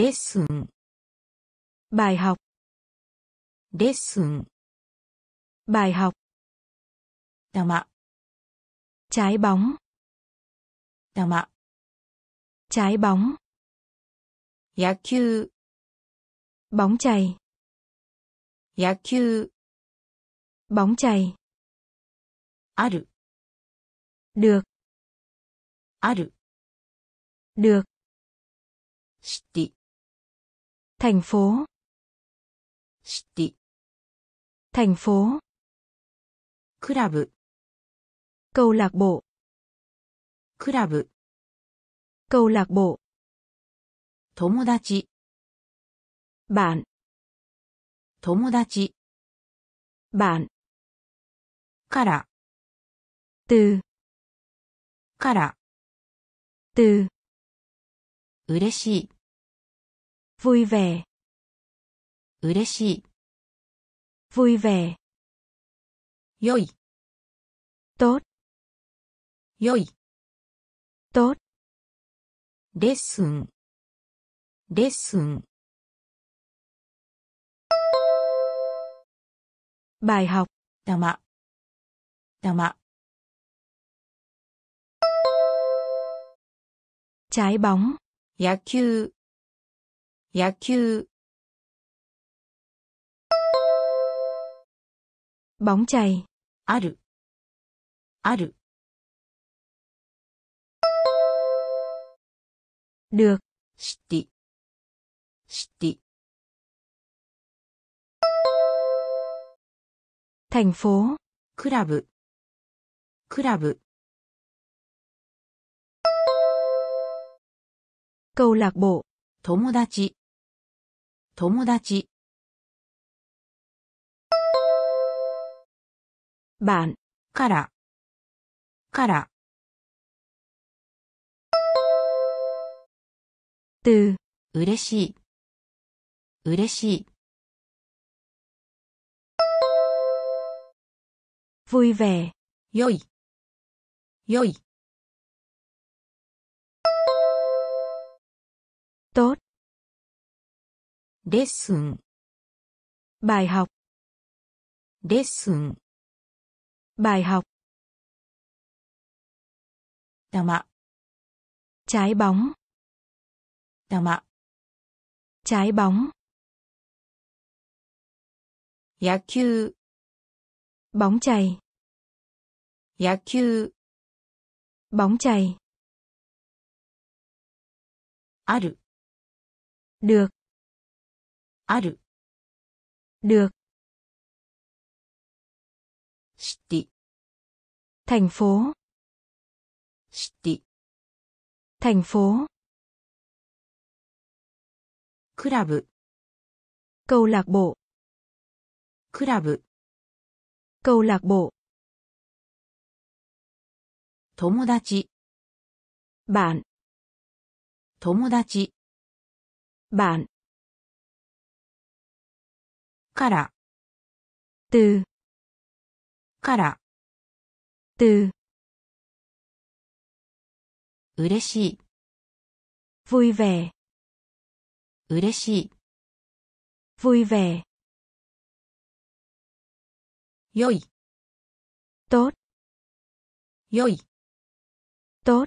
レッスン、 bài học, レッスン、 bài học, 玉、 trái bóng, 玉、 trái bóng, 野球、 bóng chày, 野球、 bóng chày, ある、 được, ある、 được, シティ、 thành phố, シティ、 thành phố, クラブ、 câu lạc bộ, クラブ、 câu lạc bộ, 友達、 bạn, 友達、 bạn, から、 từ, から、 từ, 嬉しい、 vui vẻ, 嬉しい、 vui vẻ, 良い、 tốt, 良い、 tốt, レッスン、レッスン、 bài học, 玉、玉、 trái bóng, 野球、 野球、 bóng chày, ある、ある、 được, シティ、シティ、 thành phố, クラブ、クラブ、 câu lạc bộ, 友達、 友達、bạn, から、から、từ, 嬉しい、嬉しい、vui vẻ, 良い、良い、レッスン、 bài học, レッスン、 bài học, 玉、 trái bóng, 玉、 trái bóng, 野球、 bóng chày, 野球、 bóng chày, ある、 được, ある、 được, シティ、 thành phố, シティ、 thành phố, クラブ、 câu lạc bộ, クラブ、 câu lạc bộ, 友達、 bạn, 友達、 bạn, から、とぅ、から、とぅ。うれしい、ふいべうれしい、ふいべよい、と、よい、と、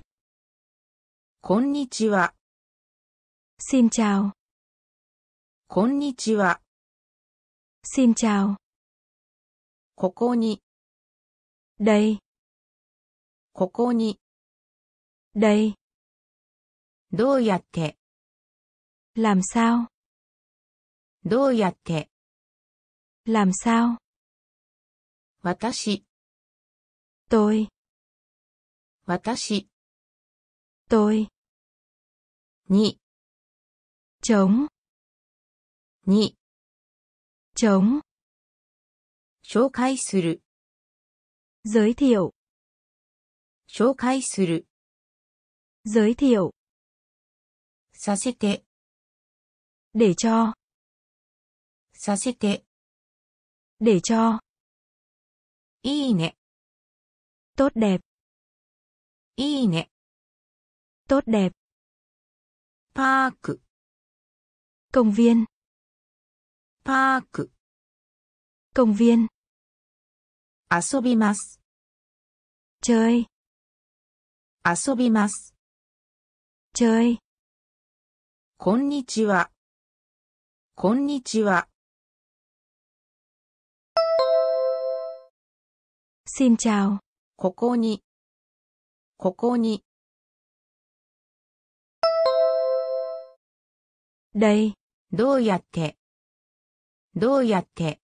こんにちは。しんちゃう。こんにちは。xin chào, ここに、 đây, ここに、 đây, どうやって、 làm sao, どうやって、 làm sao, 私、 tôi, 私、 tôi, に、 chống, に、 chống, 紹介する、 giới thiệu, 紹介する、 giới thiệu, させて、 để cho, させて、 để cho, いいね、 tốt đẹp, いいね、 tốt đẹp, パーク、 Công viên. パーク、 Công viên. 遊びます、 Chơi. 遊びます。 Chơi. こんにちは、こんにちは、 Xin chào. ここに、ここに、 Đây. どうやって、 どうやって、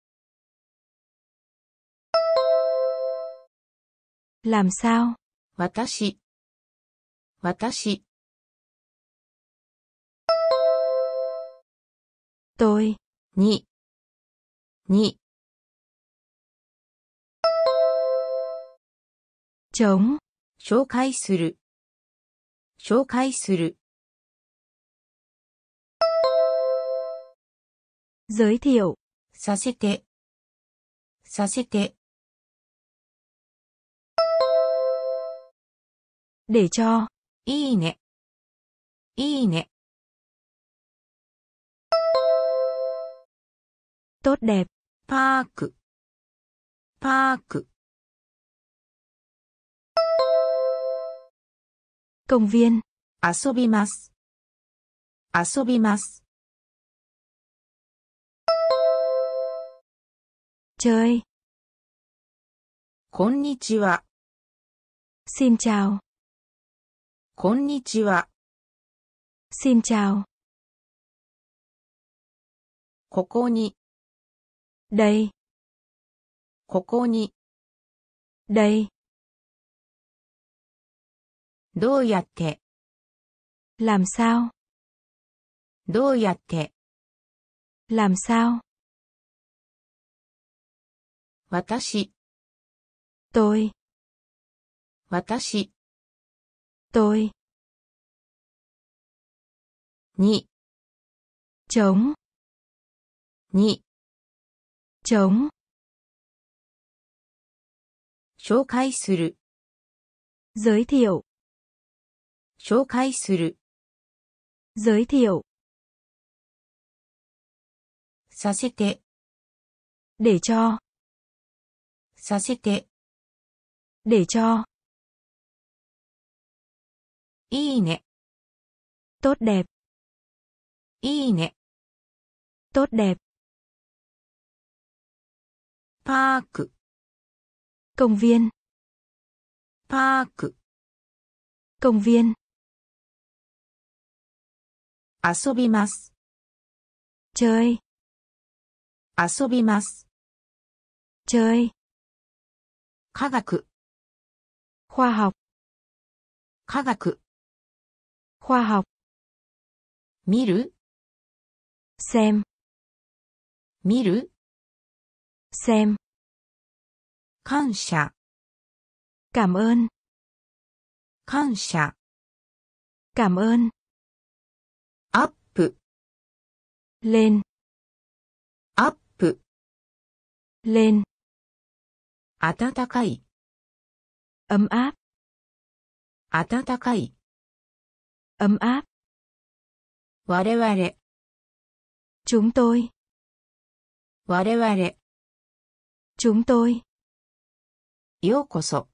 Làm sao? 私、私、Tôi. に、に、Chống. 紹介する、紹介する、Giới thiệu. させて、させて、Để cho. いいね、いいね、Tốt đẹp. パーク、パーク、Công viên. 遊びます、遊びます、Chơi. こんにちは、 Xin chào. こんにちは、 Xin chào. ここに、 Đây. ここに、 Đây. どうやって、 Làm sao? どうやって、 Làm sao? 私、Tôi. 私、Tôi. に、Chống. に、Chống. 紹介する、Giới thiệu. 紹介する、Giới thiệu. させて、Để cho. させて、 Để cho. いいね、 Tốt đẹp. いいね、 Tốt đẹp. パーク、 Công viên. パーク、 Công viên. 遊びます、 Chơi. 遊びます、 Chơi. 科学、科学、科学、化学、見る、見る、見る、感謝、感恩、感謝、感恩、アップ、レン、アップ、レン。暖かい、Ấm áp. 暖かい、Ấm áp. 我々、Chúng tôi. 我々、Chúng tôi. ようこそ、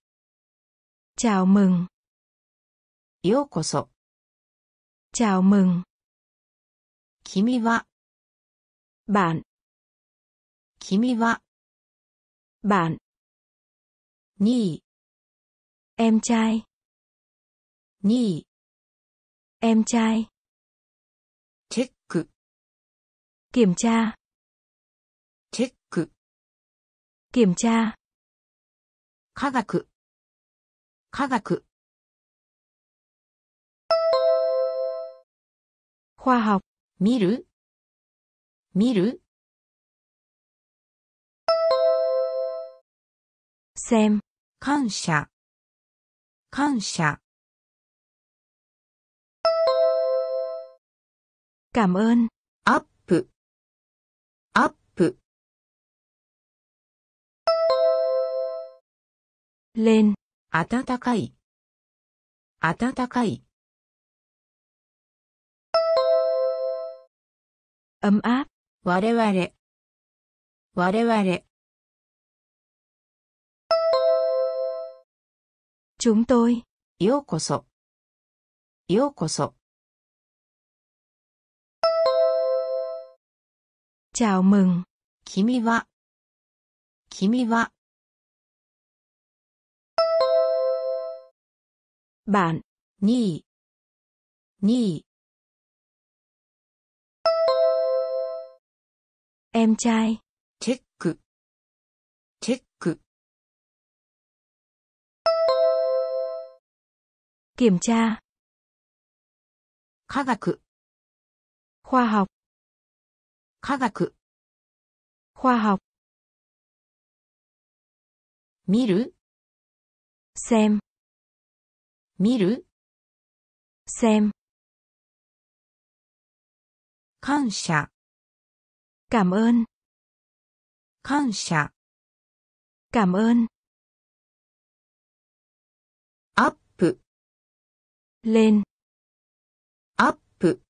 Chào mừng. ようこそ、Chào mừng. 君は、Bạn. 君は、Bạn. 2位、 Em trai. 2位、 Em trai. チェック、 Kiểm tra. チェック、 Kiểm tra. 科学、科学、 Khoa học. 見る、見る、 Xem. 感謝、感謝、Cảm ơn. アップ、アップ、Lên. 暖かい、暖かい、ấm áp, 我々。我々。Chúng tôi. Yokoso. Chào mừng. Kimi Bạn. Ni. Ni. Em trai. kiểm tra, 科学。 khoa học, 科学。 khoa học, 見る xem, 見る xem, 感謝。 cảm ơn, 感謝。 cảm ơn, lên, アップ。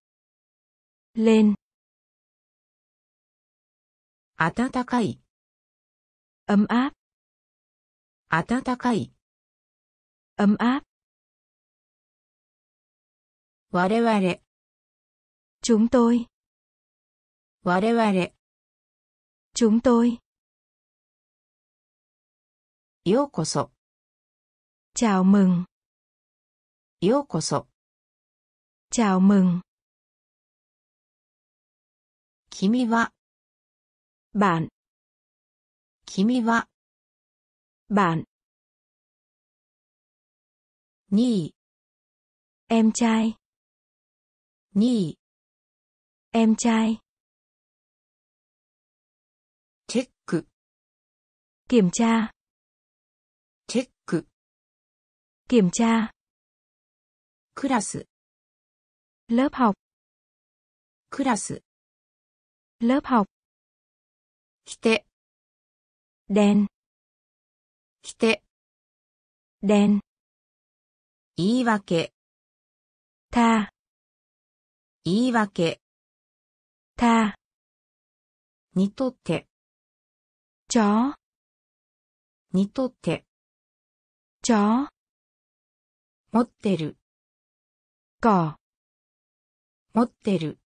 lên, 暖かい。 ấm áp, 暖かい。 ấm áp, 我々。 chúng tôi, 我々。 chúng tôi, ようこそ。 chào mừng, ようこそ。chào mừng, 君は。bạn, 君は。bạn, にい。em trai, にい。em trai, チェック。kiểm tra, チェック。kiểm tra, クラス、ラパオ、クラス、ラパオ、来て、でん、来て、でん、言い訳、た、言い訳、た、にとって、じゃにとって、じゃ持ってる。cỏ, 持ってる。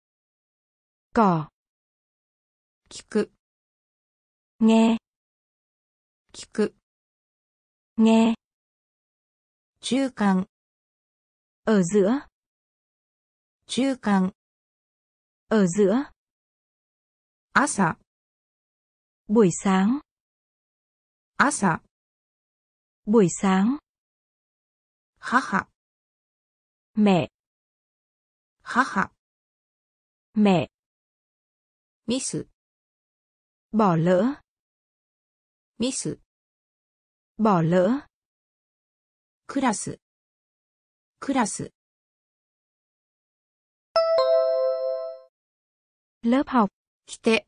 cỏ, 聞く。 nghe, 聞く。 nghe, 中間。 ở giữa, 中間。 ở giữa, 朝。 buổi sáng, 朝。 buổi sáng, 母。 mẹ, 母。mẹ, ミス。bỏ lỡ, ミス。bỏ lỡ, クラス。クラス。lớp học, 来て。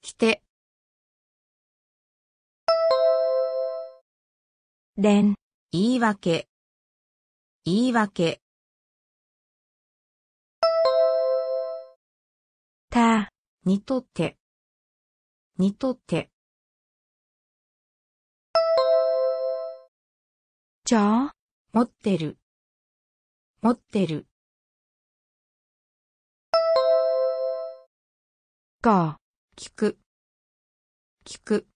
来て。đèn, 言い訳。言い訳。Tha, にとって。にとって。chó, 持ってる。持ってる。cỏ, 聞く。聞く。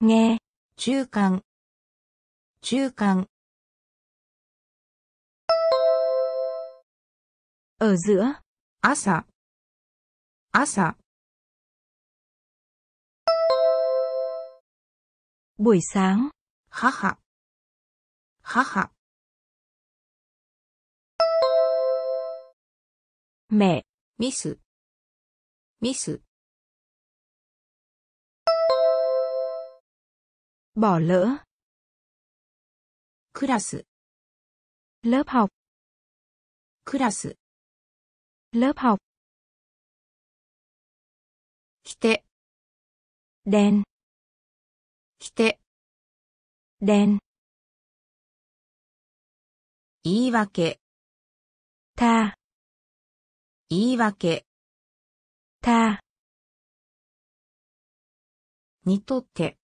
nghe, 中間。中間。ở giữa. Asa asa buổi sáng. Haha haha mẹ. Miss miss bỏ lỡ. Class lớp học. Class lớp học, 来て。đèn, 来て。đèn, 言い訳。tha, 言い訳、tha, にとって、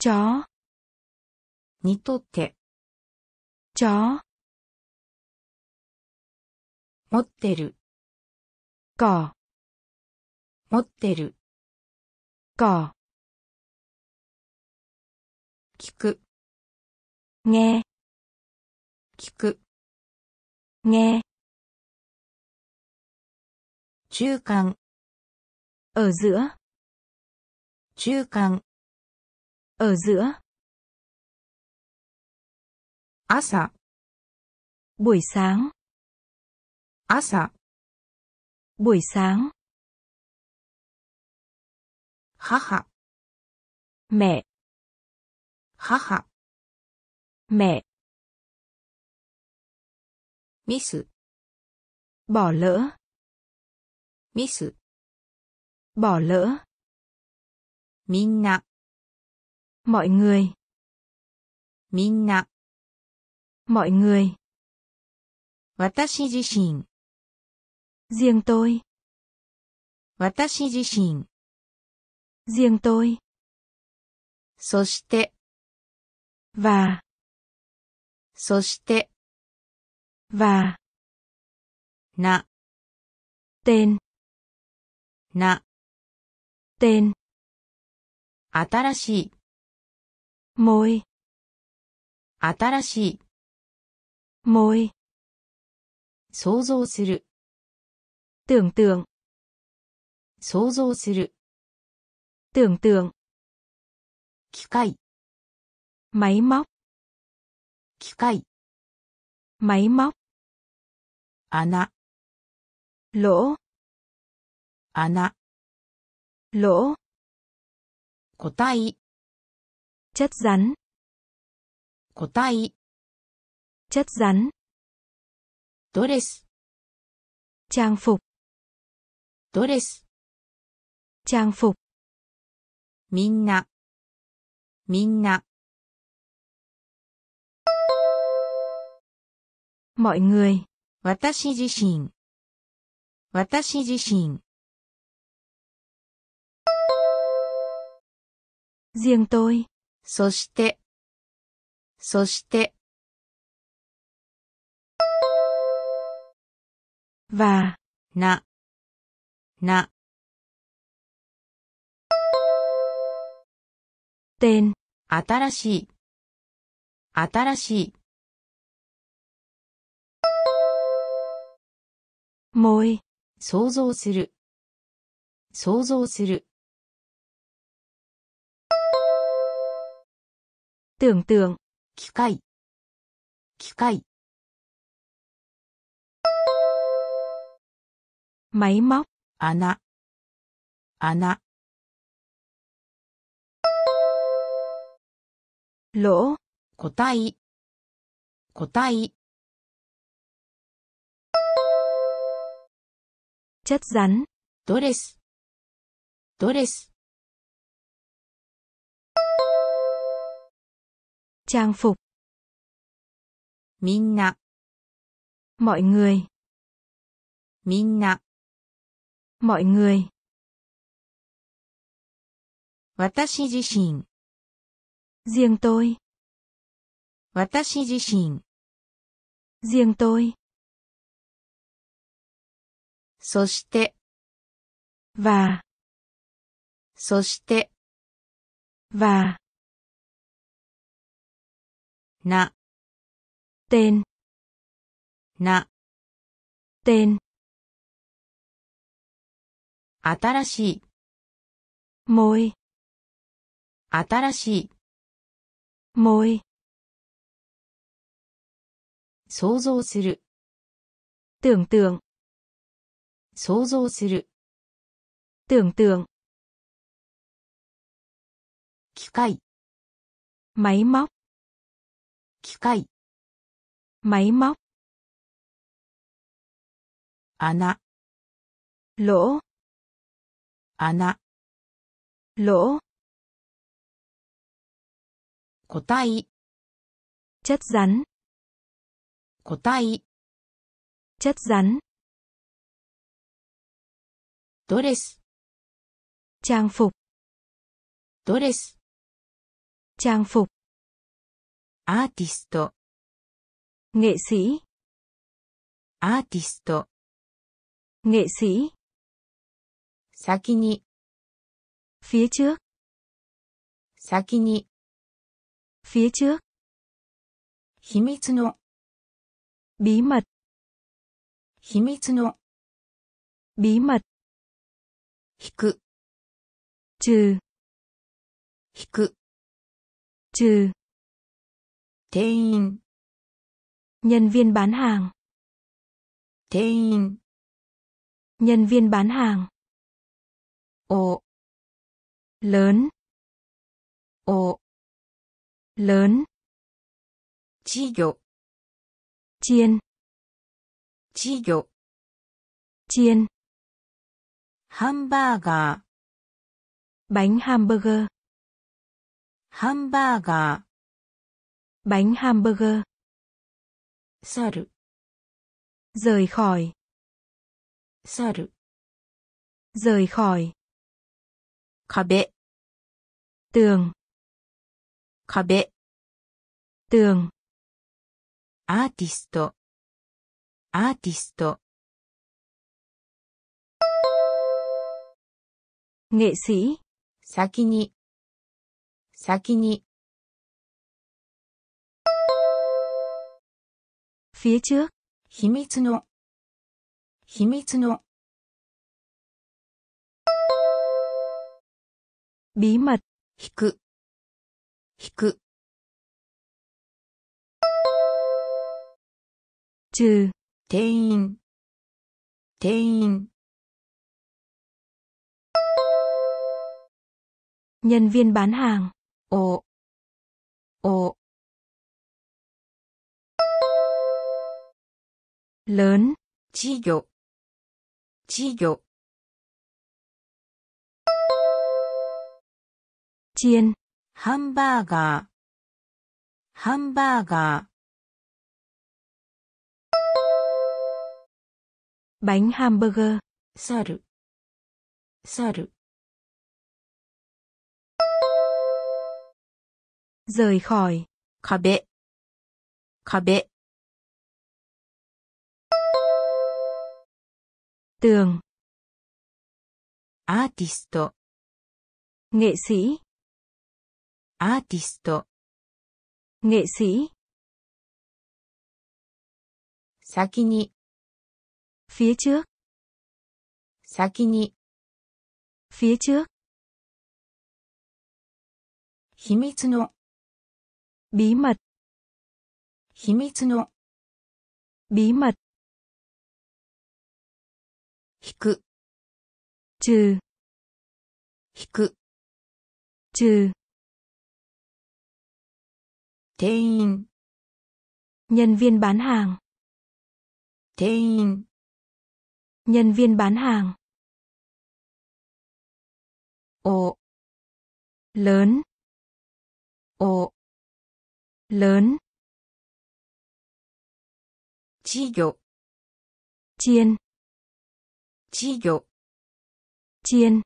chó, にとって、chó, 持ってる。か、持ってる。か、聞く。ね、聞く。ね、中間。うず。中間。うず。朝。buổi。朝 buổi sáng. Haha. Mẹ. Haha. Mẹ. Miss. Bỏ lỡ. Miss. Bỏ lỡ. Minna. Mọi người. Minna. Mọi người. Watashi riêng tôi, 私自身、riêng tôi, そして、và, そして、và, な、tên, な、tên, 新しい、môi, 新しい、môi, 想像する、tưởng tượng, 想像する、 tưởng tượng, 機械、 máy móc, 機械、 máy móc, 穴、 lỗ, 穴、 lỗ, 個体、 chất rắn, 個体、 chất rắn, ドレス、 trang phục, ドレス。ジャンフ。みんな、みんな。mọi người, 私自身、私自身。riêng tôi, そして、そして。và, な、てん、あたらしいあたらしい。もい想像する想像する。tưởng tượng. 機いま械。穴、穴、 lỗ, 個体、個体、 chất rắn, ドレス、ドレス、 trang phục, みんな、 mọi người, みんな、 mọi người, 私自身、 riêng tôi, 私自身、 riêng tôi, そして、 và, そして、 và, な、 tên, な、 tên, 新しい。萌え。新しい。萌え。想像する。想像想像する。想像機械。マイマ機械。マイマ穴。ロ。穴 lỗ. Cổ tay. Chất rắn. Cổ tay. Chất rắn. Dress trang phục. Dress trang phục. Artist nghệ sĩ. Artist nghệ sĩ. 先に、 Phía trước. 先に、 Phía trước. 秘密の、 Bí mật. 秘密の、 Bí mật. 引く、 Trừ. 引く、 Trừ. 店員、 Nhân viên bán hàng. 店員、 Nhân viên bán hàng. ồ. Lớn. Ồ. Lớn. Chi dụ. Chiên. Chi dụ. Chiên. Hamburger. Bánh hamburger. Hamburger. Bánh hamburger. Saru. Rời khỏi. Saru. Rời khỏi. 壁、tường、壁、tường、アーティスト、アーティスト。nghệ sĩ、先に、先に。秘密の秘密の。秘密の Bí mật. 引く、引く、 Trừ. 店員、店員、 Nhân viên bán hàng. お、お、 Lớn. 稚魚、稚魚、 Chiên. ハンバーガー、ハンバーガ Bánh hamburger. ー、去る、去る、 Rời khỏi. 壁、壁、 Tường. アーティスト、 Nghệ sĩ. アーティスト、Nghệ sĩ. 先に、Phía trước. 先に、Phía trước. 秘密の、Bí mật. 秘密の、Bí mật. 引く、Trừ. 引く、Trừ. 店員、 Nhân viên bán hàng. 店員、 Nhân viên bán hàng. お、 Lớn. お、 Lớn. 稚魚、 Chiên. 稚魚、 Chiên.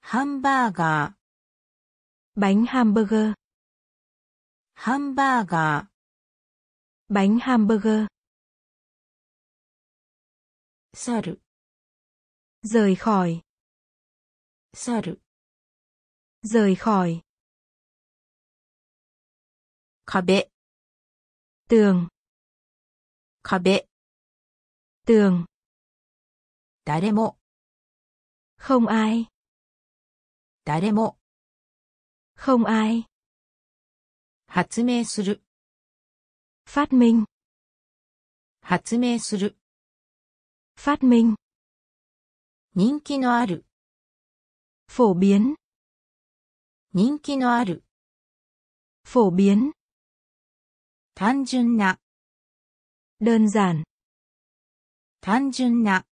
ハンバーガー、 Bánh hamburger. ハンバーガ Bánh hamburger. ー、去る、 Rời khỏi. 去る、 Rời khỏi. 壁、 Tường. 壁、 Tường. 誰も、 Không ai. 誰も、 Không ai. 発明する、 Phát minh. 発明する、 Phát minh. 人気のある、 Phổ biến. 人気のある、 Phổ biến. 単純な、 Đơn giản. 単純な、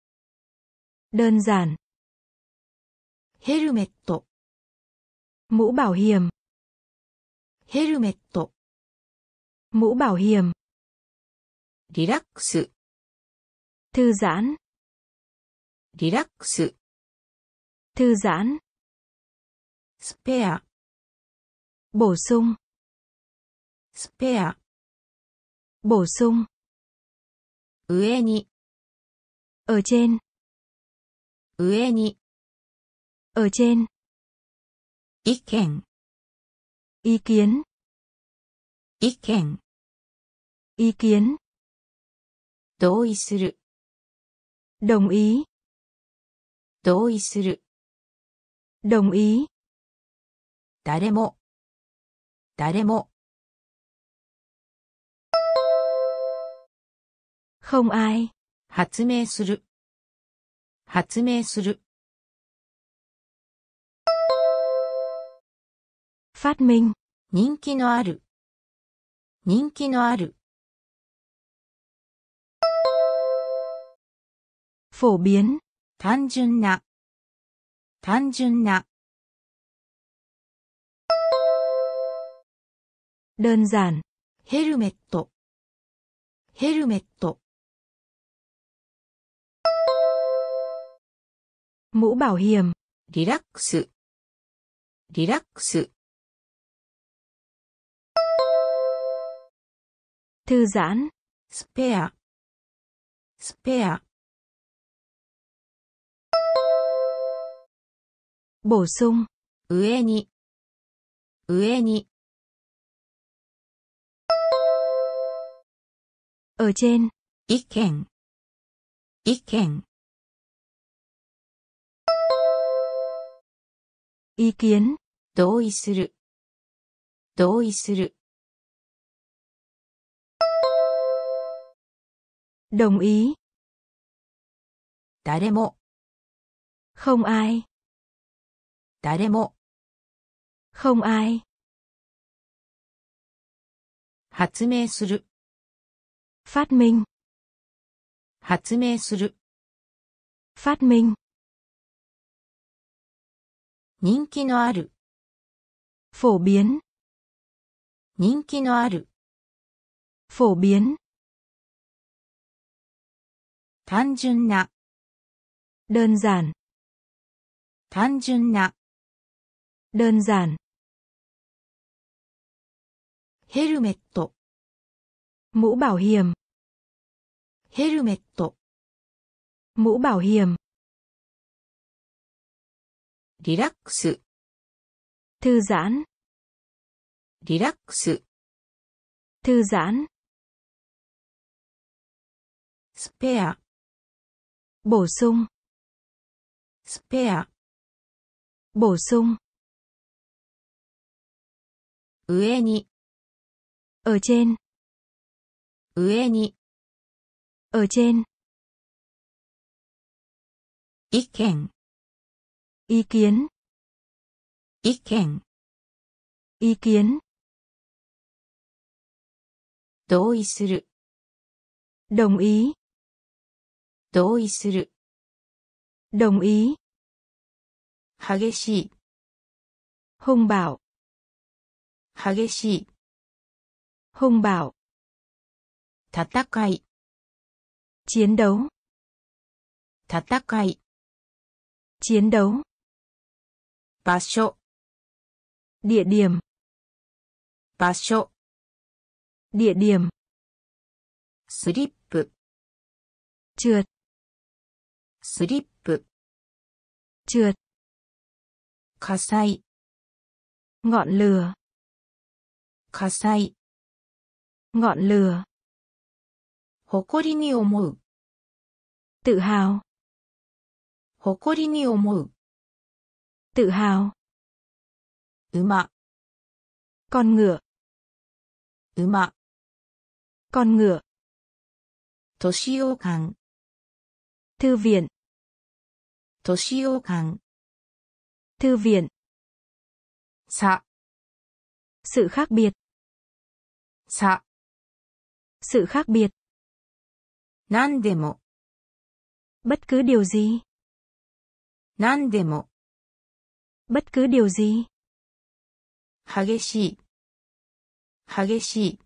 Đơn giản. ヘルメット、 Mũ bảo hiểm. ヘルメット、 Mũ bảo hiểm. リラックス、 thư giãn, リラックス、 thư giãn, スペア、 bổ sung, スペア、 bổ sung, 上に、 ở trên, 上に、 ở trên, 意見意見意見意見同意する同意同意する同意誰も誰も không I, 発明する発明する phát minh, 人気のある、人気のある、 phổ biến, 単純な、単純な、 đơn giản, ヘルメット、ヘルメット、 mũ bảo hiểm, リラックス、リラックス、 thư giãn, スペア、スペア、bổ sung, 上に、上に、ở trên, 意見、意見、ý kiến, 同意する、同意する、đồng ý, 誰も、 không ai, 誰も、 không ai, 発明する、 phát minh, 発明する、 phát minh, 人気のある、 phổ biến, 人気のある、 phổ biến, 単純な、 đơn giản, 単純な、 đơn giản, ヘルメット、 mũ bảo hiểm, ヘルメット、 mũ bảo hiểm, リラックス、 thư giãn, リラックス、 thư giãn, スペア、 bổ sung, スペア、 bổ sung, 上に、 ở trên, 上に、 ở trên, 意見、 ý kiến, 意見、 ý kiến, 同意する、 đồng ý, 同意する、 đồng ý, 激しい、 hung bạo, 激しい、 hung bạo, 戦い、 chiến đấu, 戦い、 chiến đấu, 場所、 địa điểm, 場所、 địa điểm, スリップ、 trượt, スリップ、trượt, 火災、ngọn lửa, 火災、ngọn lửa, 誇りに思う、tự hào, 誇りに思う、tự hào, 馬、con ngựa, 馬、con ngựa, 図書洋館、thư viện, 図書洋館、 thư viện, 差、 sự khác biệt, 差、 sự khác biệt, 何でも、 bất cứ điều gì, 何でも、 bất cứ điều gì, 激しい、激しい、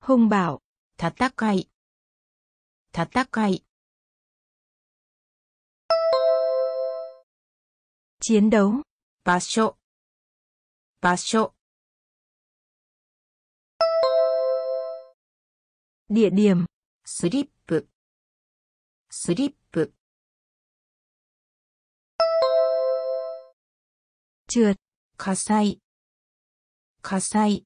hung bạo, 戦い、 戦い、chiến đấu, 場所、場所、địa điểm, スリップ、スリップ、trượt, 火災、火災、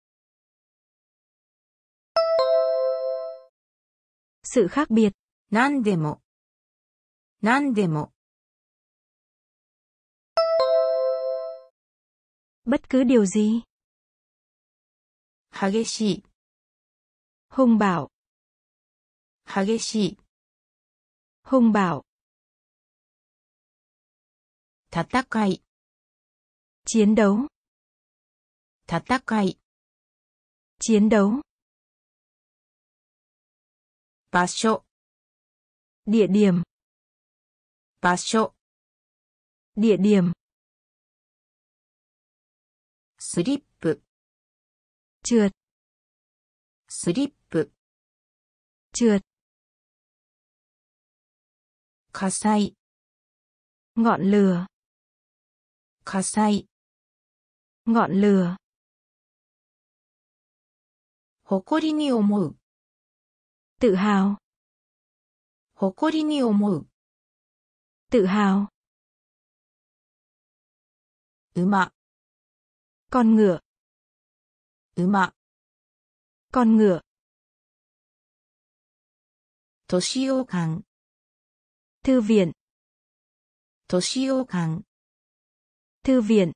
sự khác biệt, 何でも、何でも、 bất cứ điều gì, 激しい、 hung bạo, 激しい、 hung bạo, 戦い、 chiến đấu, 戦い、 chiến đấu, 場所、địa điểm, 場所、địa điểm, スリップ、trượt, スリップ、trượt, 火災、ngọn lửa, 火災、ngọn lửa, 誇りに思う、tự hào, 誇りに思う、 tự hào, 馬、 con ngựa, 馬、 con ngựa, 年用感、 thư viện, 年用感、 thư viện,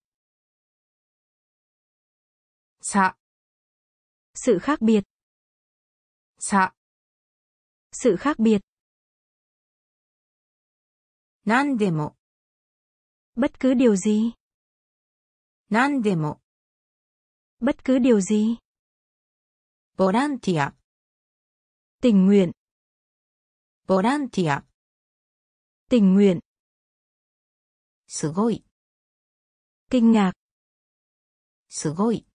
さ、 sự khác biệt, さ、 sự khác biệt. Nan Nandemo. Bất cứ điều gì. Nan Nandemo. Bất cứ điều gì. Borantia. Tình nguyện. Borantia. Tình nguyện. Sugoi. Kinh ngạc. Sugoi.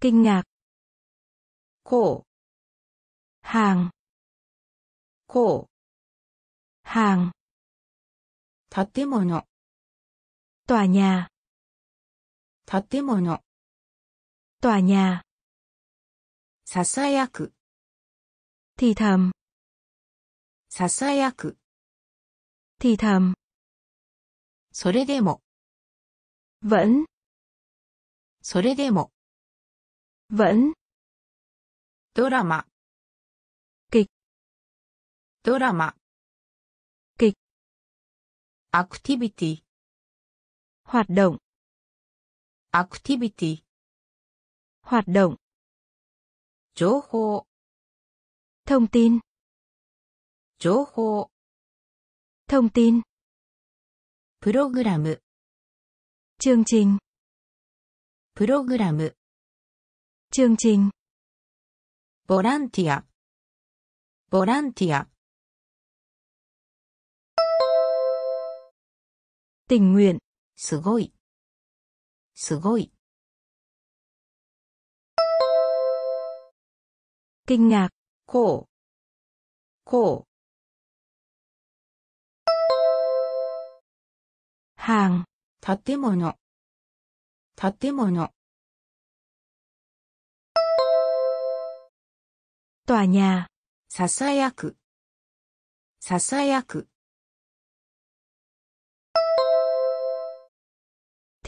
Kinh ngạc. Cổ. Hàng. こう。はんたてものとあにゃたてものとあにゃささやく。ティータささやく。ティータそれでも。文それでも。文ドラマ。ドラマ、 kịch, アクティビティ、 hoạt động, アクティビティ、 hoạt động, 情報、 thông tin, 情報、 thông tin, プログラム、 chương trình, プログラム、 chương trình, ボランティア、ボランティア、 tình nguyện, すごい、すごい、kinh ngạc, こう、こう、hàng, 建物、建物、tòa nhà, ささやく、ささやく、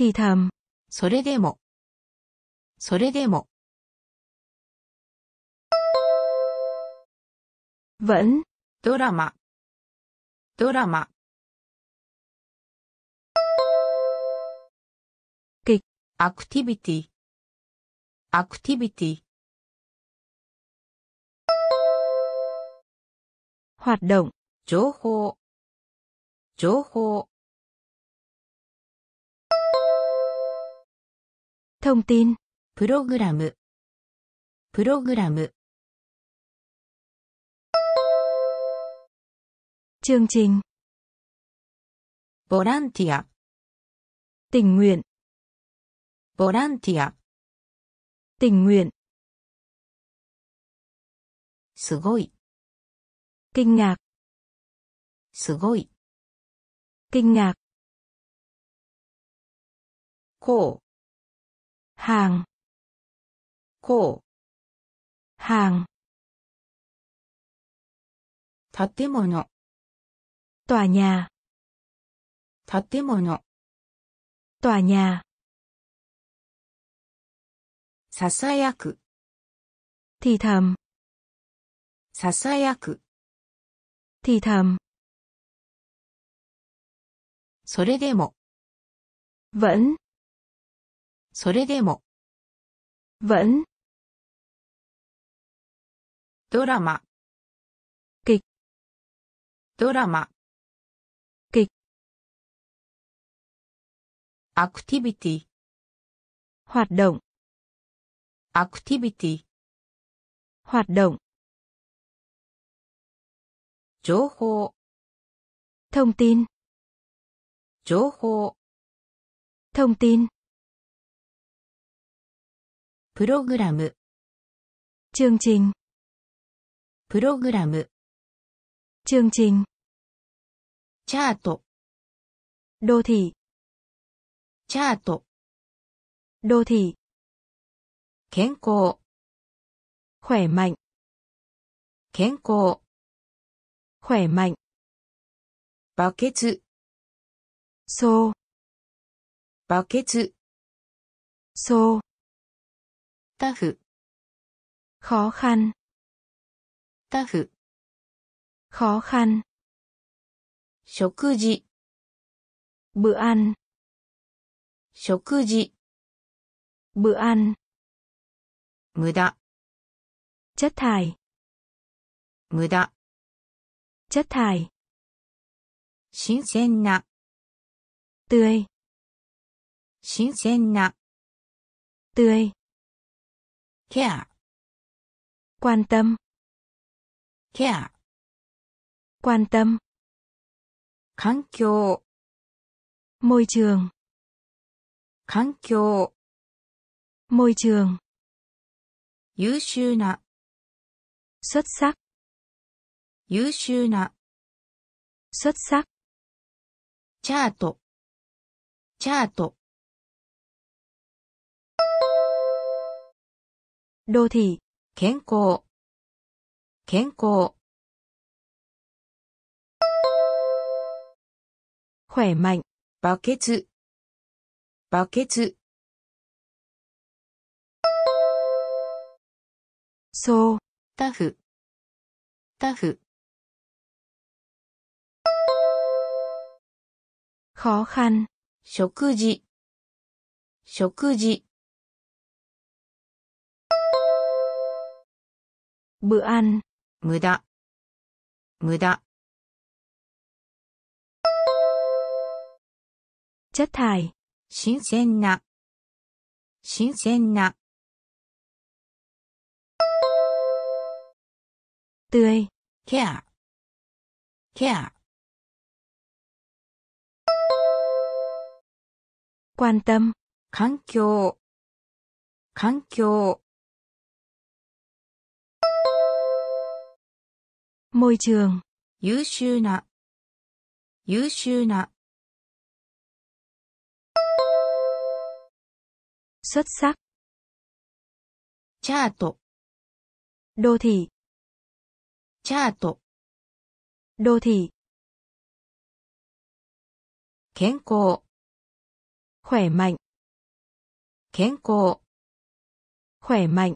thì thầm, それでも、それでも、vẫn, ドラマ、ドラマ、kịch, アクティビティ、アクティビティ、Hoạt động. 情報、情報、Thông tin. プログラム、プログラム、 Chương trình. ボランティア、 Tình nguyện. ボランティア、 Tình nguyện. すごい、 Kinh ngạc. すごい、 Kinh ngạc. こう、 Hàng. こ Hàng. う、建物、 Tòa nhà. 建物、 Tòa nhà. ささやく、 Thì thầm. ささやく、 Thì thầm. それでも、 Vẫn. それでも、 Vẫn. ドラマ、 kịch, ドラマ、 kịch, アクティビティ、 hoạt động, アクティビティ、 hoạt động, 情報、 thông tin, 情報、 thông tin, プログラム、チュンチン、プログラム、チュンチン、チャート、ローティ、チャート、ローティ、健康、khỏe 健康、khỏe、バケツ、そう、バケツ、そう、タフ、 khó khăn, タフ、 khó khăn, 食事、 bữa ăn, 食事、 bữa ăn, 無駄、 chất thải, 無駄、 chất thải, 新鮮な、 tươi, 新鮮な、 tươi, ケア、 quan tâm, ケア、 quan tâm, 環境、 môi trường, 環境、 môi trường, 優秀な、 xuất sắc, 優秀な、 xuất sắc, チャート、チャート、 ローティ、健康、健康。毁慢、バケツ、バケツ。そう、タフ、タフ。好看食事。食事 bữa ăn, 無駄、無駄、 chất thải, 新鮮な、新鮮な、 tươi, ケア、ケア、 quan tâm, 環境、環境、 môi trường, 優秀な、優秀な、 xuất sắc, チャート、 đô thị, チャート、 đô thị, 健康、 khỏe mạnh, 健康、 khỏe mạnh,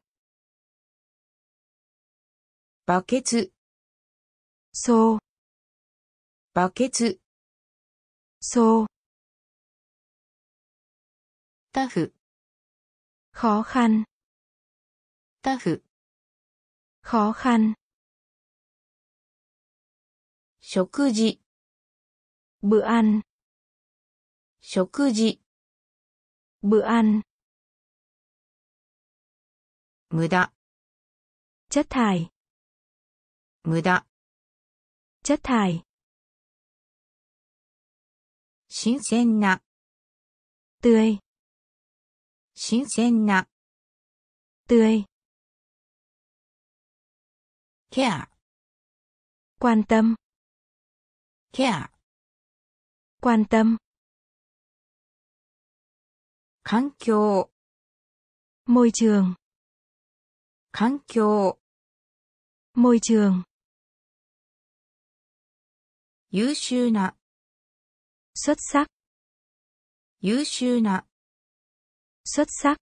バケツ、 xô, バケツ、xô, タフ、khó khăn, タフ、khó khăn, 食事、bữa ăn, 食事、bữa ăn, 無駄、chất thải, 無駄、chất thải, 新鮮な、 tươi, 新鮮な、 tươi, ケア、 quan tâm, ケア、 quan tâm, 環境、 môi trường, 環境、 môi trường, 優秀な。卒作。優秀な。卒作。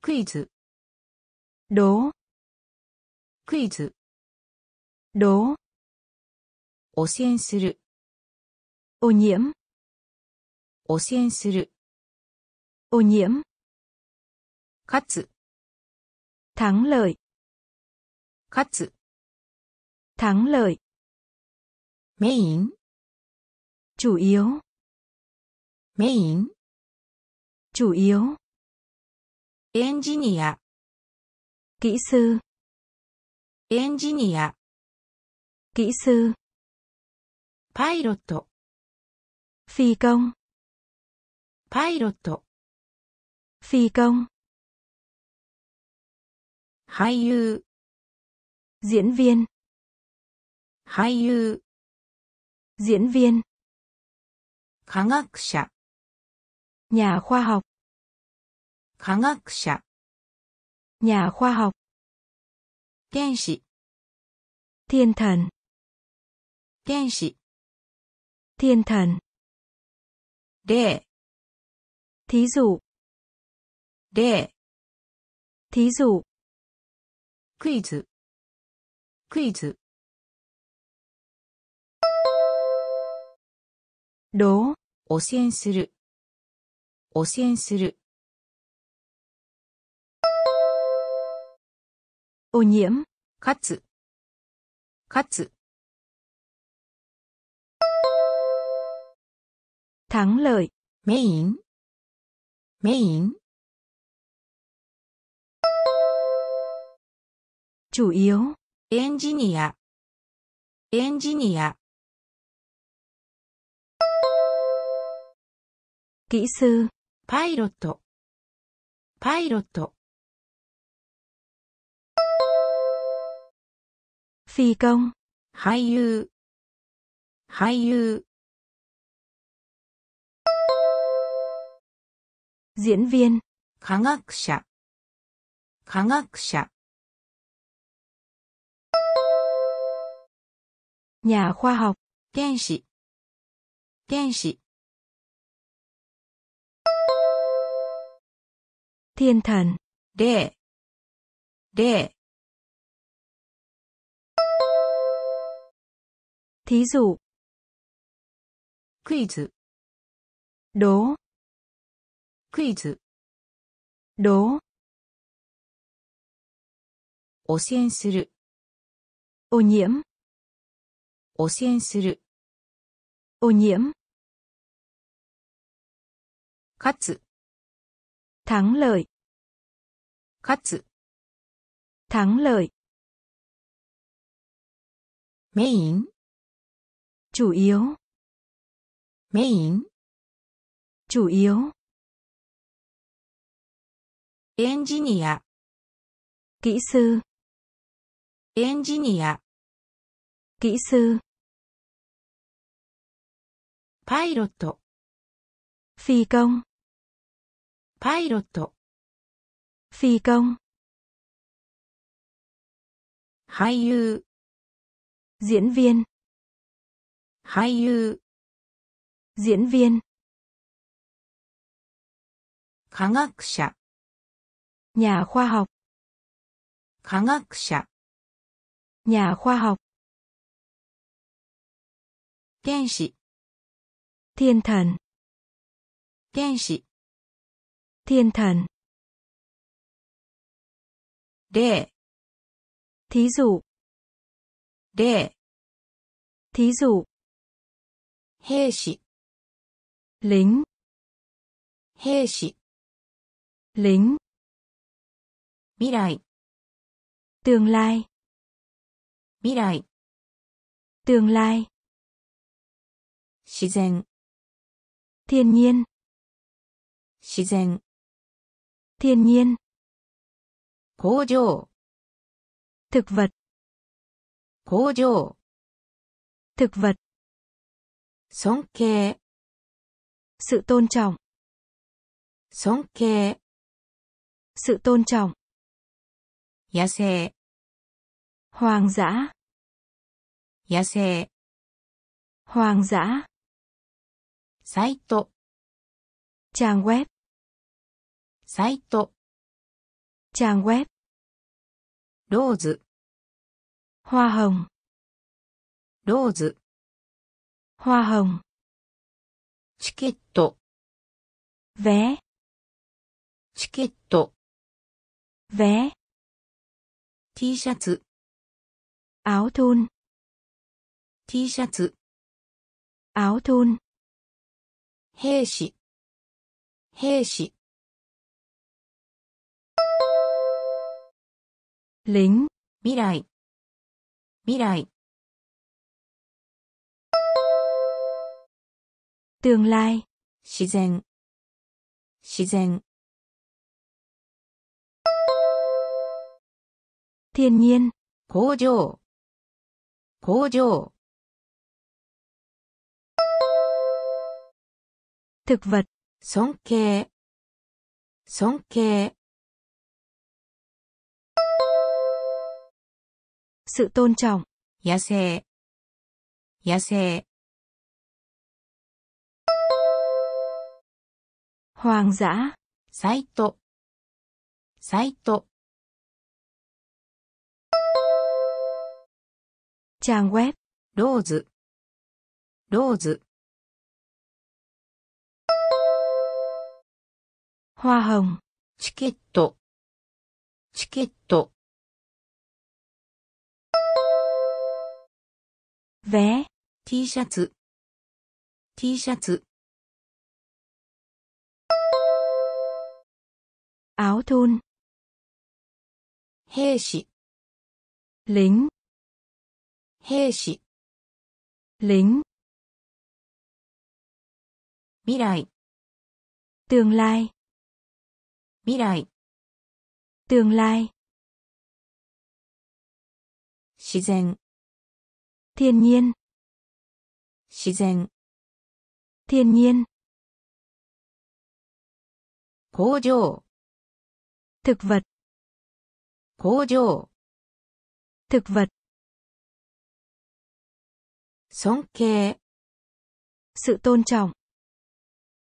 クイズ。ロー。クイズ。ロー。汚染する。汚染。汚染する。汚染。勝つ。thắng つ。thắng. メイン、 chủ yếu, メイン、 chủ yếu, エンジニア、 kỹ sư, エンジニア、 kỹ sư, パイロット、 phi công, パイロット、 phi công, 俳優、 diễn viên, 俳優、 diễn viên, 科学者、 nhà khoa học, 科学者、 nhà khoa học, 天使、 thiên thần, 天使、 thiên thần, 例、 thí dụ, 例、 thí dụ, クイ ズ、クイズ、đố, 汚染する、汚染する、ô nhiễm, 勝つ、勝つ、thắng lợi, メイン、メイン、chủ yếu, エンジニア、エンジニア、kỹ sư, パイロット、パイロット、 phi công, 俳優、俳優、 diễn viên, 科学者、科学者、 nhà khoa học, 天使、天使、 thiên thần, 例、例、thí dụ, クイズ、đố, クイズ、đố, 汚染する、ô nhiễm, 汚染する、ô nhiễm, 勝つ、thắng lợi. 勝つ thắng lợi. Main chủ yếu. Main chủ yếu. Engineer. Kỹ sư. Engineer. Kỹ sư. Pilot. Phi công パイロット、 phi công, 俳優、 diễn viên, 俳優、 diễn viên, 科学者、 nhà khoa học, 科学者、 nhà khoa học, 天使、 thiên thần, 天使、 thiên thần, 例、 Thí dụ, 例、 thí dụ, 兵士、 lính, 兵士、 lính, 未来、 tương lai, 未来、 tương lai, 自然、 thiên nhiên, 自然、 thiên nhiên, 工場、 thực vật, 工場、 thực vật, 尊敬、 sự tôn trọng, 尊敬、 sự tôn trọng, 野生、 hoang dã, 野生、 hoang dã, サイト、 trang web, サイト、 trang web, ローズ、 hoa hồng, ローズ、 hoa hồng, チケット、 vé, チケット、 vé, T シャツ、 áo thun, T シャツ、 áo thun, 兵士、兵士、 lính, 未来、未来、 tương lai, 自然、自然、 thiên nhiên, 工場、工場、 thực vật, 尊敬、尊敬、 sự tôn trọng, 野生、野生、hoang dã, サイト、サイト、trang web, ローズ、ローズ、hoa hồng, チケット、チケット、vé, T シャツ、T シャツ、 áo thun, 兵士、 lính, 兵士、 lính, 未来、 tương lai, 未来、 tương lai, 自然、 thiên nhiên, 自然、 thiên nhiên, 工場、 thực vật, 工場、 thực vật, 尊敬、 sự tôn trọng,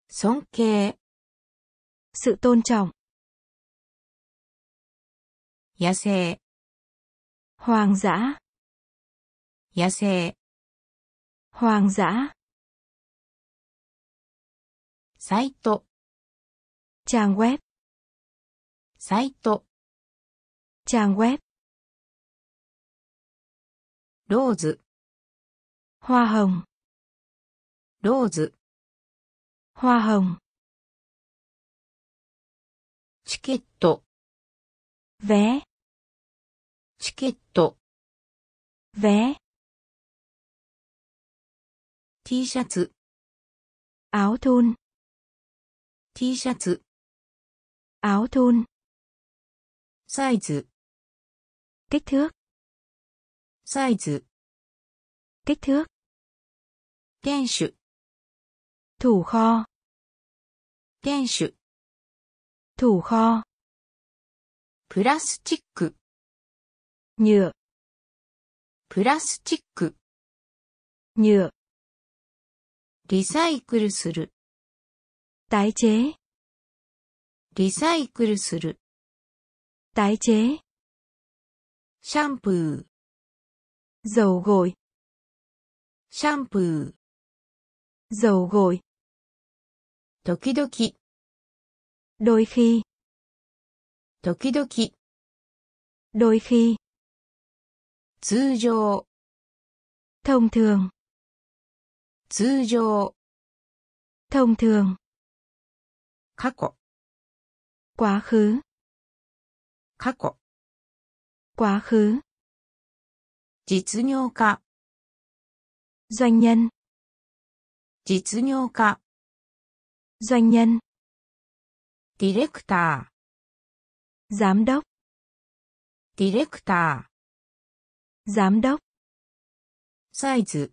尊敬、 sự tôn trọng, 野生、 hoang dã, 野生 hoang dã. Site trang web. Site trang web. Rose hoa hồng. Rose hoa hồng. Ticket vé. Ticket vé. T シャツ、 áo thun, T シャツ、 áo thun, サイズ、 kích thước, サイズ、 kích thước, 店主、 thủ kho, 店主、 thủ kho, プラスチック、 nhựa, プラスチック、 nhựa, リサイクルする。代謝。シャンプー。ゾウゴイ。シャンプー。ゾウゴイ。時々。ロイフィ。時々。ロイフィ。通常。トン通ン。通常、 Thông thường. 過去、 Quá khứ. 過去、 Quá khứ. 実業家、 Doanh nhân. 実業家、 Doanh nhân. ディレクタ Giám đốc. ー、ディレクタ Giám đốc. ー、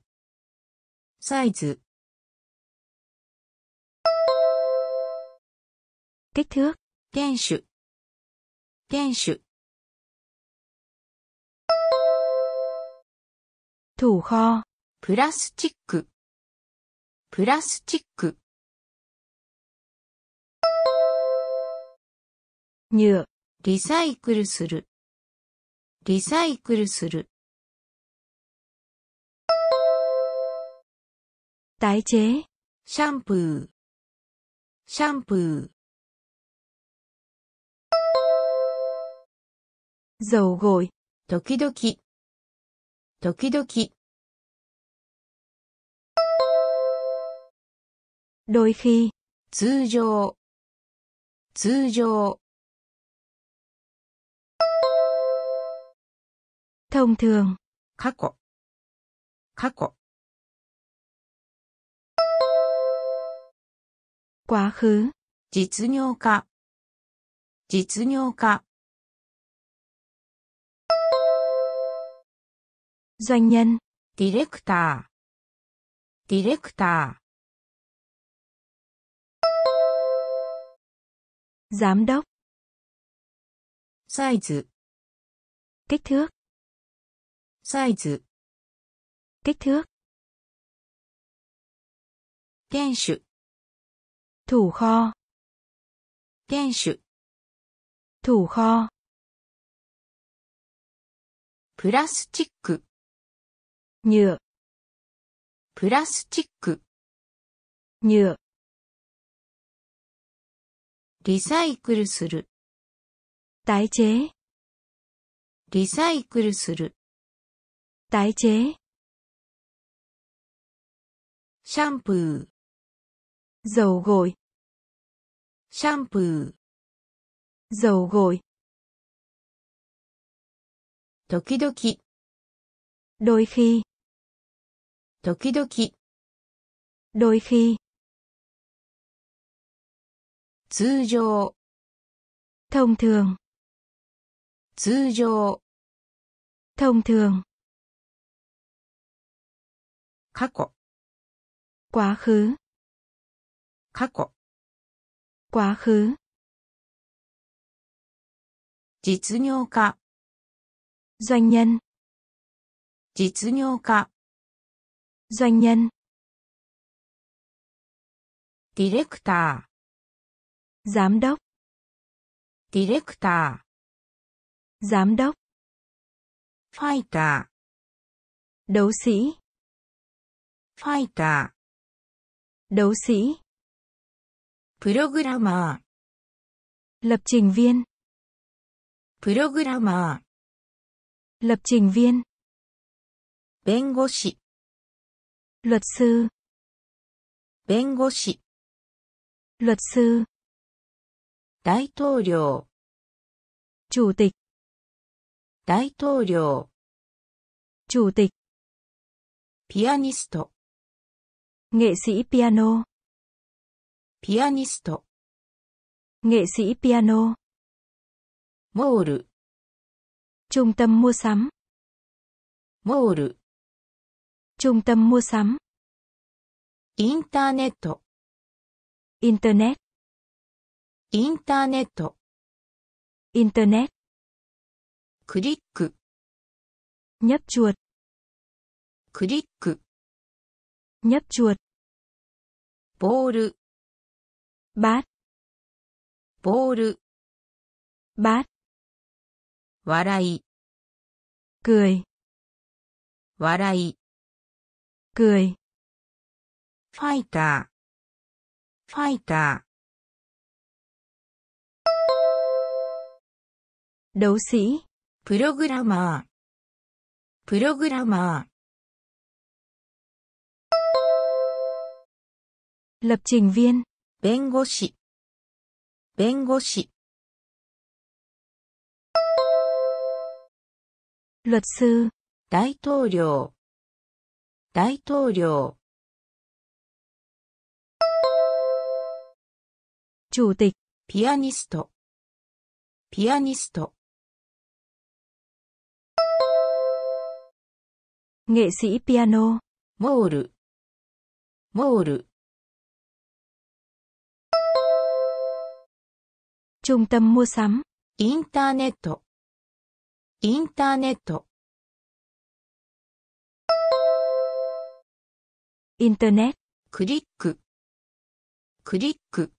サイズ、Kích thước. 店主、店主、Thủ kho. プラスチック、プラスチック、Nhựa. リサイクルする、リサイクルする、Tái chế. シャンプー、シャンプー、 Dầu gội. 時々、時々、 Đôi khi. 通常、通常、 Thông thường. 過去、過去、 Quá khứ. 実業家、実業家、 Doanh nhân. ディレクター、ディレクタ Giám đốc. ー、サイズ、 Kích thước. サイズ、 Kích thước. 店主、 Thủ kho. 店主、Thủ kho. プラスチック、Nhựa. プラスチック、Nhựa. リサイクルする、Tái chế. リサイクルする、Tái chế. シャンプー、Dầu gội. シャンプー、 Dầu gội. 時々、 Đôi khi. 時々、 Đôi khi. 通常、 Thông thường. 通常、 Thông thường. 過去、 Quá khứ. 過去 quá khứ. 実業家 doanh nhân. 実業家 doanh nhân. Director. Giám đốc. Director. Giám đốc. Fighter. Đấu sĩ. Fighter. Đấu sĩ. Programmer. Lập trình viên. Programmer. Lập trình viên. 弁護士 luật sư. 弁護士 luật sư. 大統領 chủ tịch. 大統領 chủ tịch. ピアニスト nghệ sĩ piano pianist, nghệ sĩ piano mall trung tâm mua sắm mall trung tâm mua sắm internet internet internet internet click nhấp chuột click nhấp chuột ball リック、 Nhấp chuột. ボール、 Bát. ボール、 Bát. 笑い、 Cười. 笑い、 Cười. ファイター、ファイタ Đấu sĩ. ー、 プログラマー。プログラマ Lập trình viên. ー。弁護士。弁護士。Luật sư. 大統領。大統領。Chủ tịch. ピアニスト。ピアニスト。Nghệ sĩ piano. モール。モール。Trung tâm mua sắm. Internet. Internet. Internet. Click. Click.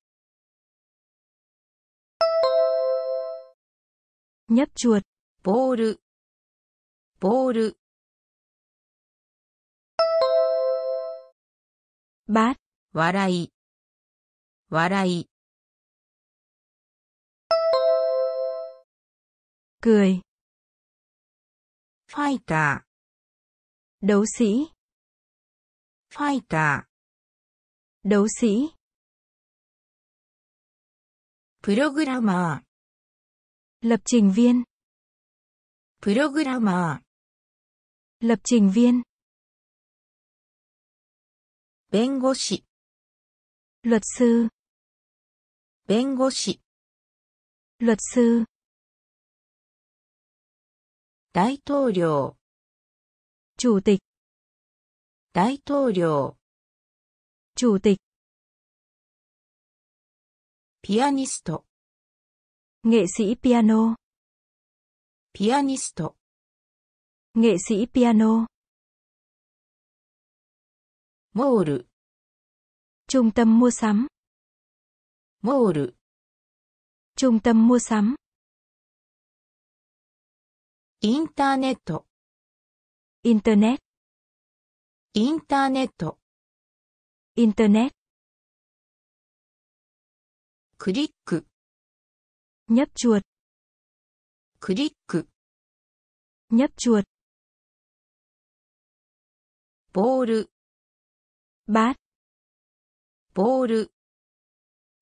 Nhấp chuột. Ball. Ball. Bát. 笑い。笑い。cười. Fighter. Đấu sĩ. Fighter. Đấu sĩ. Programmer. Lập trình viên. Programmer. Lập trình viên. Bên luật sư. Bên luật sư 大統領。 Chủ tịch. 大統領。 Chủ tịch. ピアニスト。 Nghệ sĩ piano. ピアニスト。 Nghệ sĩ piano. モール。 Trung tâm mua sắm. モール。 Trung tâm mua sắm. インターネット。Internet. インターネット。Internet. クリック。Nhấp chuột. クリック。Nhấp chuột. ボール。Bát. ボール。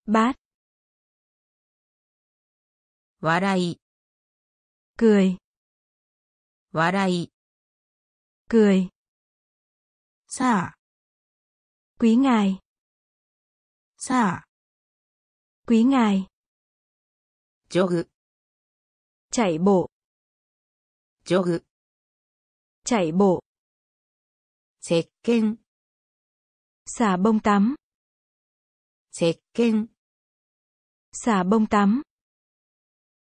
Bát. 笑い。Cười. 笑い。cười. xả. quý ngài. xả. quý ngài. jog. chạy bộ. jog. chạy bộ. sệt ken. xả bông tắm. sệt ken. xả bông tắm.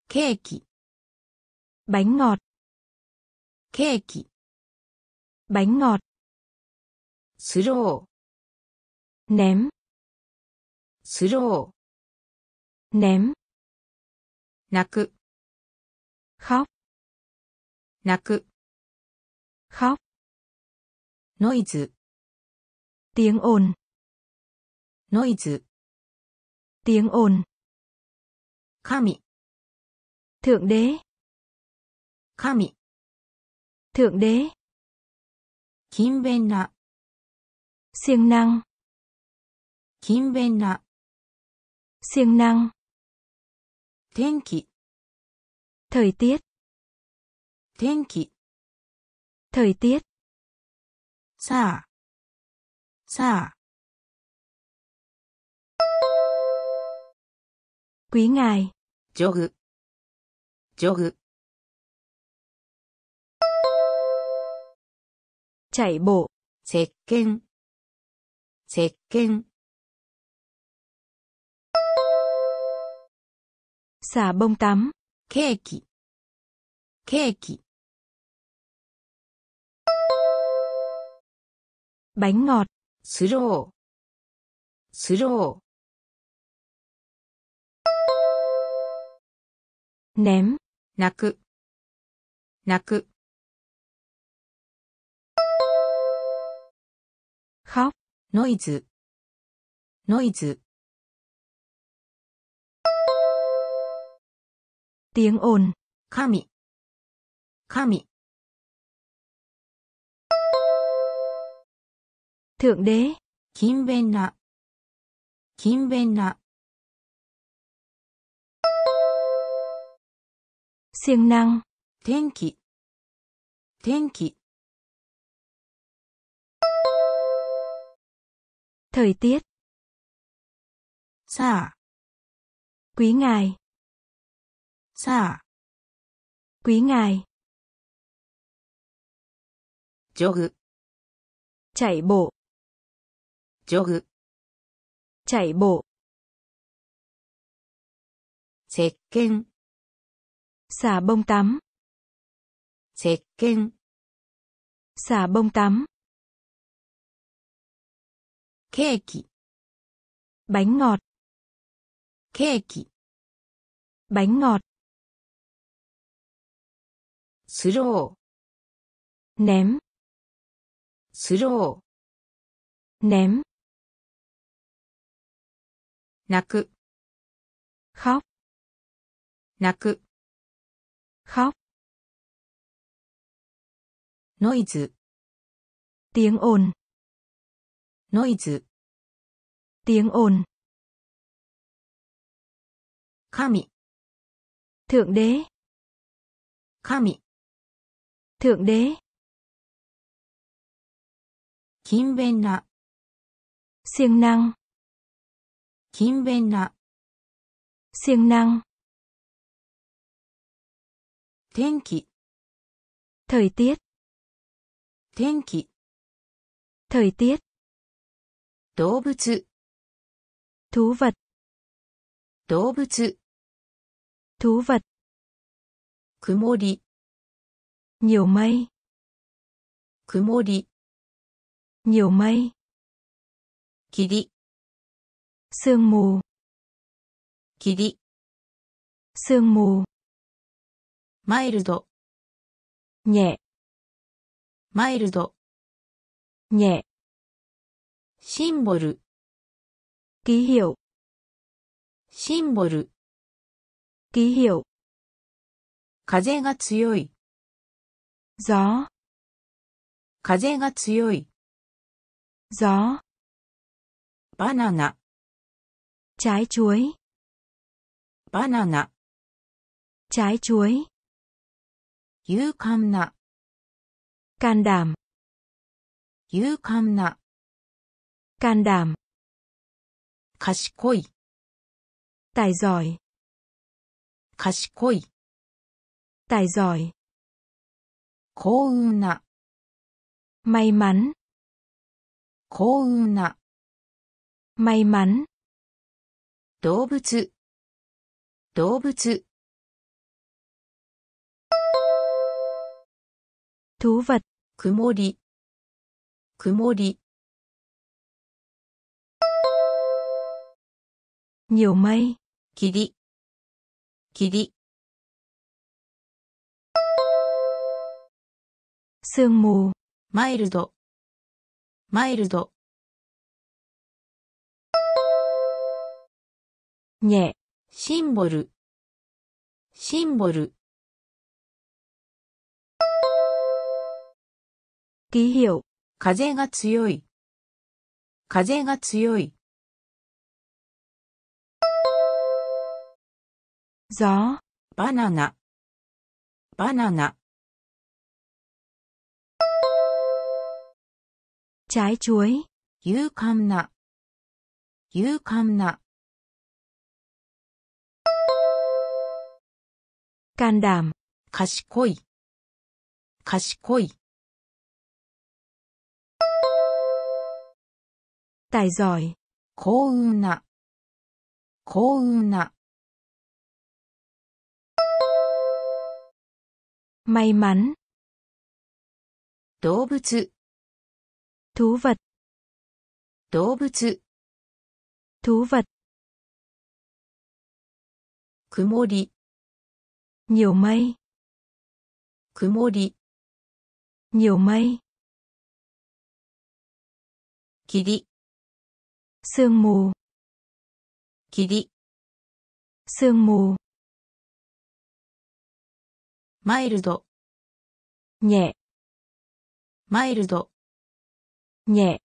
Cake. Bánh ngọt. ケーキ。 Bánh ngọt. スロ Ném. ー。スロ Ném. ー。泣く。 Khóc. 泣く。 Khóc. ノイズ。 Tiếng ồn. ノイズ。 Tiếng ồn. 神。 Thượng đế. 神。 Thượng đế. Kim bên nạ. Siêng năng. Kim bên nạ. Siêng năng. Thiên kỳ. Thời tiết. Thiên kỳ. Thời tiết. Sa. Sa. Quý ngài. jog jog Chạy bộ. 石鹸。石鹸。Xả bông tắm. ケーキ。ケーキ。Bánh ngọt. スロー。スロー Ném. 泣く。泣く。khóc, noise, noise. Tiếng ồn, kami, kami. Thượng đế, kinbenna, kinbenna. siêng năng, thiên kỵ, thiên kỵ. Thời tiết. Xả. Quý ngài. Xả. Quý ngài. Jog. Chạy bộ. Jog. Chạy bộ. Sệt kinh. Xả bông tắm. Sệt kinh. Xả bông tắm. ケーキ、 bánh ngọt, ケーキ、 bánh ngọt, スロ ném, ー、スロ ném, ー、泣く、 khóc, 泣く、 khóc, ノイズ、 tiếng ồn, noise. Tiếng ồn. Kami. Thượng đế. Kami. Thượng đế. Kim bên nạ siêng năng. Kim bên nạ siêng năng. Thiên kỵ thời tiết. Thiên kỵ thời tiết. 動物。動物動物。動物曇り。尿米曇り。霧。寸毛霧。寸毛マイルド。にマイルド。にゃ。シンボル。ギヒオ。シンボル。ギヒオ。風が強い。ザー。風が強い。ザー。バナナ。チャイチュイ。バナナ。チャイチュイ。勇敢な。ガンダム。勇敢な。can đảm, 賢い、 tài giỏi, 賢い、 tài giỏi, 幸運な、 may mắn, 幸運な、 may mắn, 動物、動物、 thú vật, 曇り、曇り、 Nhiều mây, 霧、霧、sương mù, マイルド、マイルド、nhẹ, シンボル、シンボル、ký hiệu, 風が強い、風が強い、gió banana banana trái chuối yukamna yukamna can đảm 賢い賢い tài giỏi 幸運な幸運な may mắn, 動物、 thú vật, 動物、 thú vật, 曇り、 nhiều mây, 曇り、 nhiều mây, 霧、 sương mù, 霧、 sương mù, マイルド、nhẹ, マイルド、nhẹ,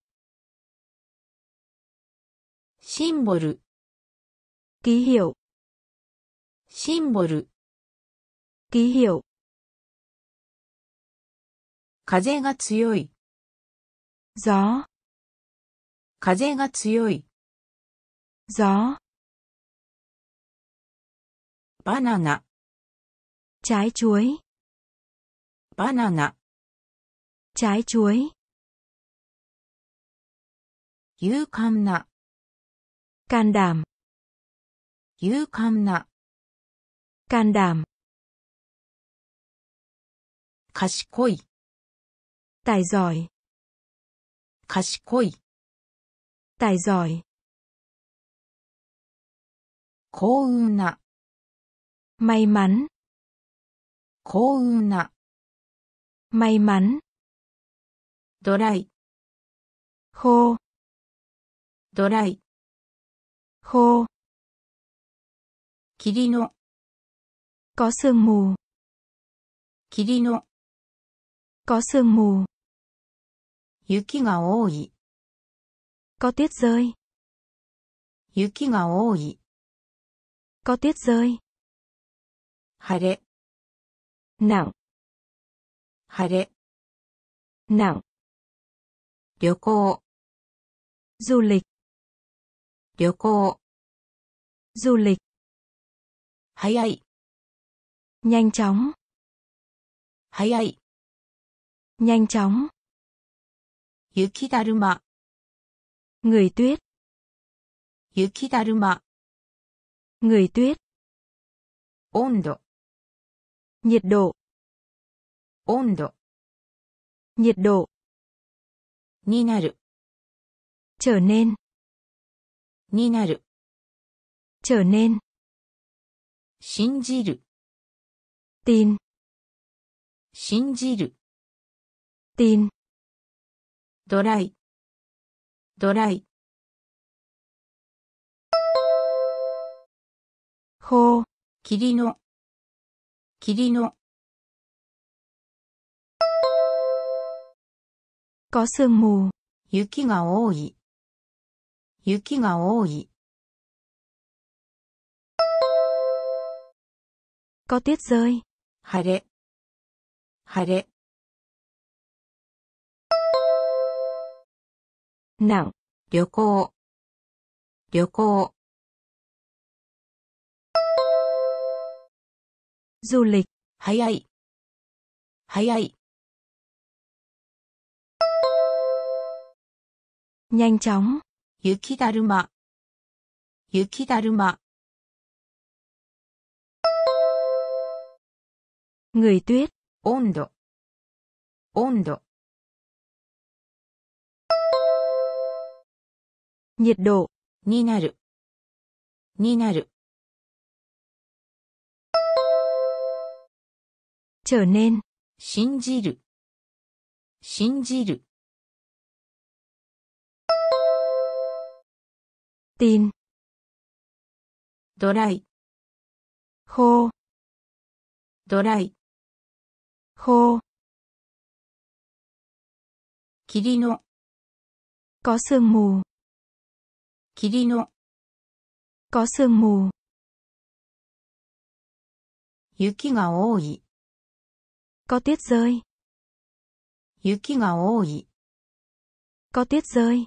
シンボル、ký hiệu, シンボル、ký hiệu, 風が強い、gió, 風が強い、gió, バナナ、trái chuối. Banana. Trái chuối. Yukamna. Can đảm. Yukamna. Can đảm. Kashikoi. Tài giỏi. Kashikoi. Tài giỏi. Na may mắn. 幸運な、 may mắn, ドライ、 khô, ドライ、 khô, 霧の、 có sương mù, 霧の、 có sương mù, 雪が多い、 có tuyết rơi, 雪が多い、 có tuyết rơi, 晴れ、 nặng, 晴れ、 nặng, 旅行、 du lịch, 旅行、 du lịch, 早い、 nhanh chóng, 早い、 nhanh chóng, 雪だるま、 người tuyết, 雪だるま、 người tuyết, 温度、 nhiệt độ, 温度、nhiệt độ, になる、trở nên, になる、trở nên, 信じる、tin, 信じる、tin, ドライ、ドライ、khô, 霧の、霧の。ガスも雪が多い。雪が多い。ごてつい。晴れ。晴れ。なん、旅行。旅行。du lịch, 早い、早い、 nhanh chóng, 雪だるま、雪だるま、 người tuyết, 温度、温度、 nhiệt độ, になる、になる、 trở nên, 信じる、信じる、tin, ドライ、khô, ドライ、khô, 霧の、có sương mù, 霧の、có sương mù, 雪が多い、có tuyết rơi, 雪が多い、 có tuyết rơi,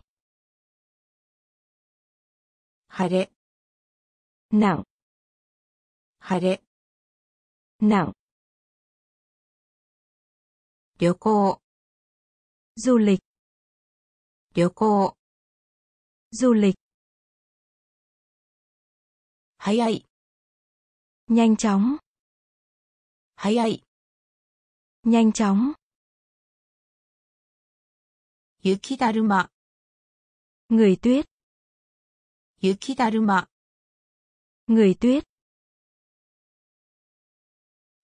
晴れ、 nặng, 晴れ、 nặng, 旅行、 du lịch, 旅行、 du lịch, 早い、 nhanh chóng, 早い、 nhanh chóng, 雪だるま、 người tuyết, 雪だるま、 người tuyết,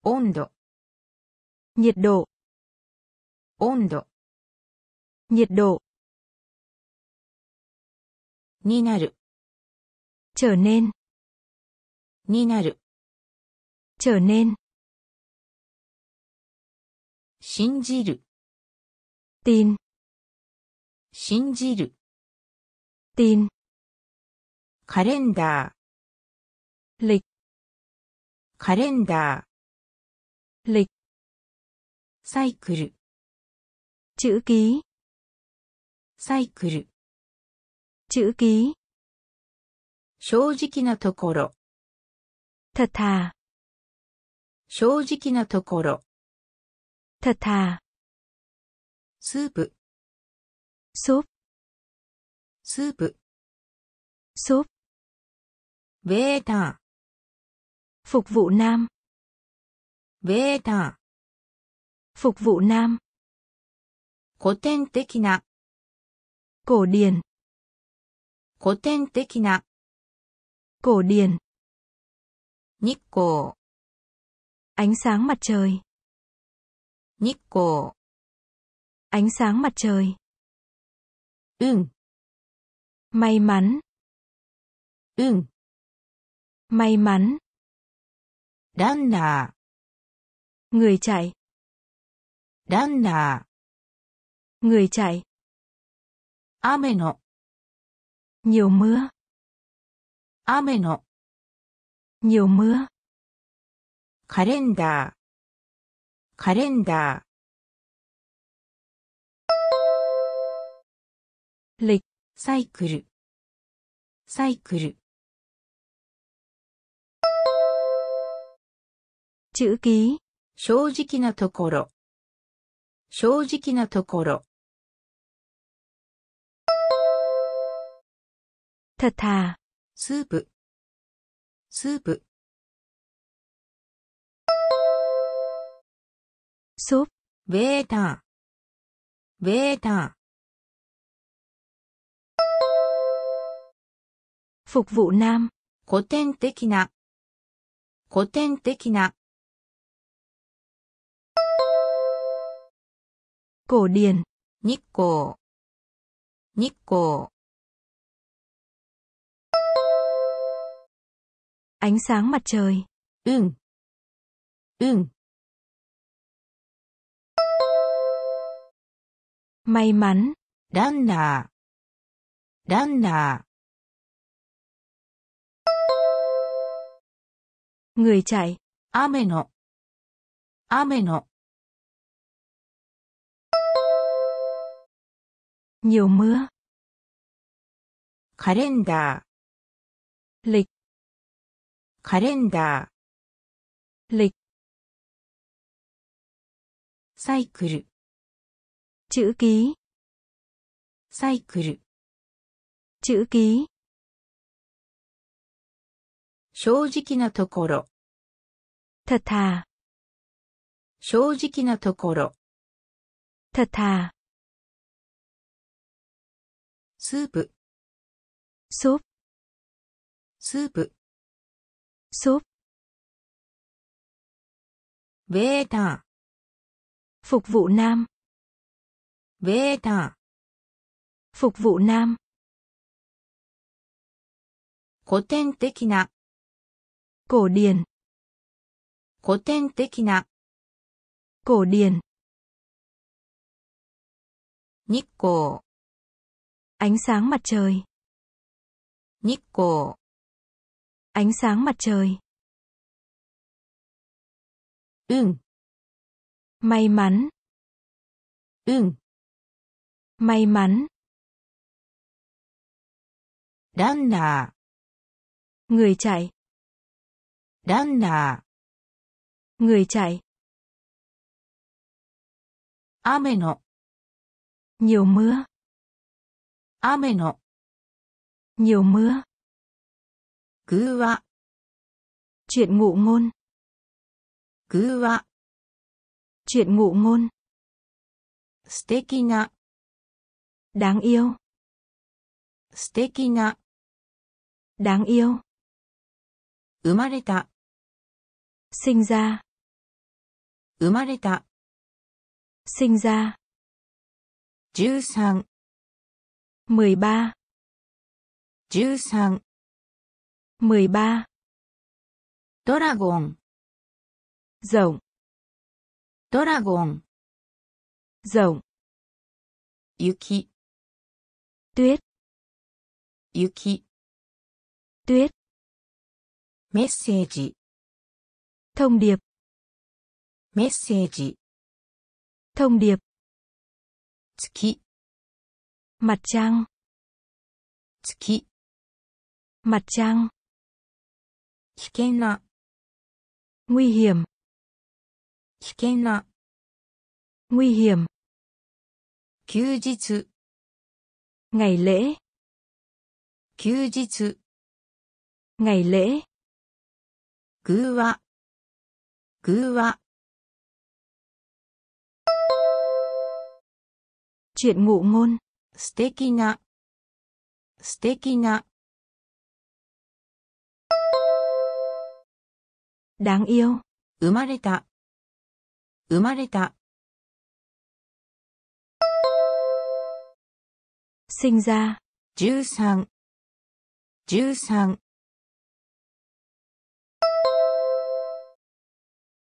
温度、 nhiệt độ, 温度、 nhiệt độ, になる、 trở nên, になる、 trở nên, 信じる、tin, 信じる、tin, カレンダー、lịch, カレンダー、lịch, サイクル、chữ ký, サイクル、chữ ký, 正直なところ、thật thà, 正直なところ、thật thà, スープ、 súp, スープ、 súp, ウェータ phục vụ nam, ー、ウェータ phục vụ nam, ー、古典的な、 cổ điển, 古典的な、 cổ điển, 日光、 ánh sáng mặt trời, Nich cổ. Ánh sáng mặt trời. Ưng. May mắn. Ưng. May mắn. Runner người chạy. Runner người chạy. Ame no. Nhiều mưa. Ame no. Nhiều mưa. Calendar カレンダー、カレサイクル、サイクル、chữ ký, 正直なところ、正直なところ、thật thà, スープ、スープ、súp, bê ta, bê ta. Phục vụ nam, cổ tên tích na, cổ tên tích na. Cổ điển, nhích cổ, nhích cổ. Ánh sáng mặt trời. Ưng. Ưng. may mắn. Đan nà. Đan nà. Người chạy. Ame no. Ame no. Nhiều mưa. Calendar lịch. Calendar lịch. Cycle. Chữ ký, サイクル、chữ ký, 正直なところ、thật thà, 正直なところ、thật thà, スープ、súp, スープ、súp, ウェータ phục vụ nam, waiter phục vụ nam. 古典的な cổ điển. 古典的な cổ điển. 日光 ánh sáng mặt trời. 日光 ánh sáng mặt trời. 運 may mắn. 運 may mắn, ランナ người chạy, ー、ランナ người chạy, ー、雨の、 nhiều mưa, 雨の、 nhiều mưa, 偶話、 chuyện ngụ ngôn, 偶話、 chuyện ngụ ngôn, 素敵な、 đáng yêu, 素敵な、 đáng yêu, 生まれた、 sinh ra, 生まれた、 sinh ra, 13、 13, 13、 13, ドラゴン、 rộng, ド デュエ雪デュエメッセージ thông điệp message thông điệp Tsuki mặt trăng Tsuki mặt trăng Kikenna nguy hiểm Kikenna nguy hiểm 休日 ngày lễ, 休日、ngày lễ, 偶話、偶話、chuyện ngụ ngôn, 素敵な、素敵な、đáng yêu, 生まれた、生まれた、sinh ra. 13 13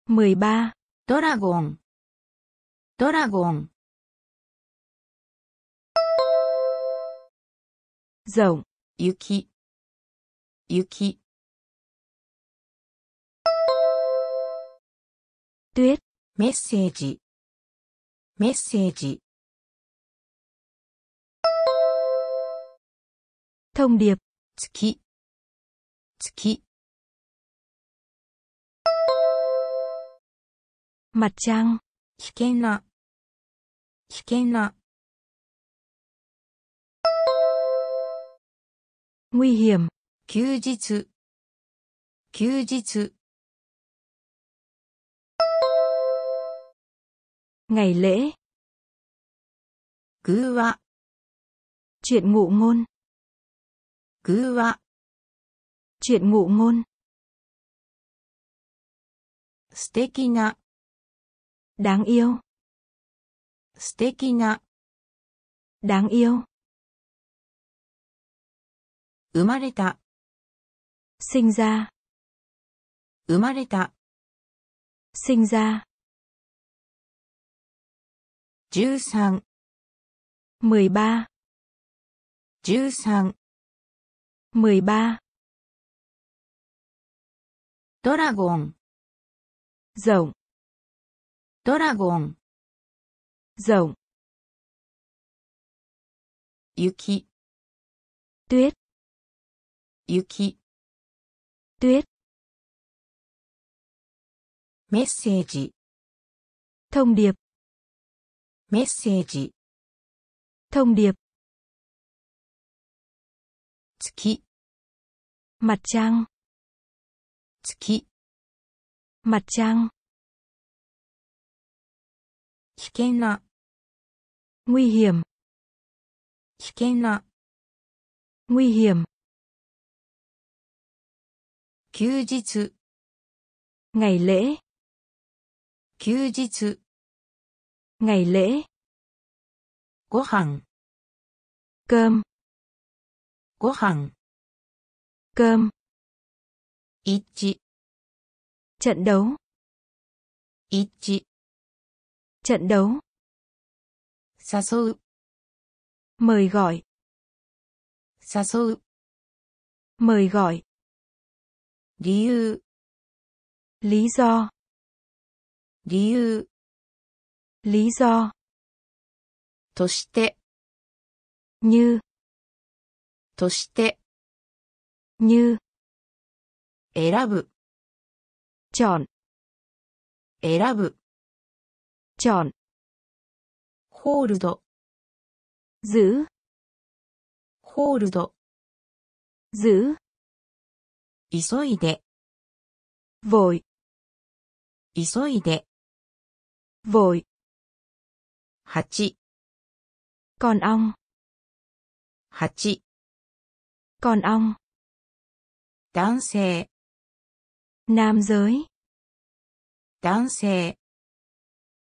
13 Dragon. Dragon. Rộng. Yuki. Yuki. Tuyết. Message. Message. thông điệp, 月、月、 mặt trăng, 危険な、危険な、 nguy hiểm, 休日、休日、 ngày lễ, 偶話、 chuyện ngụ ngôn, 偶話、 chuyện ngụ ngôn, 素敵な、 đáng yêu, 素敵な、 đáng yêu, 生まれた、 sinh ra, 生まれた、 sinh ra, 13、 13, 13、 13. Dragon. Rộng. Dragon. Rộng. Yuki. Tuyết. Yuki. Tuyết. Message. Thông điệp. Message. Thông điệp. 月、 mặt trăng, 月、 mặt trăng, 危険な、 nguy hiểm, 危険な、 nguy hiểm, 休日、 ngày lễ, 休日、 ngày lễ, ご飯、 cơm, ご飯、 cơm, 一致、 trận đấu, 一致、 trận đấu, 誘う、 mời gọi, 誘う、 mời gọi, 理由、 lý do, 理由、 lý do, として、 như, として。new, 選ぶ。ちょん、選ぶ。ちょん、ホールド、ずホールド、ず急いで、ぼい、急いで、ぼい。八、こんあん、八、con ong. Đán xe. Nam giới. Đán xe.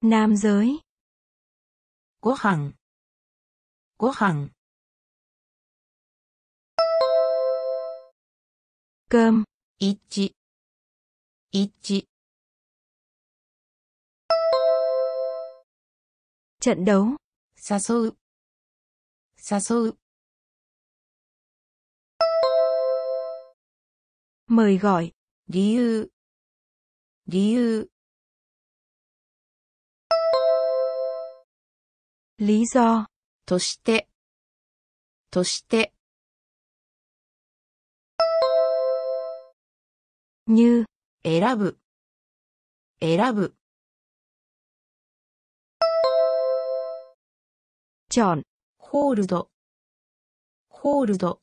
Nam giới. quốc hằng. quốc hằng. Cơm. Ít chị. Ít chị. trận đấu xa xôi. Mời gọi. 理由。理由。Lý do. として。として。Như. 選ぶ。選ぶ。Chọn. ホールド。ホールド。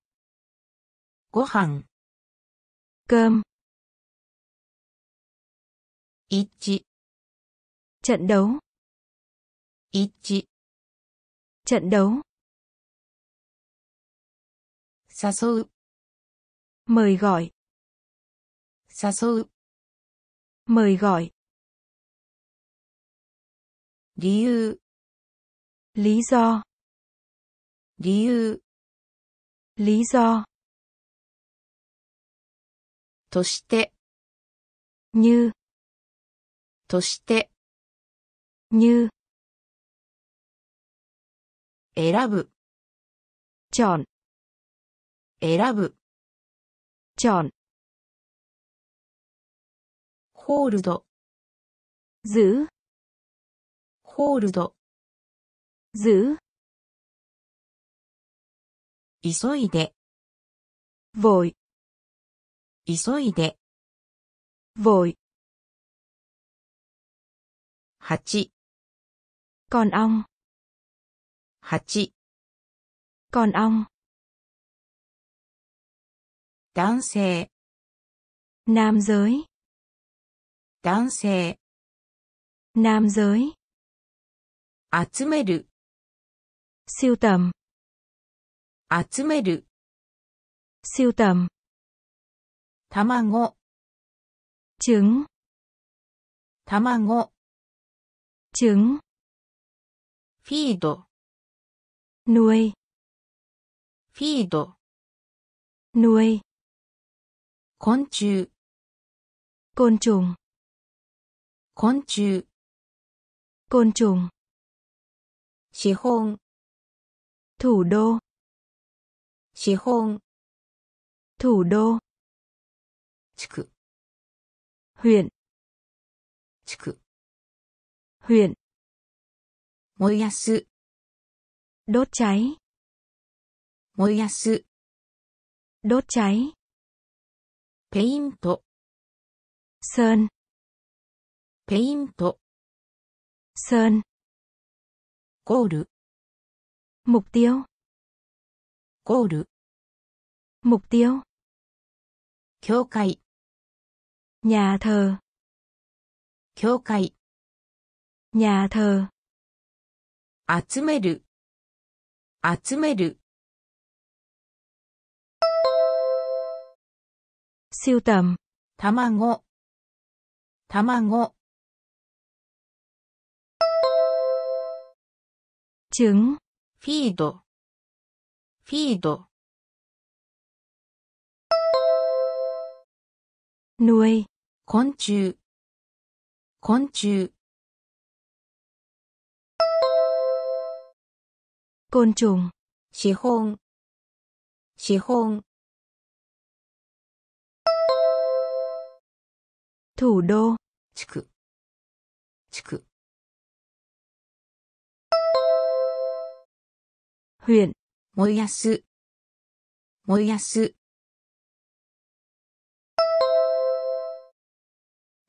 ご飯 cơm. Ichi. Trận đấu. Ichi. Trận đấu. Sasou. Mời gọi. Sasou. Mời gọi. Lý do. Lý do lý do. として、ニュー、として、ニュー。選ぶ、ちょん、選ぶ、ちょん。ホールド、ズー、ホールド、ズー。急いで、void. 急いで。 Vội. 八。 Con ong. 八。 Con ong. 男性。 Nam giới. 男性。 Nam giới. 集める。 Siêu tầm. 集める。 Siêu tầm. Tamago. Trứng. Tamago. Trứng. Feed. Nuôi. Feed. Nuôi. Côn trùng. Côn trùng. Côn trùng. Côn trùng. Chỉ hôn. Thủ đô. Chỉ hôn. Thủ đô. 地区。huyện 地。燃やす。どっちゃい燃やす。どっちゃいペイント。セン。ペイント。セン。ゴール。目標。ゴール。目標。教会。Nhà thờ. 教会。 Nhà thờ. 集める。集める。 Siêu tầm. 卵。卵。 Trứng. フィード。フィード。 Nuôi. 昆虫。昆虫。Côn trùng. 資本。資本。Thủ đô. 地区。地区。Huyện. 燃やす。燃やす。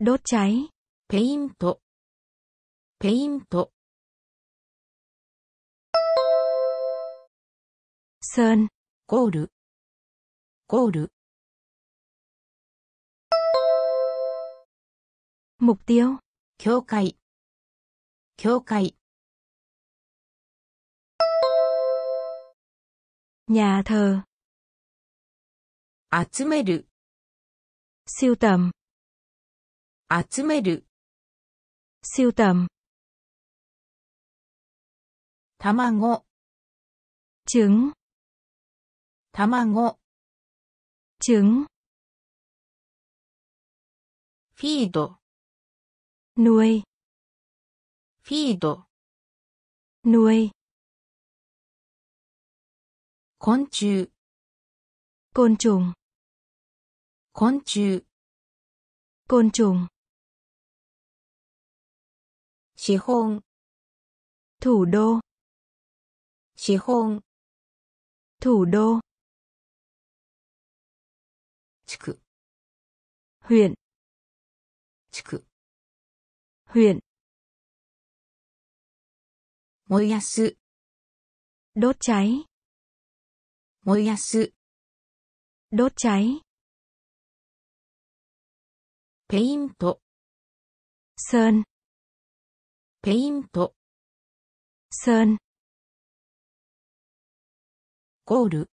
Đốt cháy. ペイント。ペイント。 Sơn. ゴール。ゴール。 Mục tiêu. 教会、教会、 Nhà thờ. 集める、 Siêu tầm. 集める、 Siêu tầm. 卵、 Trứng. 卵、 Trứng. フィード、 Nuôi. フィード、 Nuôi. 昆虫、 Côn trùng. 昆虫、 Côn trùng. Chí hôn. Thủ đô. Chí hôn. Thủ đô. Chiku. Huyện. Chiku. Huyện. Mỗi yasu. Đốt cháy. Mỗi yasu. Đốt cháy. Paint. Sơn. ペイント、 Sơn. ゴール、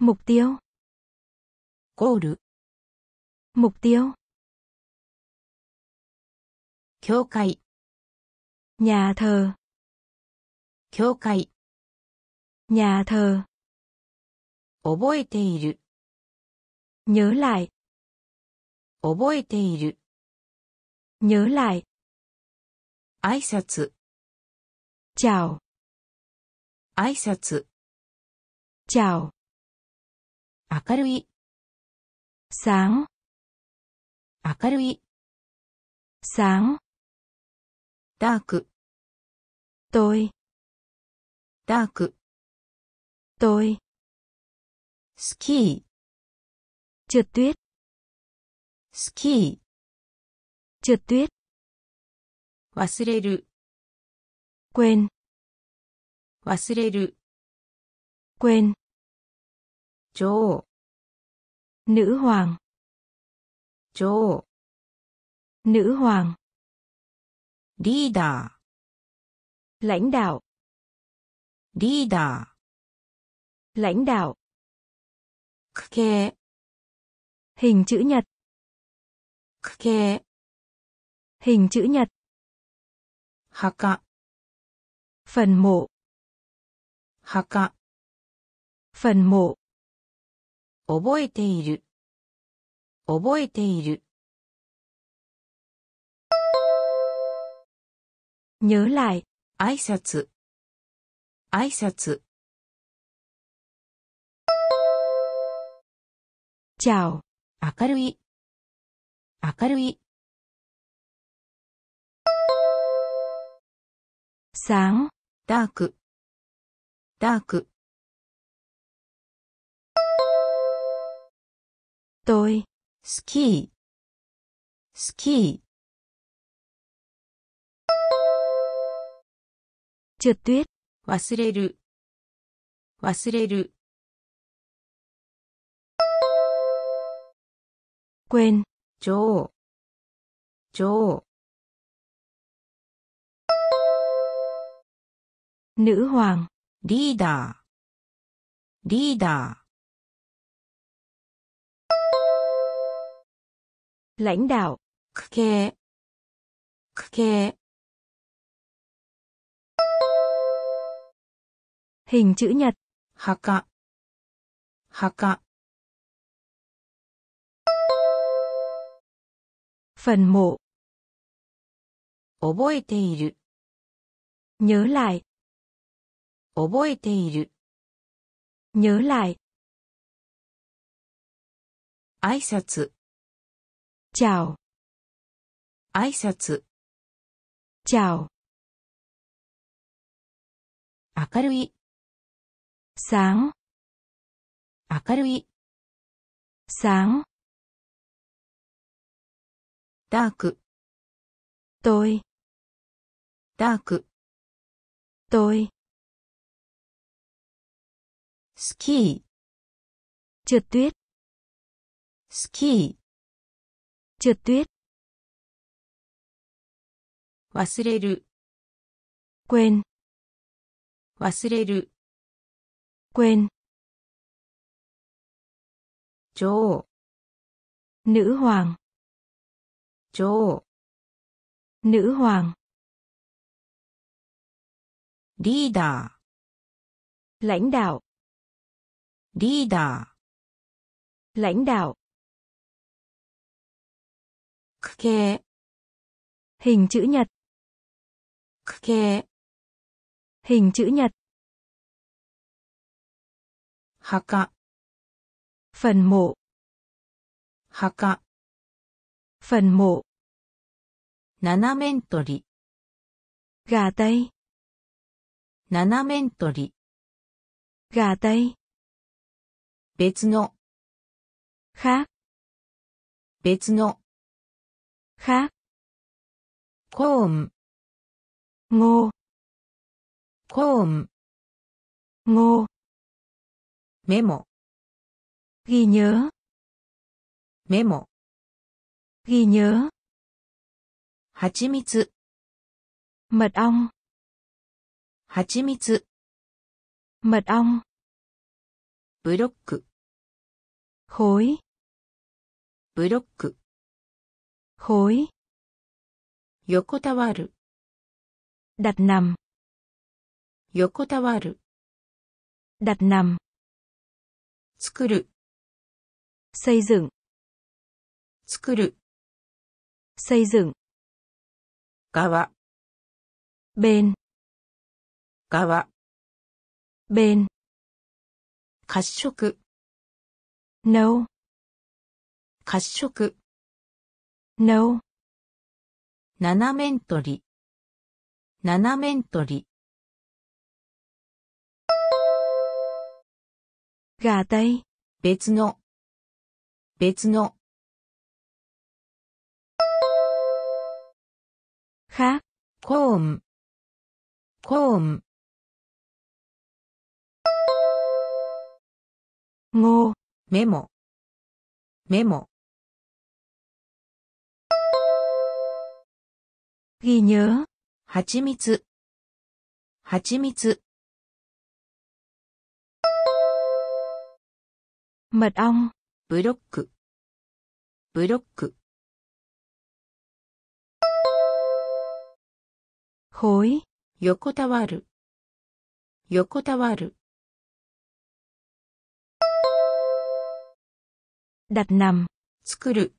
Mục tiêu. ゴール、 Mục tiêu. 教会、 Nhà thờ. 教会、 Nhà thờ. 覚えている、 Nhớ lại. 覚えている、 Nhớ lại. 挨拶。チャオ。挨拶。チャオ。明るい。さん。明るい。さん。ダーク。トい。ダーク。トい。スキー。チュッスキ tuyết. 忘れる。quên 忘れる。quên 女王 nữ hoàng 女王 nữ hoàng leader lãnh đạo leader lãnh đạo kê hình chữ nhật kê hình chữ nhật 墓、Phần mộ. 墓、Phần mộ. 覚えている、覚えている、Nhớ lại. 挨拶、挨拶、Chào. 明るい、明るい、Sáng. ダーク、ダーク、 Tôi. スキー、スキー、 Trượt tuyết. 忘れる、忘れる、 Quên. 女王、女王、 nữ hoàng. Leader leader lãnh đạo. 크게 크게 hình chữ nhật. Haka haka phần mộ. 覚えている nhớ lại. 覚えている。nhớ。挨拶。チャオ。挨拶。明るい。さん。明るい。さん。ダーク。遠い。ダーク。遠い。ski. Trượt tuyết. Ski. Trượt tuyết. 忘れる quên. 忘れる quên. 女王 nữ hoàng. 女王 nữ hoàng. Leader lãnh đạo. Leader. Lãnh đạo. 크게. Hình chữ nhật. 크게. Hình chữ nhật. Haka. Phần mộ. Haka. Phần mộ. Nanamentori. Gà tây. Nanamentori. Gà tây. 別の、は、別の、は、コーン、ご、コーン、ご、メモ、ギニューメモ、ギニューはちみつ、mật ong, hạt んブロック。ほい。ブロック。ほい。横たわる。だっなん。横たわる。だっなん。くる。せいずん。つくる。せいずん。がわ。べん。がわ。べん。褐色、nấu, 褐色、nấu, 七面鳥、七面鳥、gà tây, 別の、別の、khác, コーン、コーン、メモ、メモ、ghi nhớ, 蜂蜜、蜂蜜、mật ong, ブロック、ブロック、khối, 横たわる、横たわる、đặt nằm, 作る、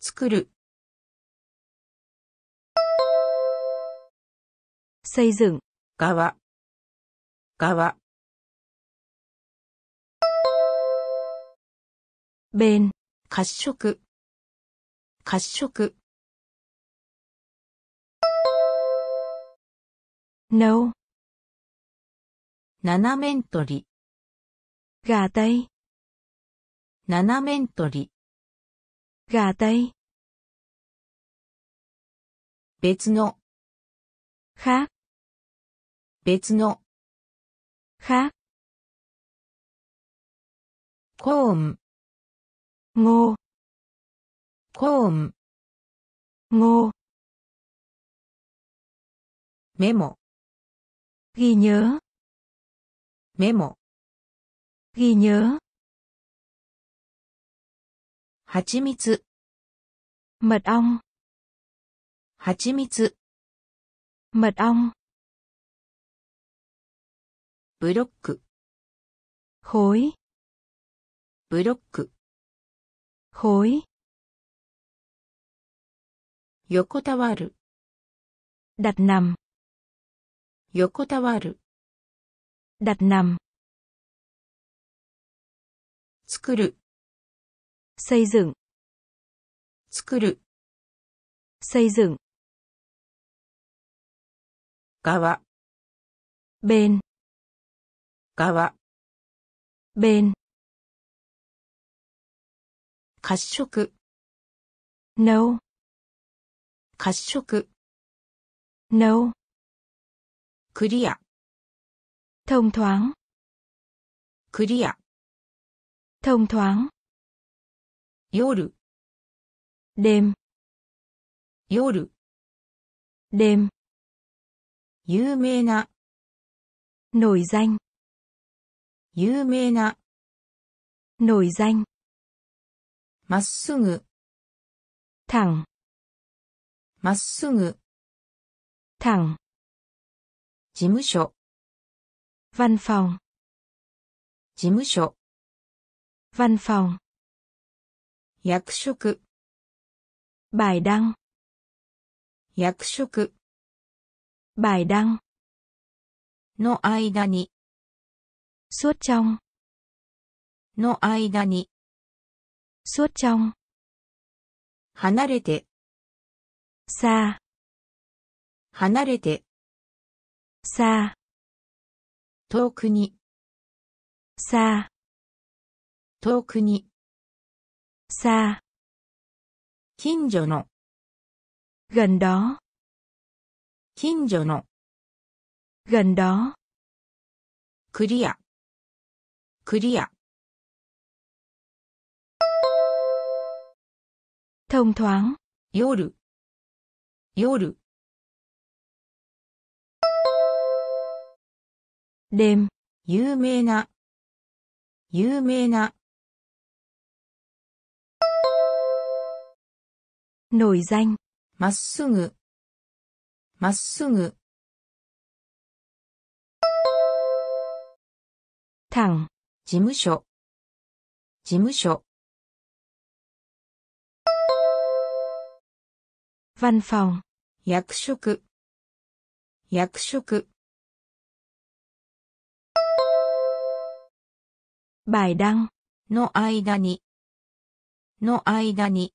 作る、xây dựng, 側、側、bên, 褐色、褐色、nấu, 七面鳥、gà tây, 七面鳥。がたい。別の。は。別の。は。コーン。もう。コーン。もう。メモ。ぎにょ。メモ。ぎにょ。蜂蜜、mật ong, 蜂蜜、mật ong, ブロック、khối, ブロック、khối, 横たわる、đặt nằm, 横たわる、đặt nằm, 作る、xây dựng, 作る、 xây dựng, 側、 bên, 側、 bên, 褐色、 nấu, 褐色、 nấu, クリア、 thông thoáng, クリア、 thông thoáng, 夜、đêm, 夜、đêm 有名な、nổi danh 有名な、nổi danh まっすぐ、thẳng まっすぐ、thẳng 事務所、văn phòng 事務所、văn phòng 役職、bài đăng 役職 bài đăng の間に、suốt trong の間に、suốt trong 離れて、xa 離れて、xa 遠くに、xa 遠くに、xa 近所の、gần đó 近所の、gần đó クリア、クリア、thông thoáng 夜、夜、đêm 有名な、有名な、nổi danh まっすぐ、まっすぐ、thẳng 事務所、事務所、văn phòng 役職、役職、bài đăng の間に、の間に、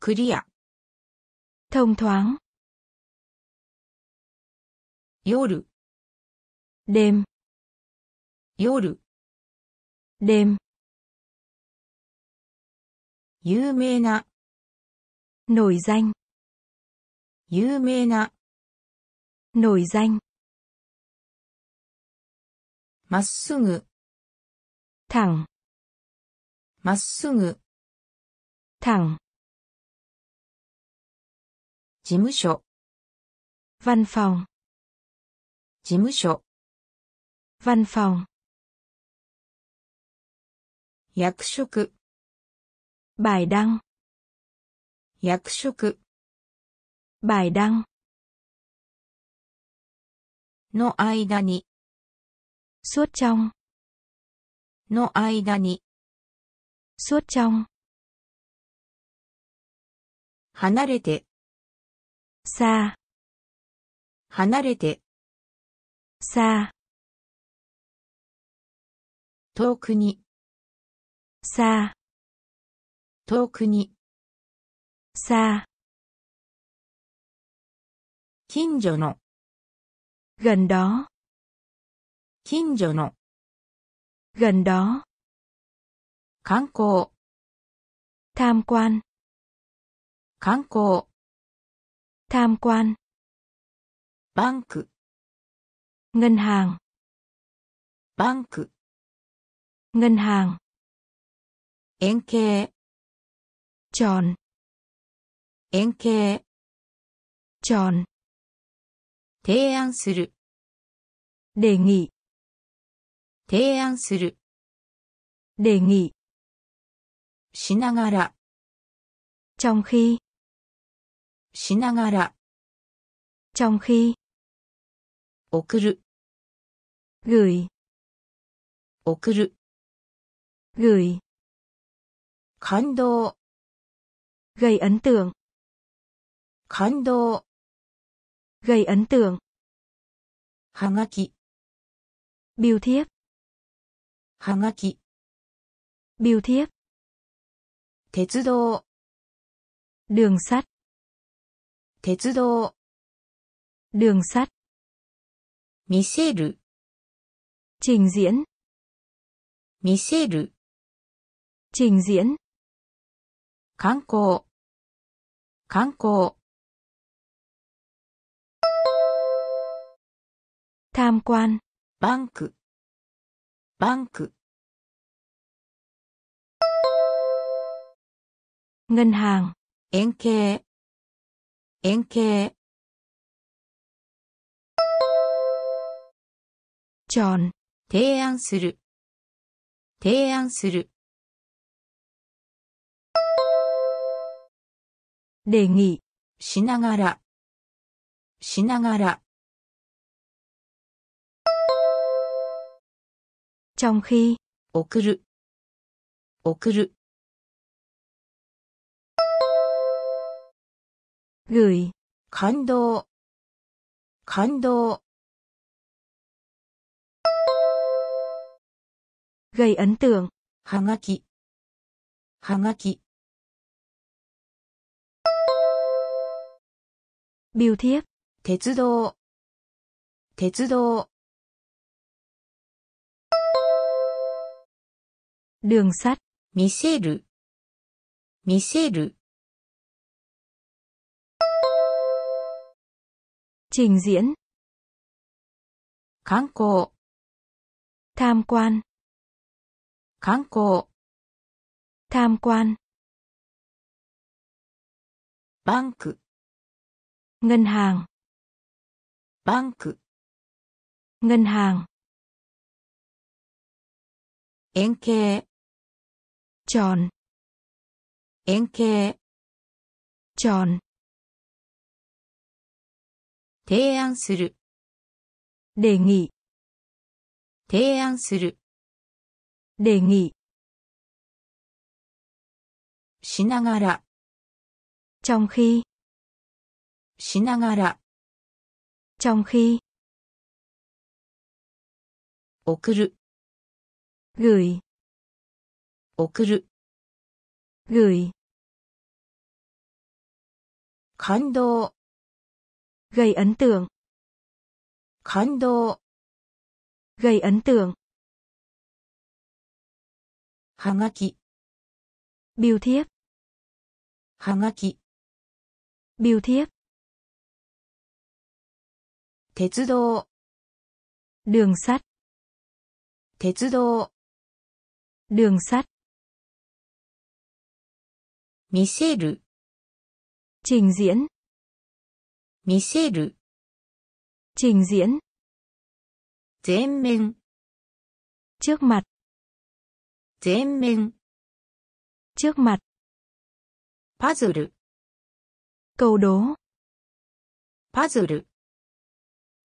クリア、 thông thoáng 夜、 đêm 夜、 đêm 有名な、 nổi danh 有名な、 nổi danh まっすぐ、 thẳng まっすぐ、 thẳng 事務所、văn phòng 事務所、văn phòng 役職、bài đăng 役職 bài đăng の間に、suốt trong の間に、suốt trong 離れて、さあ。離れて。さあ。遠くに。さあ。遠くに。さあ。近所の。gần。近所の。gần。観光。tham。観光。tham quan バンク、 ngân hàng バンク、 ngân hàng 円形、 tròn 円形、 tròn 提案する、 đề nghị 提案する、 đề nghị しながら、 trong khi しながら、 trong khi 送る、 gửi 送る、 gửi 感動、 gây ấn tượng 感動、 gây ấn tượng はがき、 biêu thiếp はがき、 biêu thiếp 鉄道、 đường sắt, 鉄道、 đường sắt, 見せる、 trình diễn, 見せる、 trình diễn, 観光、観光、 tham quan, バンク、バンク、 ngân hàng, 円形、 円形、tròn, 提案する、提案する、đề nghị, しながら、しながら、trong khi, 送る、送る、gửi, 感動、感動、 gây ấn tượng, はがき、はがき、 biêu thiếp, 鉄道、鉄道、 đường sắt, 見せる、見せる、 trình diễn, 観光、 tham quan, 観光、 tham quan, バンク、 ngân hàng, バンク、 ngân hàng, 円形、 tròn, 円形、 tròn, 提案する。提議提案する。提議しながら。trong khi しながら。trong khi 送る。gửi 送る。gửi 感動。gây ấn tượng, 感動、 gây ấn tượng, はがき、 biêu thiếp, はがき、 biêu thiếp, 鉄道、 đường sắt, 鉄道、 đường sắt, 見せる、 trình diễn, 見せる、 trình diễn, 全面、 trước mặt, 全面、 trước mặt, パズル、 câu đố, パズル、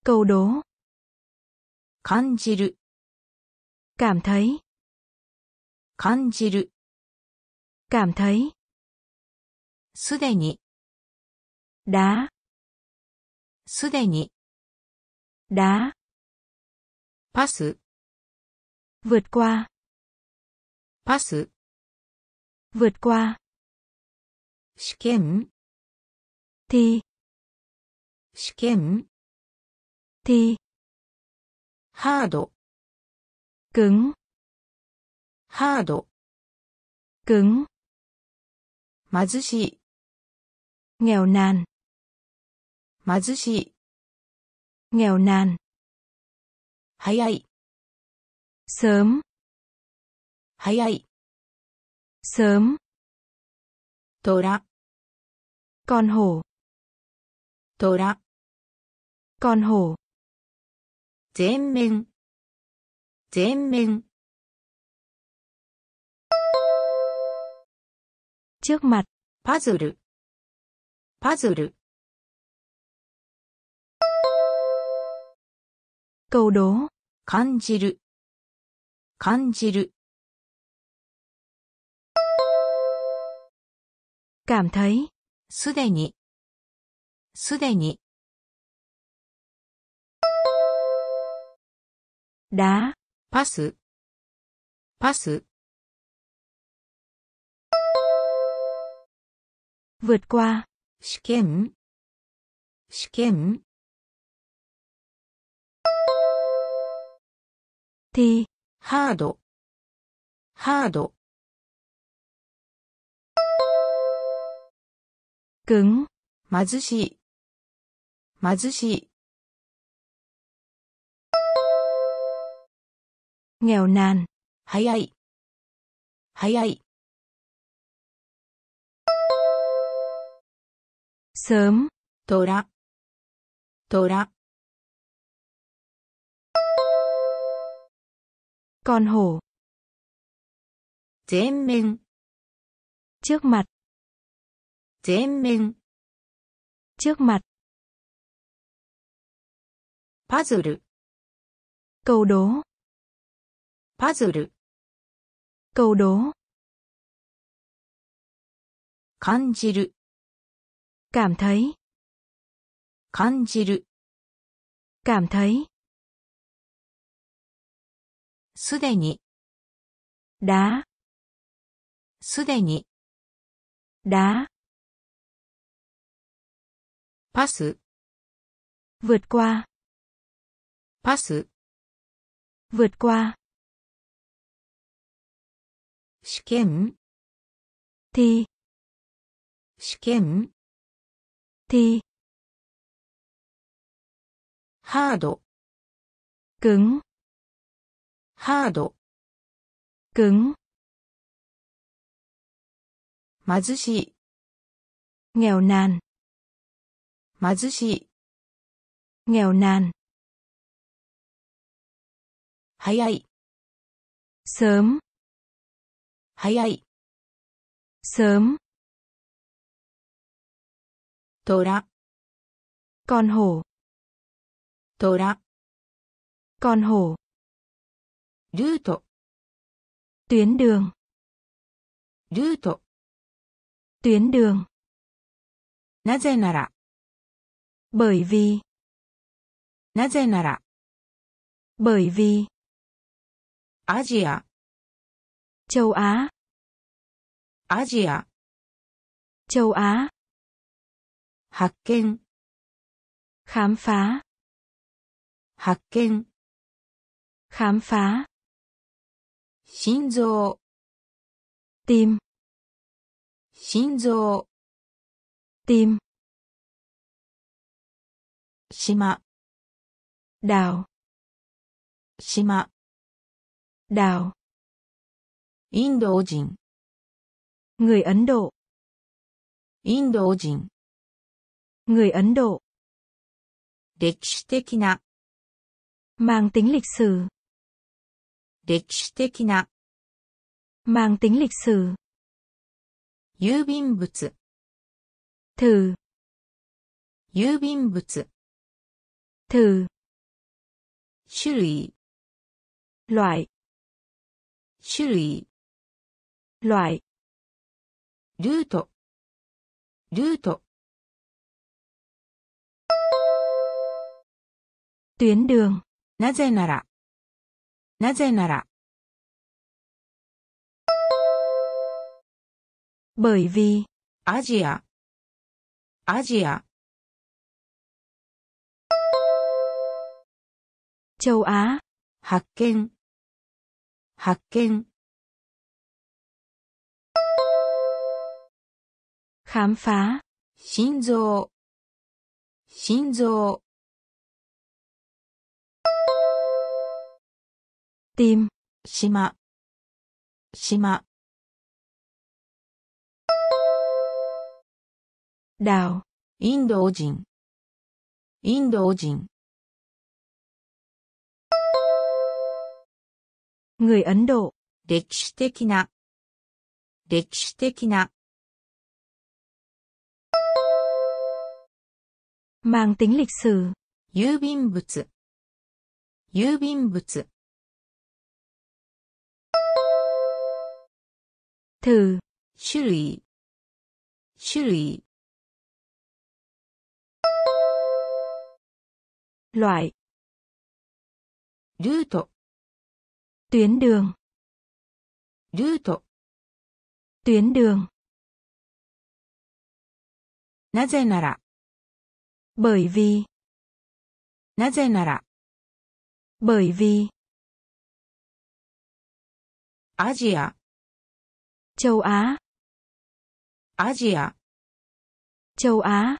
câu đố, 感じる、 cảm thấy, 感じる、 cảm thấy, すでに、 đá, すでに、 đá, パス、 vượt qua, パス、 vượt qua, 試験、 thi, 試験、 thi, ハード、 cứng, ハード、 cứng, 貧しい、 nghèo nàn, 貧しい、 nghèo nàn, 早い、 sớm, 早い、 sớm, 虎、 con hổ, 虎、 con hổ, 全面、全面、 trước mặt, パズ câu đố, 感じる、感じる、 cảm thấy, すでに、すでに、 đá, パス、パス、 vượt qua, 試験試験 thi, ハードハード cứng, 貧しい。貧しい。nghèo nàn, 早い。早い。sớm, 虎虎 con hổ, 全面 trước mặt, 全面 trước mặt, パズル câu đố, パズル câu đố, 感じる cảm thấy, 感じる cảm thấy, すでに đá, すでに đá, パス vượt qua, パス vượt qua, 試験 thi, 試験 thi, ハード cứng, ハード cứng, 貧しい nghèo nàn, 貧しい nghèo nàn, 早い sớm, 早い sớm, 虎 con hổ, 虎 con hổ, ルート tuyến đường, ルート tuyến đường, なぜなら bởi vì, なぜなら bởi vì, アジア châu Á, アジア châu Á, 発見 khám phá, 発見 khám phá, 心臓 tim, 心臓 tim, 島 đảo, 島 đảo, インド人 người Ấn Độ, インド人 người Ấn Độ, 歴史的な mang tính lịch sử, 歴史的な mang tính lịch sử, 郵便物 thử, 郵便物 thử, 種類 loại, 種類 loại, ルートルート tuyến đường, なぜならなぜなら bởi vì, アジアアジア châu Á, 発見発見 khám phá, 心臓心臓 島、島、島。ラオ、インド人、インド人。người Ấn 歴史的な歴史的な mang tính 郵便物郵便物 thử, 種類種類 loại, ルート tuyến đường, ルート tuyến đường, なぜなら、 Bởi vì. なぜなら、 Bởi vì. アジア、 châu Á. Asia. Châu Á.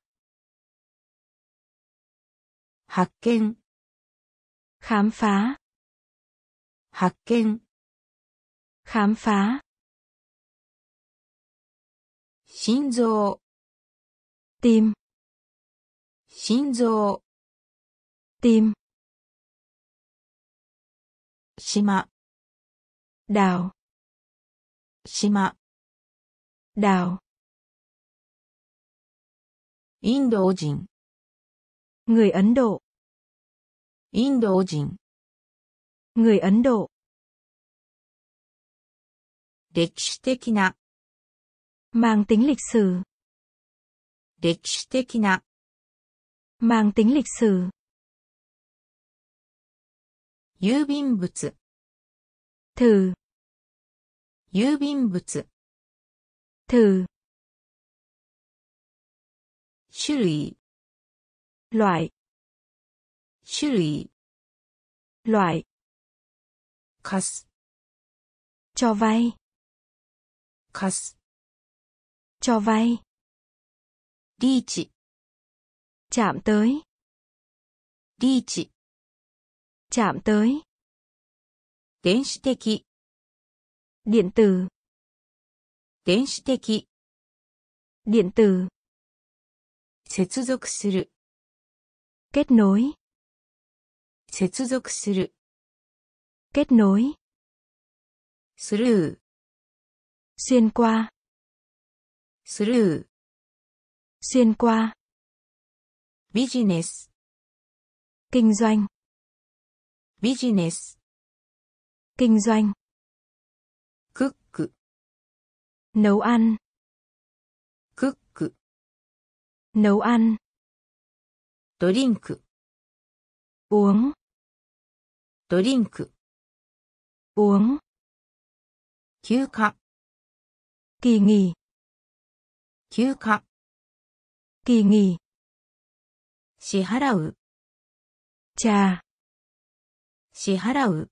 Hạt kiến khám phá. Hạt kiến khám phá. Xin dô tim Xin tim Shima. Đảo. 島、 Đảo. インド人、 Người Ấn Độ. インド人、 Người Ấn Độ. 歴史的な、 Mang tính lịch sử. 歴史的な、 Mang tính lịch sử. 郵便物、 Thử. 郵便物、 Thử. 種類、 Loại. 種類、 Loại. 貸す、 Cho vay. 貸す、 Cho vay. リーチ、 Chạm tới. リーチ、 Chạm tới. 電子的、 Điện tử. 電子的、 Điện tử. 接続する、 Kết nối. 接続する、 Kết nối. スルー、 Xuyên qua. スルー、 Xuyên qua. ビジネス、 Kinh doanh. ビジネス、 Kinh doanh. Nấu ăn. クック、 Nấu ăn. ドリンク、 Uống. ドリンク、 Uống. 休暇、 Kỳ nghỉ. 休暇、 Kỳ nghỉ. 支払う、 Trà. 支払う、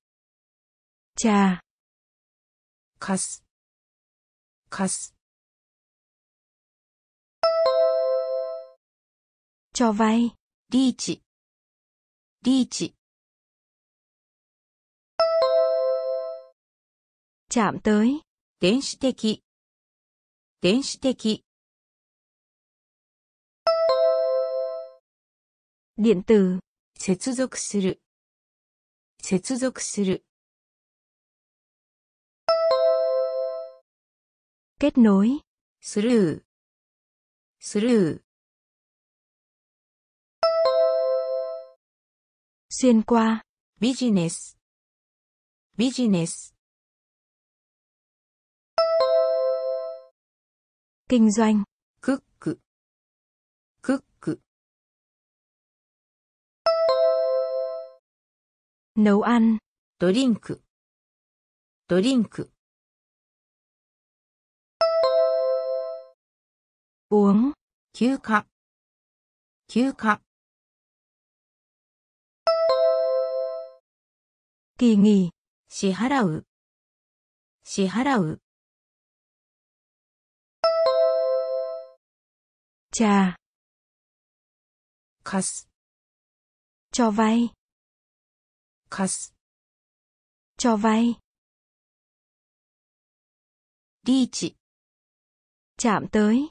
Trà. 貸す、 貸す、Cho vay. リーチ、リーチ、Chạm tới. 電子的、電子的、Điện tử. 接続する、接続する、Kết nối. スルー、スルー、 Xuyên qua. ビジネス、ビジネス、 Kinh doanh. クック、クック、 Nấu ăn. ドリ Uống. 休暇、休暇、 Kỳ nghỉ. 支払う、支払う、 Trà. 貸す、 Cho vay. 貸す、 Cho vay. リーチ、 Chạm tới.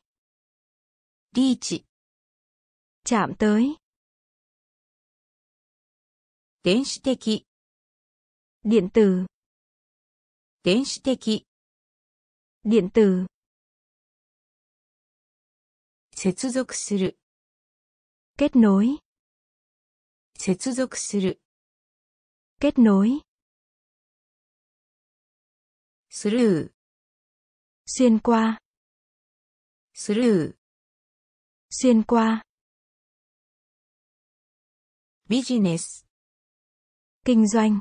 リーチ、 Chạm tới. 電子的、 Điện tử. 電子的、 Điện tử. 接続する、 Kết nối. 接続する、 Kết nối. スルー、 Xuyên qua. スルー、 xuyên qua. Business. Kinh doanh.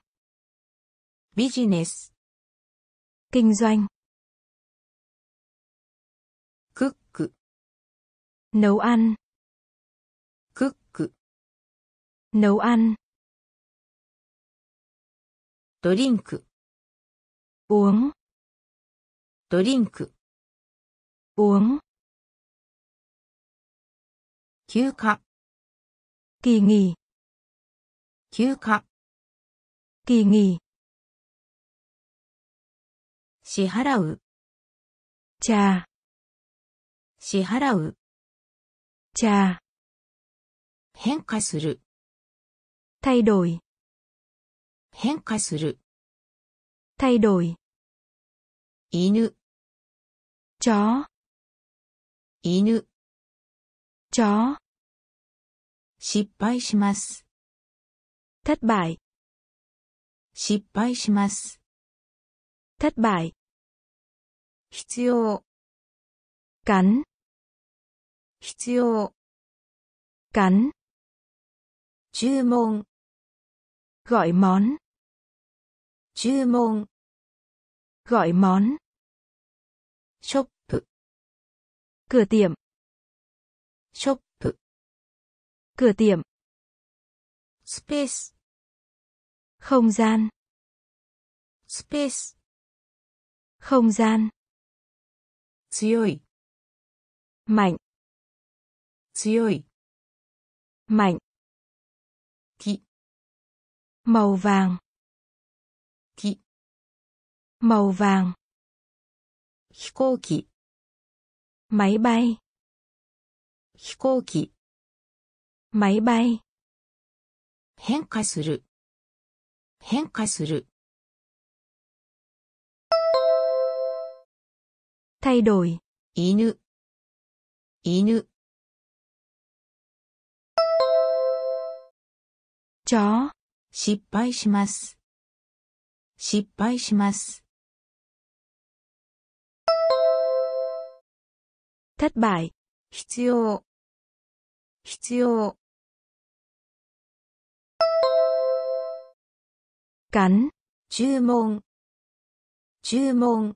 Business. Kinh doanh. Cook nấu ăn. Cook nấu ăn. Drink. Uống. Drink. Uống. 休暇。キー休暇。キー支払う。じゃあ支払う。じゃあ変化する。態度い変化する。態度い犬。じゃあ犬。chó 失敗します、 thất bại 失敗します、 thất bại 必要、 cắn 必要、 cắn 注文、 gọi món 注文、 gọi món ショップ、 cửa tiệm cửa tiệm スペース、 không gian スペース、 không gian 強い、 mạnh 強い、 mạnh 木、 màu vàng 木、 màu vàng 飛行機、 máy bay 飛行機、 máy bay. 変化する、変化する、thay đổi. 犬、犬、chó. 失敗します。失敗します。thất bại. 必要、必要、cắn 注文、注文、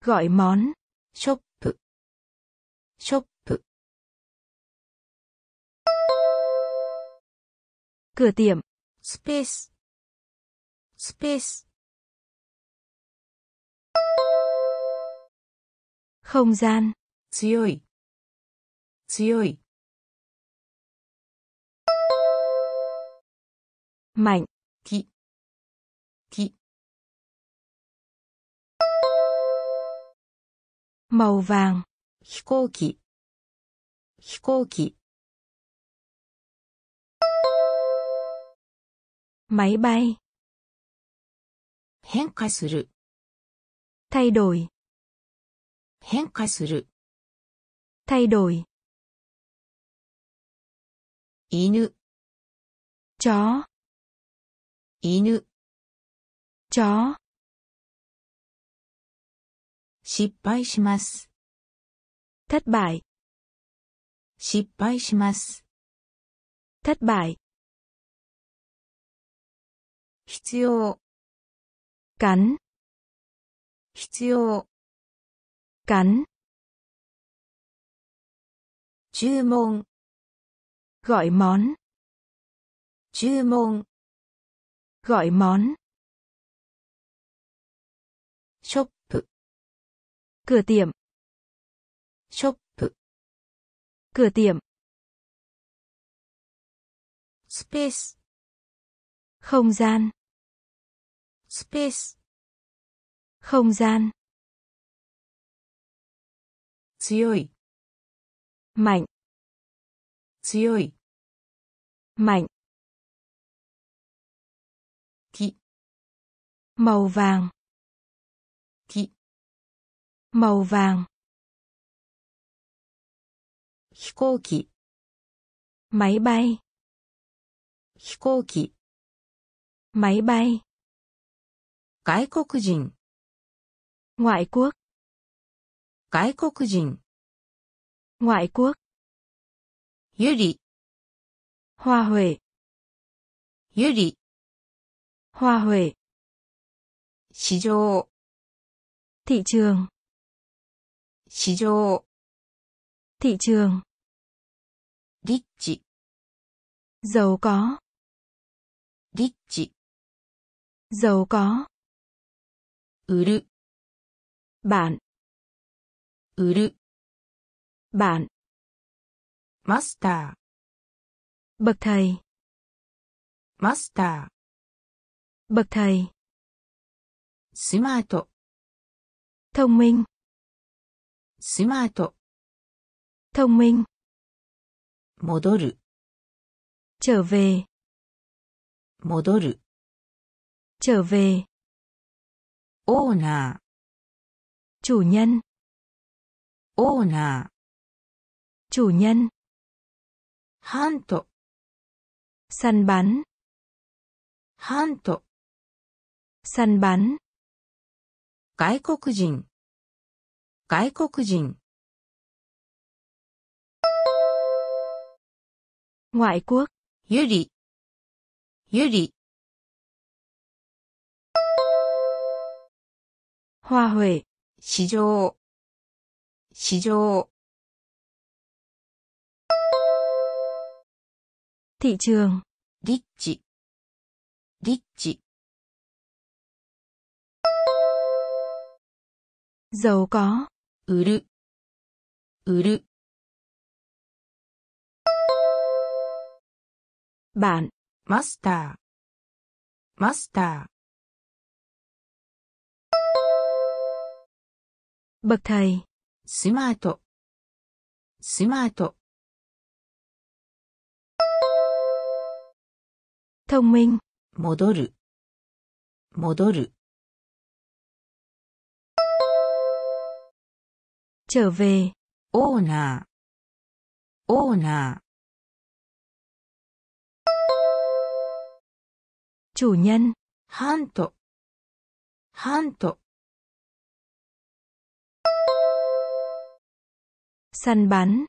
gọi món ショップ、ショップ、 cửa tiệm スペース、スペース、 không gian 強い、強い、 mạnh 木、木、 màu vàng 飛行機、飛行機、 máy bay 変化する、 thay đổi 変化する、 thay đổi 犬、 chó 犬、 chó 失敗します。 thất bại 失敗します。 thất bại 必要、 cắn 必要、 cắn 注文、 gọi món 注文、 gọi món ショップ、 cửa tiệm ショップ、 cửa tiệm スペース、 không gian スペース、 không gian 強い、 mạnh 強い、 mạnh màu vàng 木、 màu vàng 飛行機、 máy bay 飛行機、 máy bay 外国人、 ngoại quốc 外国人、 ngoại quốc ゆり、 hoa huệ ゆり、 hoa huệ 市場、 thị trường 市場、 thị trường, リッチ、 giàu có, リッチ、 giàu có, 売る、 bạn, 売る、 bạn, マスタ bậc thầy, ー、マスタ bậc thầy, ー、 smart. Thông minh. Smart. Thông minh. 戻る trở về. 戻る trở về. Owner. Chủ nhân. Owner. Chủ nhân. Hunt. Săn bắn. Hunt. Săn bắn. 外国人。外国人。外国ゆりゆり花卉市場。市場。地中リッチリッチ giàu có. 売る売る bạn. Master. Master. Bậc thầy. Smart smart thông minh. 戻る戻る trở về. Owner owner chủ nhân. Hunt hunt săn bắn.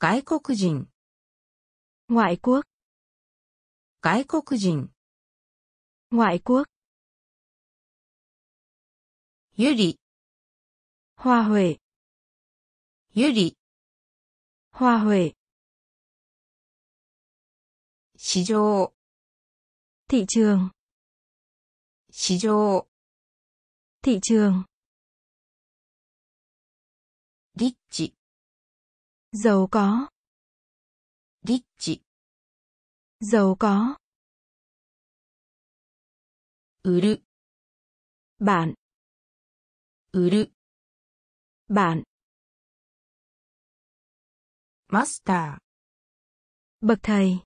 Cái quốc dân Ngoại quốc. Cái quốc dân Ngoại quốc. Yuri. 花卉ゆり花卉市場市場市場市場リッチ giàu có. リッチゾウ giàu có. 売る bạn. 売る bạn. Master. Bậc thầy.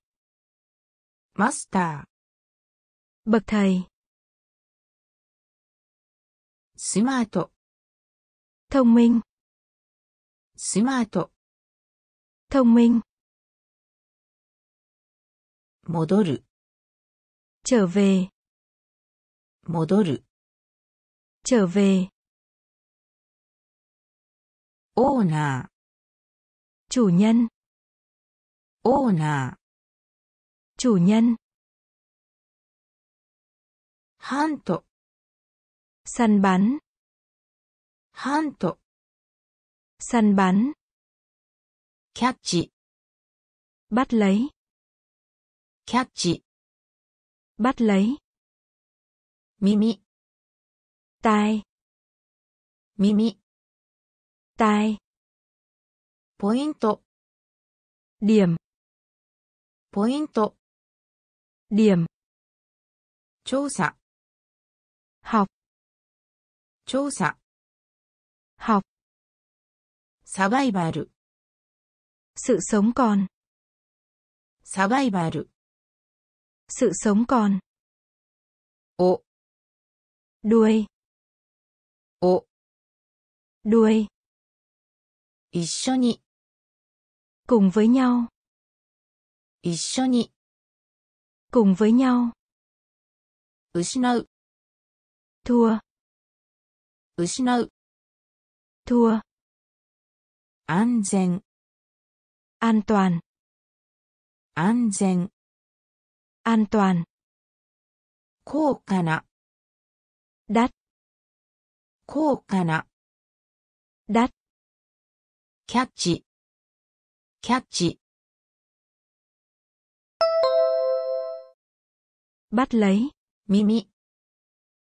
Master. Bậc thầy. Smart thông minh. Smart thông minh. Modoru. Trở về. Modoru. Trở về owner. Chủ nhân. Owner. Chủ nhân. Hunt săn bắn. Hunt săn bắn. Catch bắt lấy. Catch bắt lấy. Mimi. Tai. Mimi tai point. Điểm. Point. Điểm. Chô sạ học. Chô sạ học. Survival. Sự sống còn. Survival. Sự sống còn. Ộ đuôi. Ộ đuôi. 一緒に、 cùng với nhau, 一緒に、 cùng với nhau, 失う、 thua, 失う、 thua, 安全、 an toàn, 安全、 an toàn, 高価な、 đắt, 高価な、 đắt, キャッチ、キャッチ、 bắt lấy, 耳、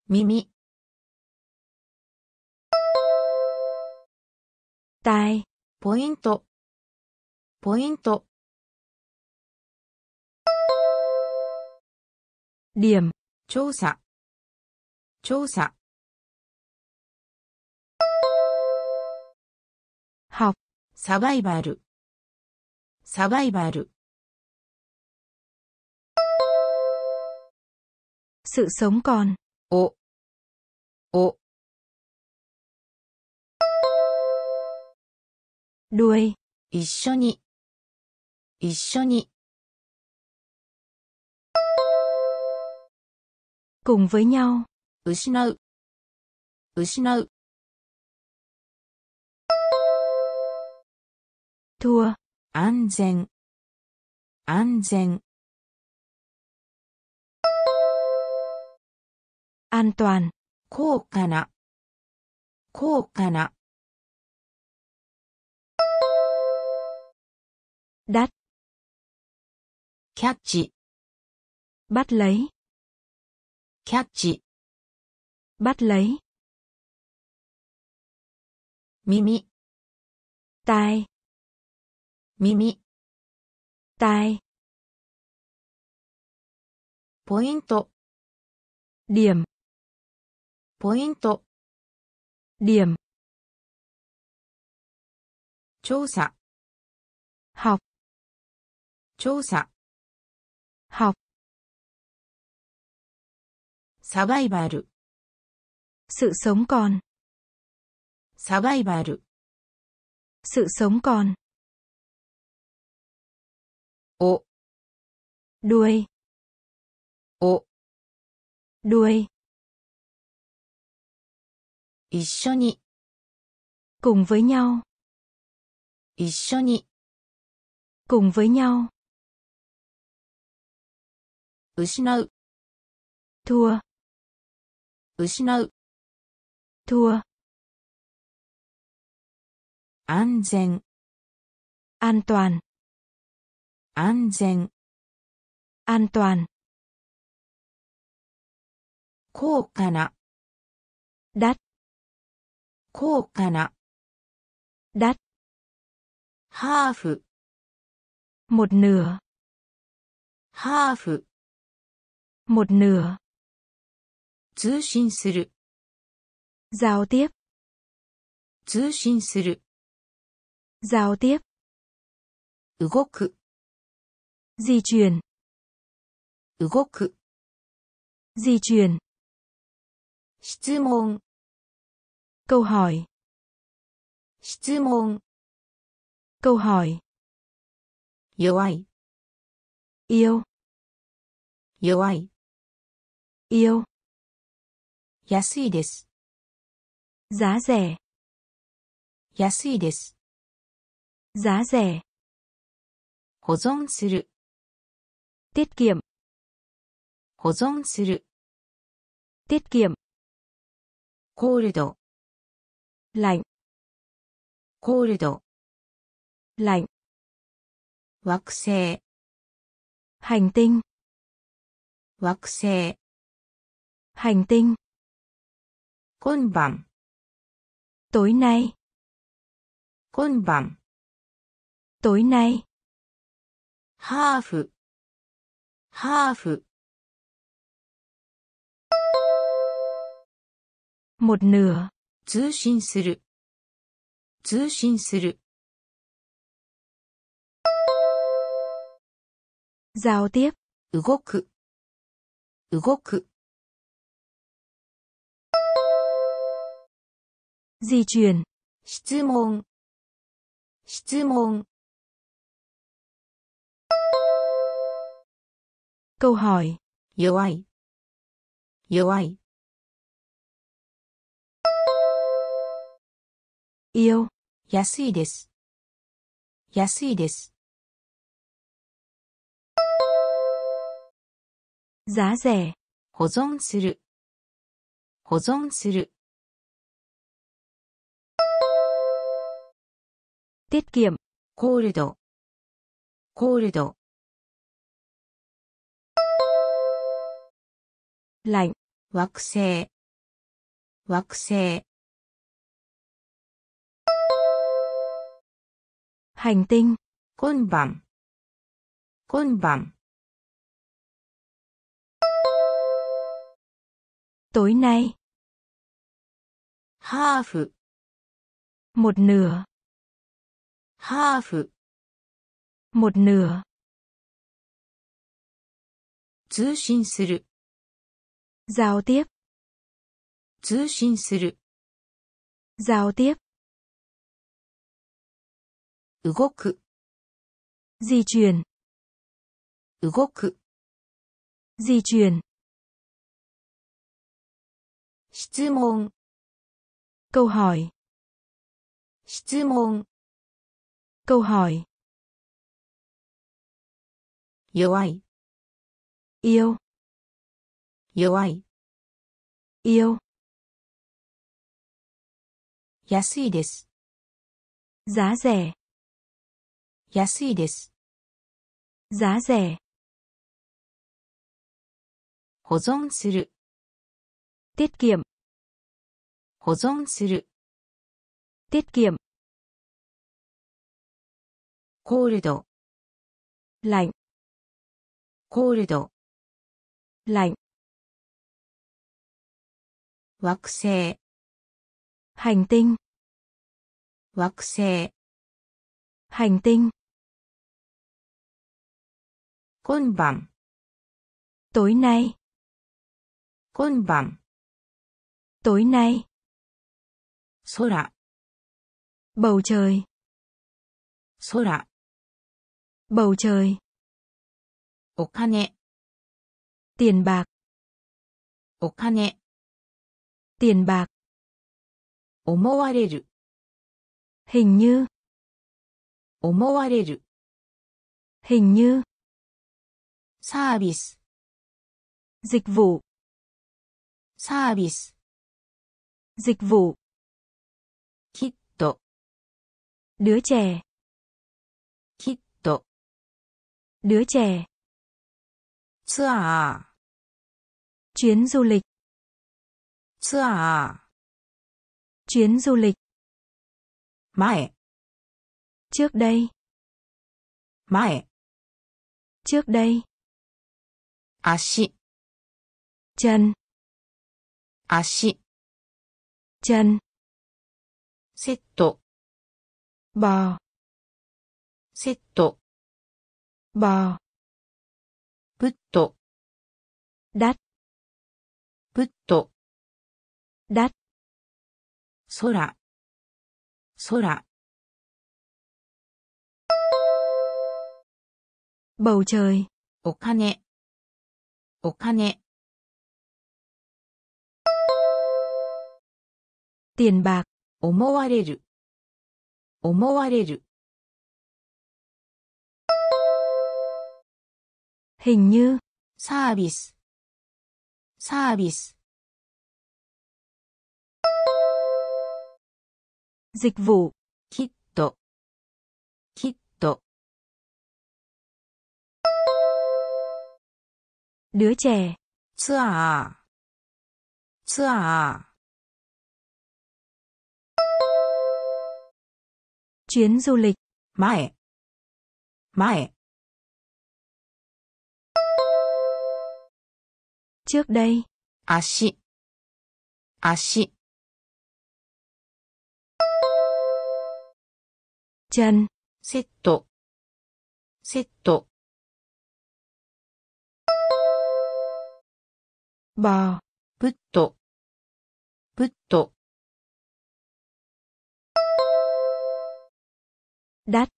耳、 tai, ポイント、ポイント、 điểm, 調査、調査、 học, サバイバル、サバイバル、sự sống còn, お、お、đuôi, 一緒に、一緒に、cùng với nhau, 失う、失う、thua, 安全、安全、 an toàn, 高価な、高価な、 đắt, キャッチ、 bắt lấy, キャッチ、 bắt lấy, 耳、 tai, 耳、 tai, ポイント、 điểm, ポイント、 điểm, 調査、 học, 調査、 học, サバイバル、 sự sống còn, サバイバル、 sự sống còn, お、 đuôi, お、 đuôi, 一緒に、 cùng với nhau, 一緒に、 cùng với nhau, 失う、 thua, 失う、 thua, 安全、 an toàn, 安全。アントアン高価な。だ。高価な。だ。ハーフ。Một ハーフ。Một 通信する。Giao tiếp。通信する。Giao tiếp。動く。Di chuyển, 動く、di chuyển, 質問、câu hỏi, 質問、câu hỏi, 弱い、yêu, 弱い、yêu, 安いです、giá rẻ, 安いです、giá rẻ, 保存する、tiết kiệm, 保存する、 tiết kiệm, コールド、 lạnh, コールド、 lạnh, 惑星、 hành tinh, 惑星、 hành tinh, 今晩、 tối nay, 今晩、 tối nay, ハーフ、 ハーフ、 một nửa, 通信する、通信する、 giao tiếp, 動く、動く、 di chuyển, 質問、質問、 câu hỏi, 弱い、弱い、yêu, 安いです、安いです、giá rẻ, 保存する、保存する、Tiết kiệm. コー Lạnh. 惑星、惑星、 Hành tinh. 今晩、今晩、 Tối nay. ハーフ、 Một nửa. ハーフ、 Một nửa. 通信する、 Giao tiếp. 通信する、 Giao tiếp. 動く、 Di chuyển. 動く、 Di chuyển. 質問、 Câu hỏi. 質問、 Câu hỏi. 弱い、 Yêu. 弱い。いよ。安いです。ざぜ。安いです。ざぜ。保存する。てっ。保存する。てっ。コールド。ライン。コールド。ライン。惑星、 Hành tinh. 惑星、 Hành tinh. 今晩、 Tối nay. 今晩、 Tối nay. 空、 Bầu trời. 空、 Bầu trời. お金、 Tiền bạc. お金、 Tiền bạc. 思われる、 Hình như. 思われる、 Hình như. サービス、 Dịch vụ. サービス、 Dịch vụ. きっと、 Đứa trẻ. きっと、 Đứa trẻ. ツア Chuyến du lịch. ツアー chuyến à? du lịch. Mãi. Trước đây. Mãi. Trước đây. Ashi. Chân. Ashi. Chân. Setto bò. Setto bò. Butto. Đắt. Butto. ット、Đắt. 空、空、Bầu trời. お金、お金、Tiền bạc. 思われる、思われる、Hình như. サービス、サービス、Dịch vụ. きっと、きっと、 Đứa trẻ. ツアー、ツア Chuyến du lịch. ー、前、前、 Trước đây. 足、足、 Chân. セット、セット、 Bò. プット、プット、 Đắt.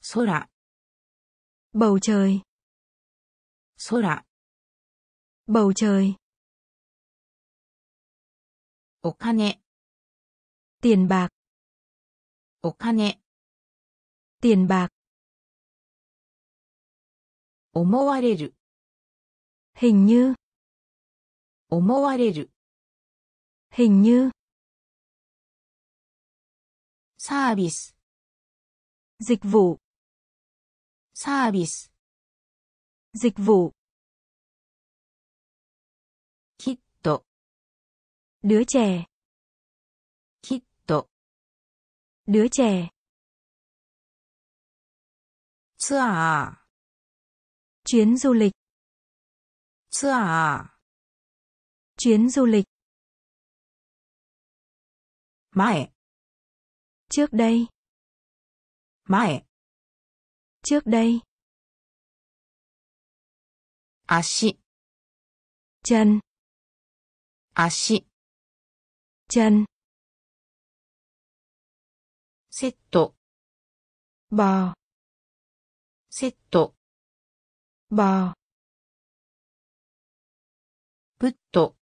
空、 Bầu trời. 空、 Bầu trời. お金、 Tiền bạc. お金、 Tiền bạc. 思われる、 Hình như. 思われる、 Hình như. サービス、 dịch vụ, サービス、 dịch vụ, キット、 đứa trẻ, đứa trẻ. À chuyến du lịch. À chuyến du lịch. Mai trước đây. Mai trước đây. Ashi chân. Ashi chân. セット、bò, セット、bò, プット、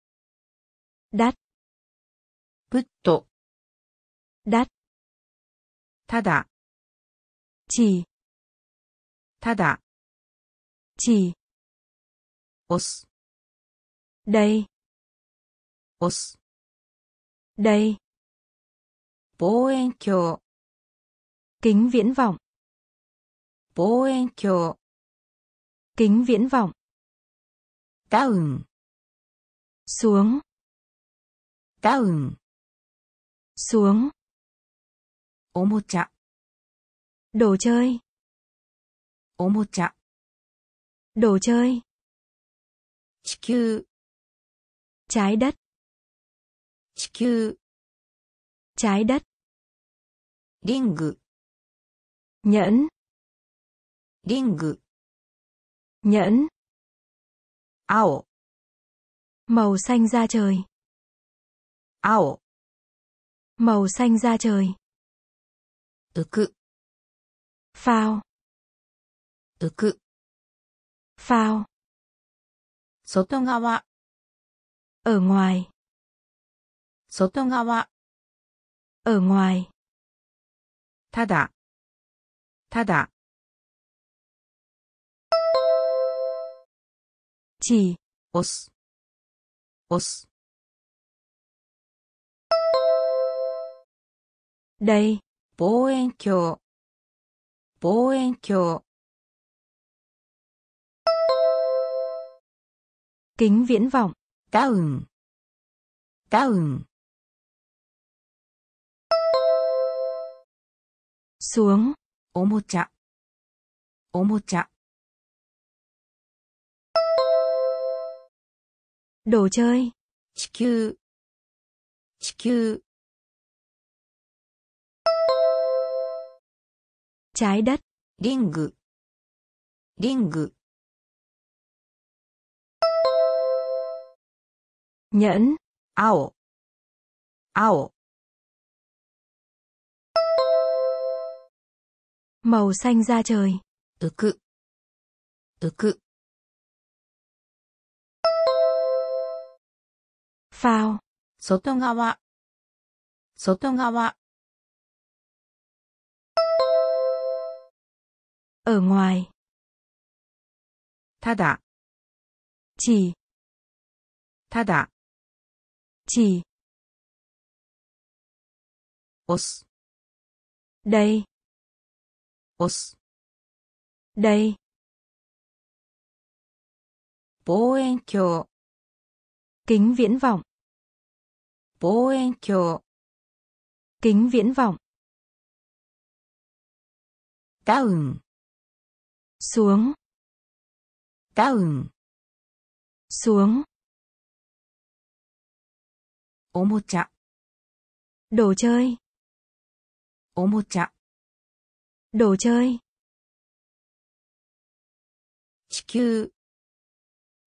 đắt, プット、đắt, ただ、chỉ, ただ、chỉ, 押す、đây, 押す、đây, 望遠鏡、kính viễn vọng, 望遠鏡、 kính viễn vọng, ダウン、 xuống, ダウン、 xuống, おもちゃ、 đồ chơi, おもちゃ、 đồ chơi, 地球、 trái đất, 地球、 trái đất, リング、 nhẫn, リング、 nhẫn, 青、 màu xanh da trời, 青、 màu xanh da trời, 浮く、 phao, 浮く、 phao, 外側、 ở ngoài, 外側、 ở ngoài, ただ、 ただ、 chỉ, 押す、押す、 đây, 望遠鏡、望遠鏡、 kính viễn vọng, ダウン、ダウン、 xuống, おもちゃ、おもちゃ、 đồ chơi, 地球、地球、 trái đất, リング、リング、 nhẫn, 青、青、 màu xanh da trời, 浮く、浮く、 phao, 外側、外側、 ở ngoài, ただ、 chỉ, ただ、 chỉ, 押す、 đây, 押す、 đây, 望遠鏡、 kính viễn vọng, 望遠鏡、 kính viễn vọng, ダウン、 xuống, ダウン、 xuống, おもちゃ、 đồ chơi, おもちゃ、 đồ chơi, 地球、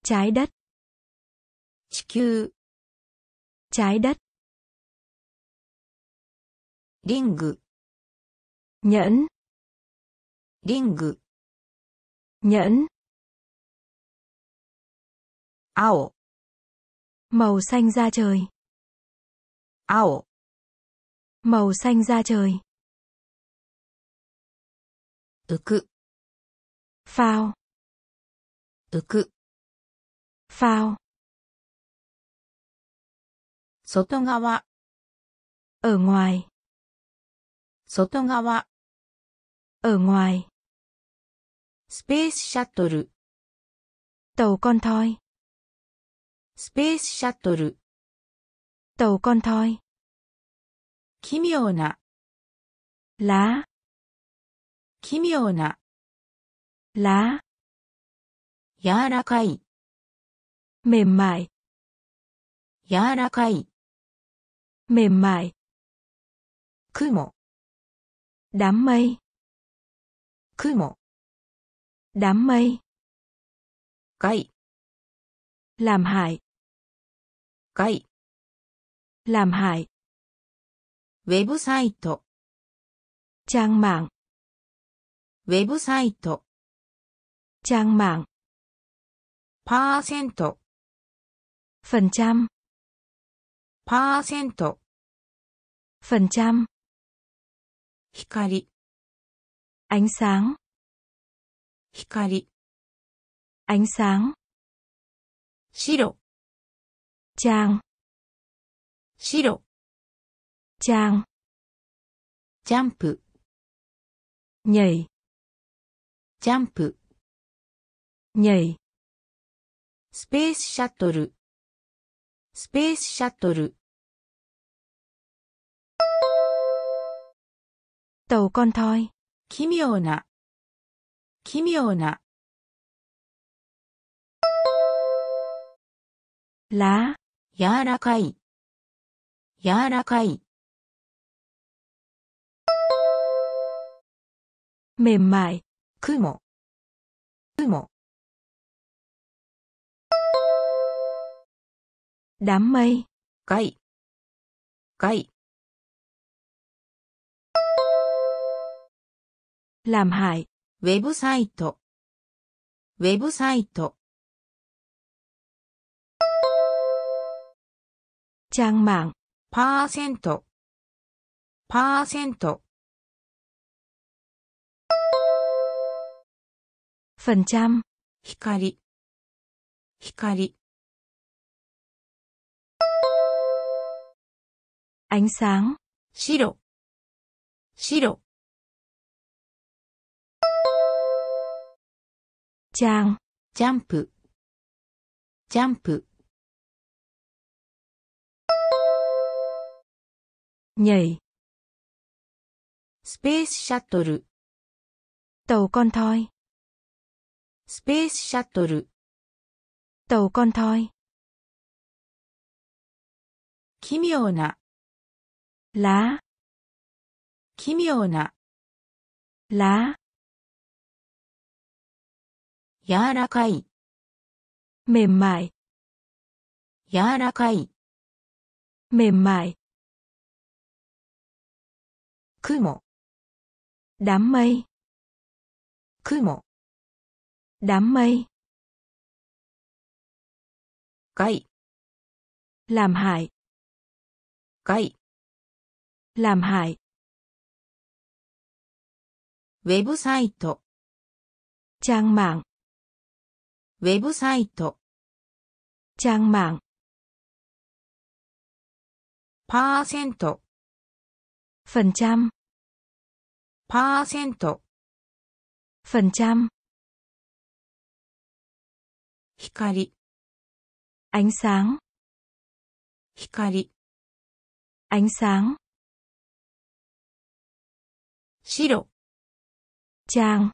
trái đất, 地球、 trái đất, リング、 nhẫn, リング、 nhẫn, 青、 màu xanh da trời, 青、 màu xanh da trời, 浮く、 phao, 浮く、 phao, 外側、 ở ngoài, 外側、 ở ngoài, スペースシャトル、 tàu con thoi, スペースシャトル、 tàu con thoi, 奇妙な、 lá, 奇妙な。ら柔らかい。めんまい。柔らかい。めんまい。雲。だんまい。雲。だんまい。かい。らんはい。かい。らんはい。ウェブサイト。ちゃんまん。ウェブサイト、 trang mạng, パーセント、 phần trăm, パーセント、 phần trăm, 光、 ánh sáng, 光、 ánh sáng, 白、 trang, 白、 trang, ジャンプ、 nhảy, ジャンプ、nhảy, スペースシャトル、スペースシャトル、tàu con thoi, 奇妙な、奇妙な、lá, 柔らかい、柔らかい、mềm mại, 雲、雲、 đám mây, 害、害、 làm hại, ウェブサイト、ウェブサイト、 trang mạng, パー phần trăm, 光、光、 ánh sáng, 白、白、 trang, ジャンプ、ジャンプ、 nhảy, スペースシャトル、 tàu con thoi, スペースシャトル。トウコントイ。奇妙な。ラ。奇妙な。らかい。めんまい。柔らかい。めんまい。雲。だんまい。雲。Đám mây. Cậy. Làm hại. Cậy. Làm hại. Website. Trang mạng. Website. Trang mạng. Percent. Phần trăm. Percent. Phần trăm 光、 ánh sáng, 光、 ánh sáng, 白、 trang,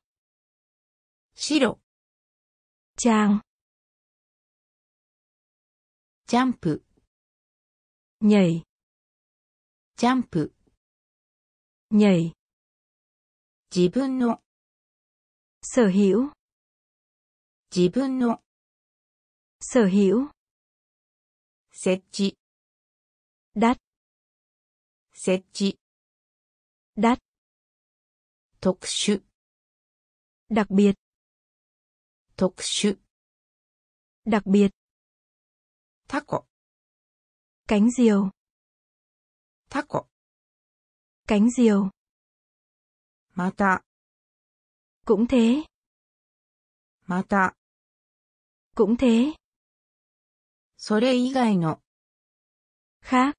白、 trang, ジャンプ、 nhảy, ジャンプ、 nhảy, 自分の、 sở hữu, 自分の、 sở hữu, 設置、 đắt, 設置、 đắt, 特殊、 đặc biệt, 特殊、 đặc biệt, タコ、 cánh diều, タコ、 cánh diều, また、 cũng thế, また、 cũng thế, それ以外の、khác,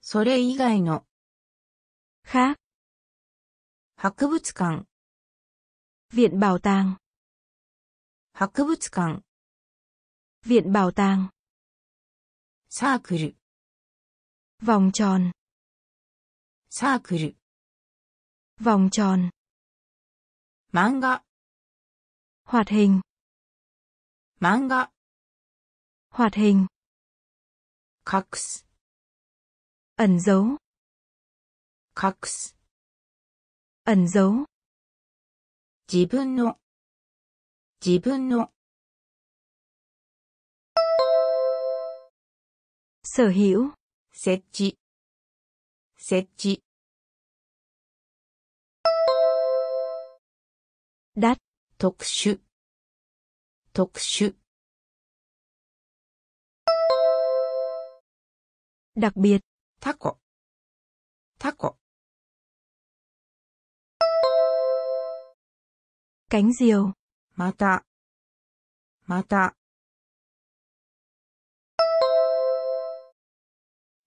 それ以外の、khác, 博物館、viện bảo tàng, 博物館、viện bảo tàng, サークル、vòng tròn, サークル、vòng tròn, 漫画、hoạt hình, 漫画、hoạt hình, 隠す、 ẩn giấu, 隠す、 ẩn giấu, 自分の、自分の、 sở hữu, 設置、設置、 đắt, 特殊、特殊、 đặc biệt, タコ、タコ、cánh diều, また、また、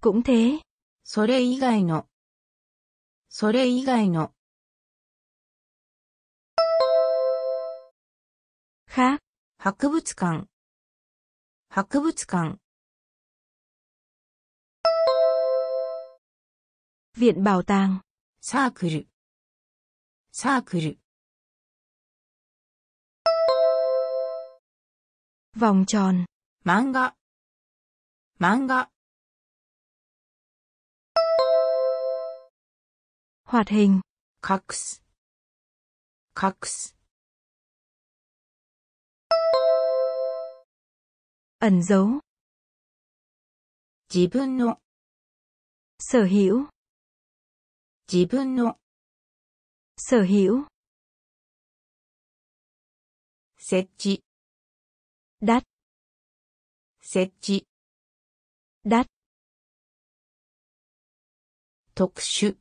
cũng thế, それ以外の、それ以外の、khác, 博物館、博物館、viện bảo tàng, サークル、サークル、 vòng tròn, 漫画、漫画、 hoạt hình, 隠す、隠す、 ẩn giấu, 自分の、 sở hữu, 自分の、 sở hữu, 設置、 đắt, 設置、 đắt, 特殊、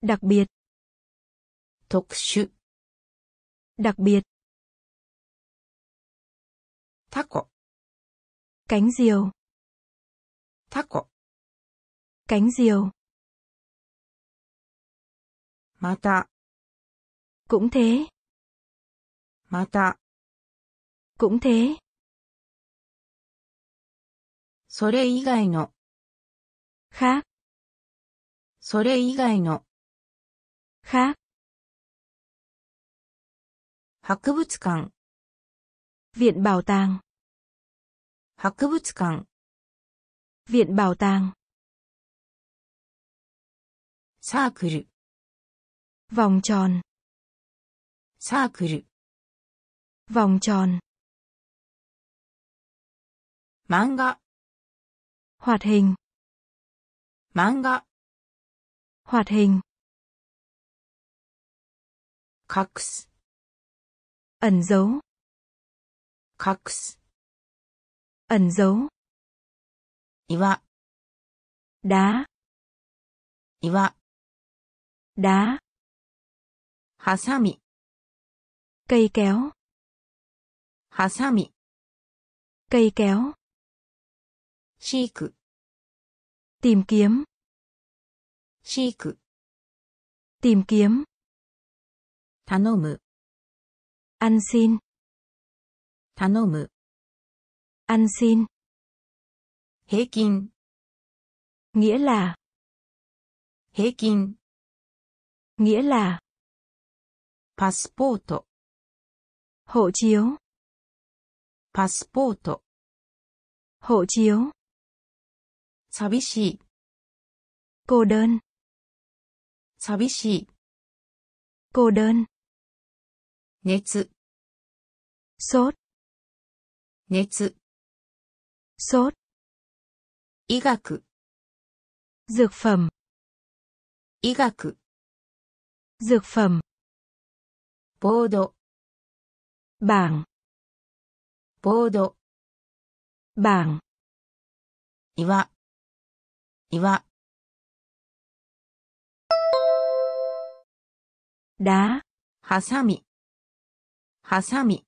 đặc biệt, 特殊、 đặc biệt, タコ、 cánh diều, タコ、 cánh diều, また、 cũng thế, また、 cũng thế, それ以外の、 khác, それ以外の、 khác, 博物館、 viện bảo tàng, 博物館、 viện bảo tàng, サークル、 vòng tròn, サークル、 vòng tròn, 漫画、 hoạt hình, 漫画、 hoạt hình, 隠す、 ẩn giấu, 隠す、 ẩn giấu, 岩、 đá, 岩、 đá, ハサミ、 cây kéo, ハサミ、 cây kéo, シーク、 tìm kiếm, シーク、 tìm kiếm, 頼む、 ăn xin, 頼む、 ăn xin, 平均、 nghĩa là, 平均、 nghĩa là, パスポート。ほうよ。ート。ほうじよ。寂しい。孤单。寂しい。孤单。熱。そう。熱。そ。医学。dược 医学。dược. ボード、bảng, ボード、bảng, 岩、岩、đá, ハサミ、ハサミ、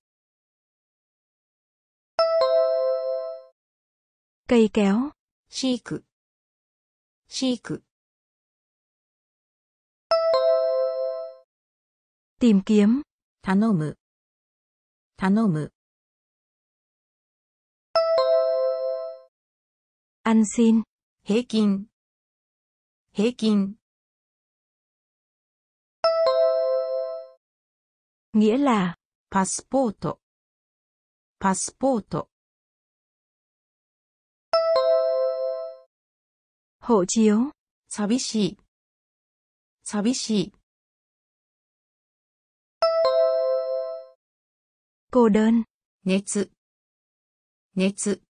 cây kéo, シーク、シ Tìm kiếm. 頼む。頼む。 Ăn xin. 平均。平均。 Nghĩa là. パスポート。パスポート。 Hộ chiếu. 寂しい。寂しい。 Cô đơn. 熱。熱。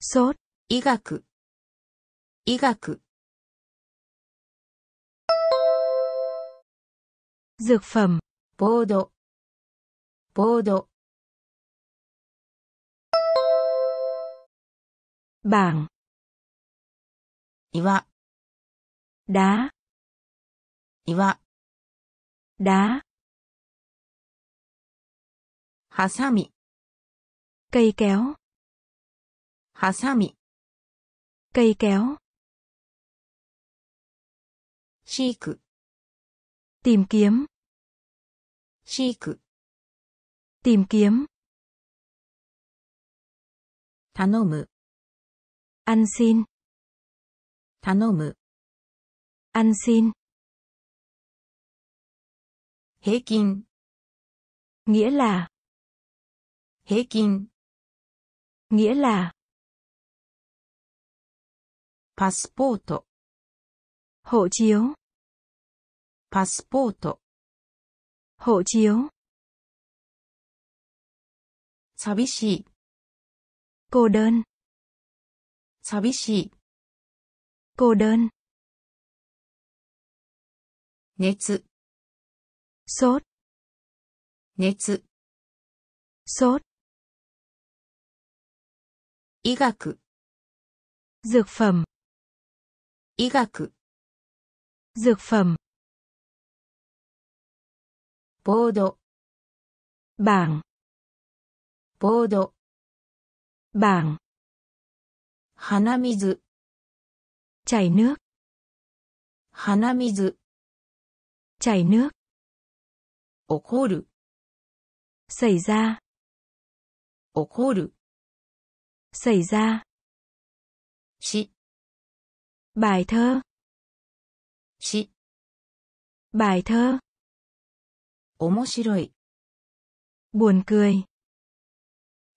Sốt. 医学。医学。Dược phẩm. ボード。ボード。Bảng. 岩。Đá. 岩。Đá. ハサミ。 Cây kéo. ハサミ。 Cây kéo. シーク。 Tìm kiếm. シーク。 Tìm kiếm. 頼む。 Ăn xin. 頼む。 Ăn xin. 平均。 Nghĩa là. 平均。 Nghĩa là. パスポート。 Hộ chiếu. パスポート。 Hộ chiếu. 寂しい。 Cô đơn. 寂しい。 Cô đơn. 熱。 Sốt. 熱。 Sốt. 医学。 Dược phẩm. 医学。 Dược phẩm. ボード。 Bảng. ボード。 Bảng. 鼻水。 Chảy nước. 鼻水。 Chảy nước. 起こる。 Xảy ra. 起こる。 Xảy ra. 詩。 Bài thơ. 詩。 Bài thơ. 面白い。 Buồn cười.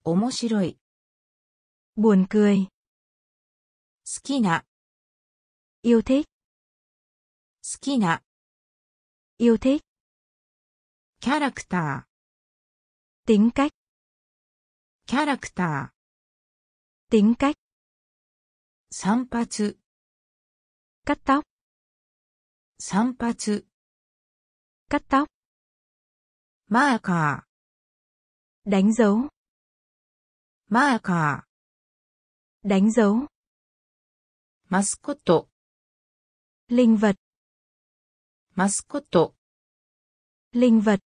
面白い。 Buồn cười. 好きな。 Yêu thích. 好きな。 Yêu thích. キャラクター。tính cách. キャラクター。tính cách. cắt, tóc. 散髪。cắt tóc. marker. đánh dấu. marker. đánh dấu. mascot. linh vật. mascot. linh vật.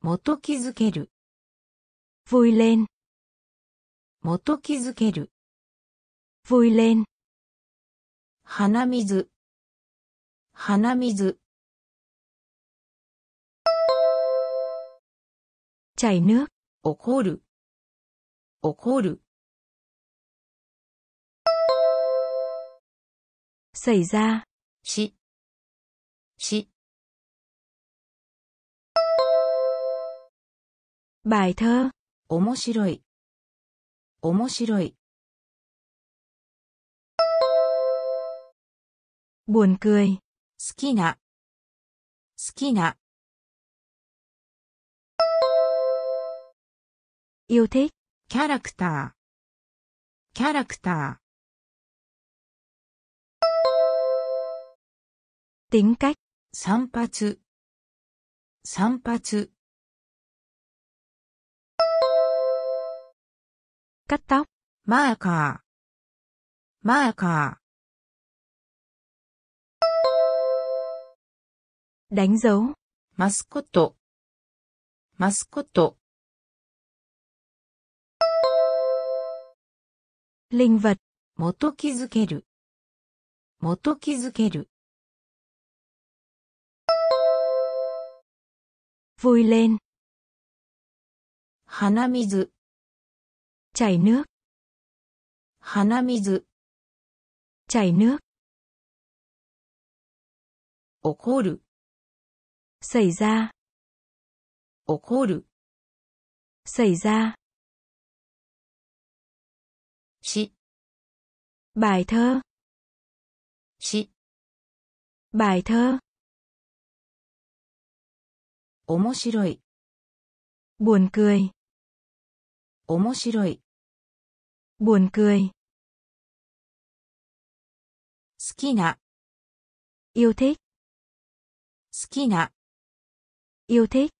元気づける。Vui lên. 元気づける。Vui lên. 鼻水。鼻水。Chảy nước. 起こる。起こる。Xảy ra. し。し。Bài thơ. 面白い。面白い。Buồn cười. 好きな。好きな。Yêu thích. キャラクター。キャラクタ Tính cách. ー。散髪。散髪。cắt tóc, marker, marker. Đánh dấu, mascot, mascot. Linh vật, 元気づける、元気づける。vui lên. 鼻水 Chảy nước. 鼻水、 Chảy nước. 起こる、 Xảy ra. 起こる、 Xảy ra. し、 Bài thơ. し、 Bài thơ. 面白い、 Buồn cười. 面白い、 Buồn cười. 好きな、 Yêu thích. 好きな、 Yêu thích.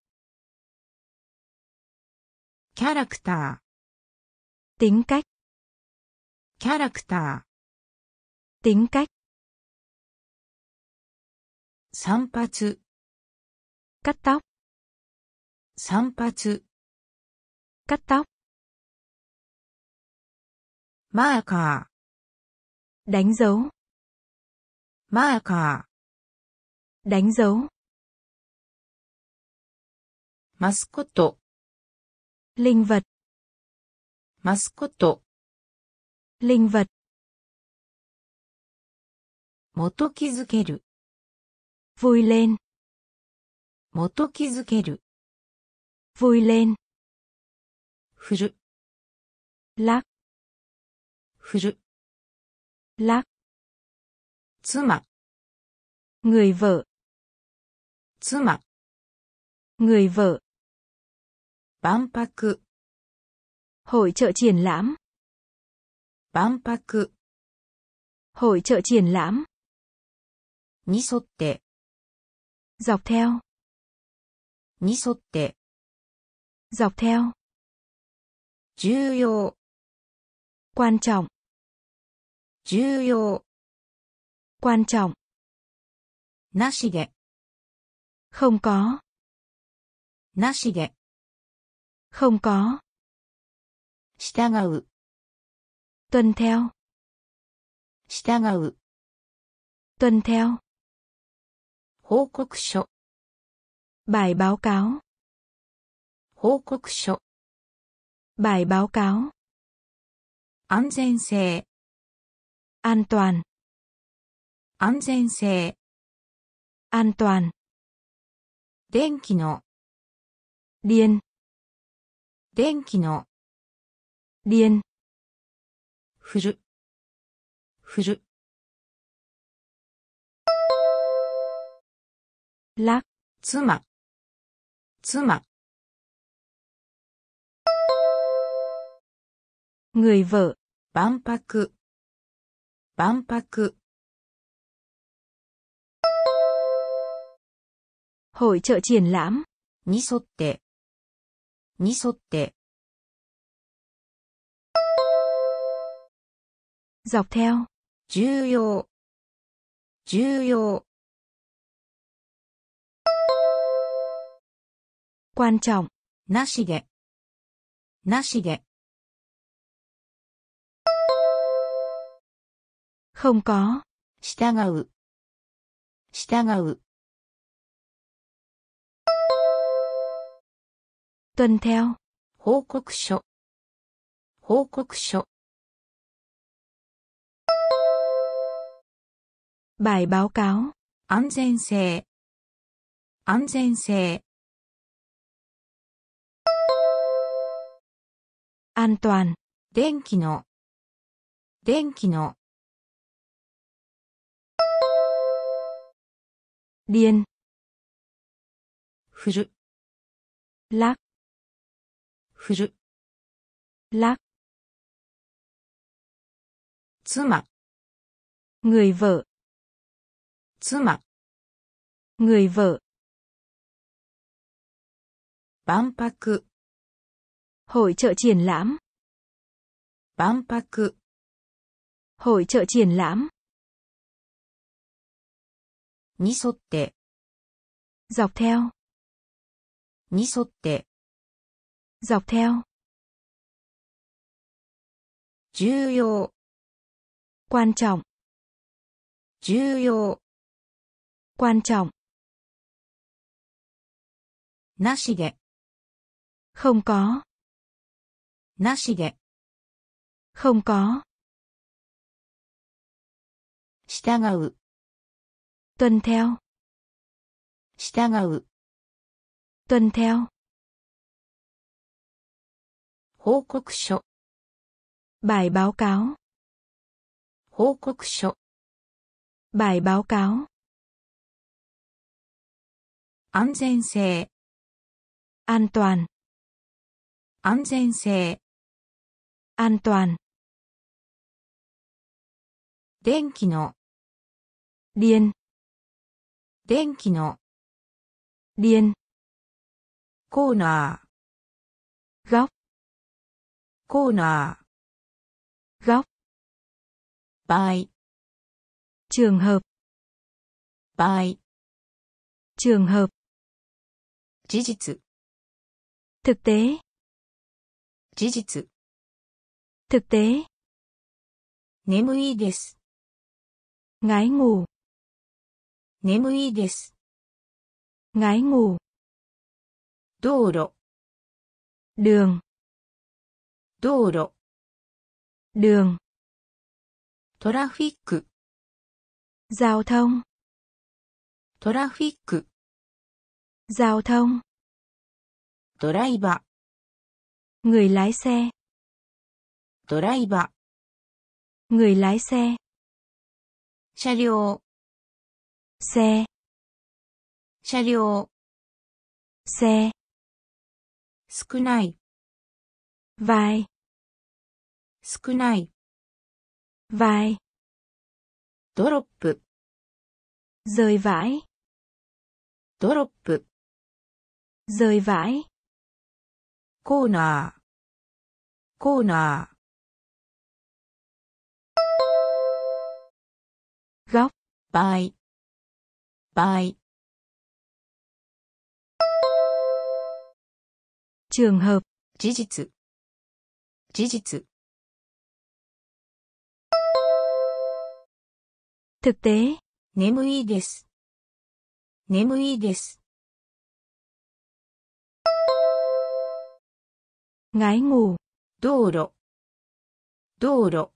キャラクタ Tính cách. ー、キャラクタ Tính cách. ー、散髪、 Cắt tóc. 散髪、 Cắt tóc. marker đánh dấu. Marker đánh dấu. Mascot. Linh vật. Mascot. Linh vật. 元気づける vui lên. 元気づける vui lên. 振る lắc. 振る、 Lắc. 妻、 Người vợ. 妻、 Người vợ. 万博、 Hội trợ triển lãm. 万博 Hội trợ triển lãm. に沿って、 Dọc theo. に沿って、 Dọc theo. 重要、 Quan trọng. 重要、 Quan trọng. なしで、 Không có. なしで、 Không có. 従う、 Tuân theo. 従う、 Tuân theo. 報告書、 Bài báo cáo. 報告書、 Bài báo cáo. 安全性、 An toàn. 安全性、An toàn. 電気の、Điên. 電気の、Điên. 振る、振る、Lắc. 妻、妻、Người vợ. 万博、万博、 Hội trợ triển lãm. に沿って、に沿って、 Dọc theo. 重要、重要、 Quan trọng. なしで、なしで、 Không có. 従う、従う、Tuân theo. 報告書、報告書、Bài báo cáo. 安全性、安全性、An toàn. 電気の、電気の、Điên. 振る、 Lắc. 振る、 Lắc. 妻、 Người vợ. 妻、 Người vợ. 万博、 Hội trợ triển lãm. 万博、 Hội trợ triển lãm. に沿って、 Dọc theo. に沿って、 Dọc theo. 重要、 Quan trọng. 重要、 Quan trọng. なしで、 Không có. なしで、 Không có. 従う、 Tuân theo. 従う、 Tuân theo. 報告書、 Bài báo cáo. 報告書、 Bài báo cáo. 安全性、 An toàn. 安全性、 An toàn. 電気の、 Điên. 電気の、Điên. コーナー、Góc. コーナ.ー、場合、Trường hợp. 場合、Trường hợp. 事実、Thực tế. 事実、Thực tế. 眠いです、Ngái ngủ. 眠いです、 Ngái ngủ. 道路、 Đường. 道路、 Đường. トラフィック、 Giao thông. トラフィック、 Giao thông. ドライバ Người lái xe. ー、ドライバ Người lái xe. ー、車両、 Xe. 車両、Xe. 少ない、Vai. 少ない、Vai. ドロップ、Rời vãi. ドロップ、Rời vãi. コーナー、コーナ Góc. ー、場合、場合、Trường hợp. 事実、事実、Thực tế. 眠いです、眠いです、Ngái ngủ. 道路、道路、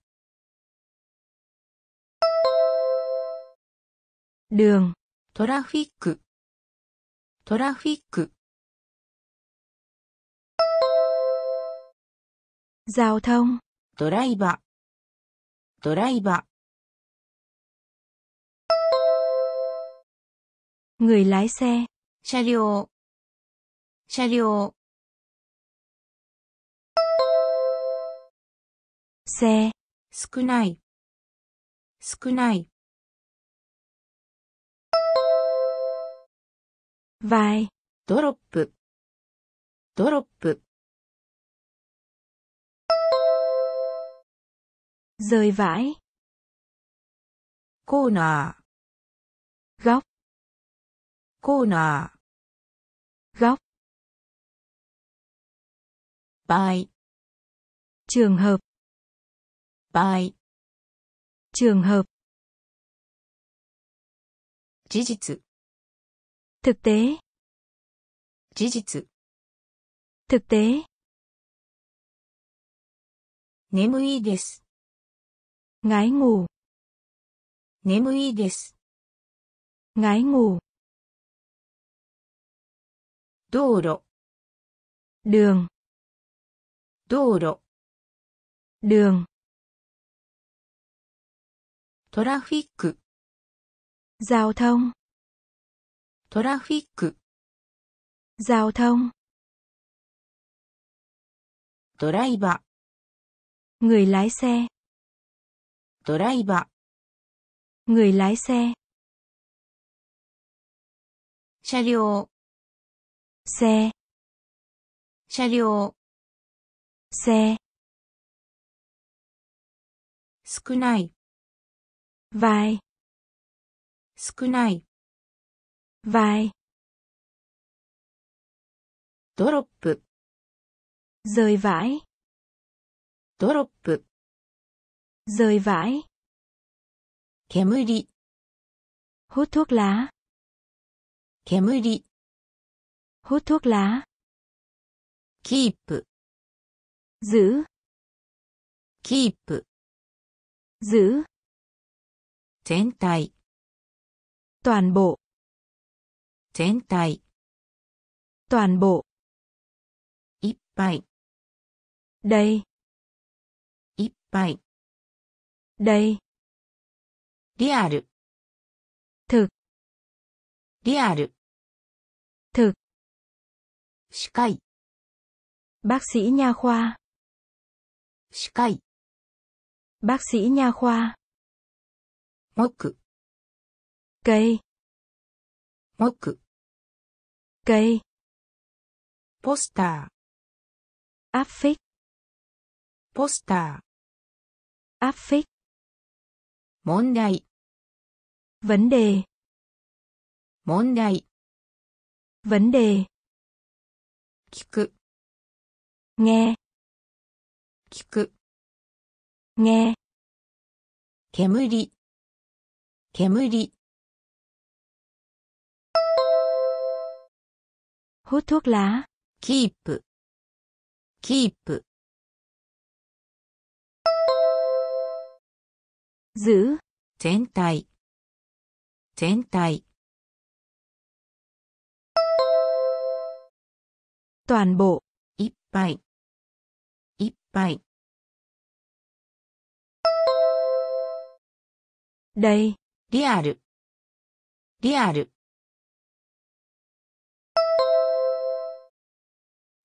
Đường. トラフィック、トラフィック、Giao thông. ドライバー、ドライバ Người lái 車両、車両、Xe. 少ない、少ない、vải, drop, drop, rơi vãi corner góc. Corner góc. Bài. Trường hợp. Bài. Trường hợp. 事実 Thực tế. 事実、 Thực tế. 眠いです、 Ngái ngủ. 眠いです、 Ngái ngủ. 道路、 Đường. 道路、 Đường. トラフィック、 Giao thông. トラフィック、 Giao thông. ドライバ Người lái xe. ー、ドライバ Người lái xe. ー、車両、 Xe. 車両、 Xe. 少ない、 Vai. 少ない、 Vai. ドロップ、 Rời vãi. ドロップ、 Rời vãi. 煙、 Hút thuốc lá. 煙、 Hút thuốc lá. キープ、 Giữ. キープ、 Giữ. 全体、 Toàn bộ. 全体、 Toàn bộ. いっぱい、 Đây. いっぱい、 Đây. リアル、 Thực. リアル、 Thực. 歯科医、 Bác sĩ nha khoa. 歯科医、 Bác sĩ nha khoa. 木、 Cây. 木、 Cây. ポスター、 Áp phích. ポスター、 Áp phích. 問題、 Vấn đề. 問題、 Vấn đề. 聞く、 Nghe. 聞く、 Nghe. 煙、煙、 Hút thuốc lá. キープ、キープ、 Giữ. 全体、全体、 Toàn bộ. いっぱい、いっぱい、 Đây. リアル、リアル、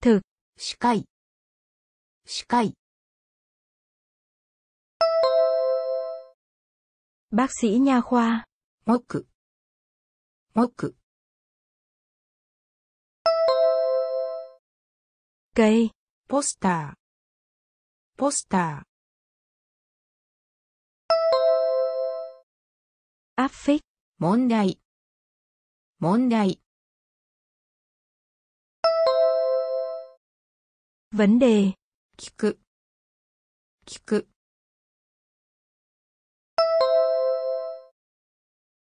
Thực. 歯科医、歯科医、 Bác sĩ nha khoa. 木、木、 Cây. ポスター、ポスタ Áp phích. ー、問題、問 Vấn đề. 聞く、聞く、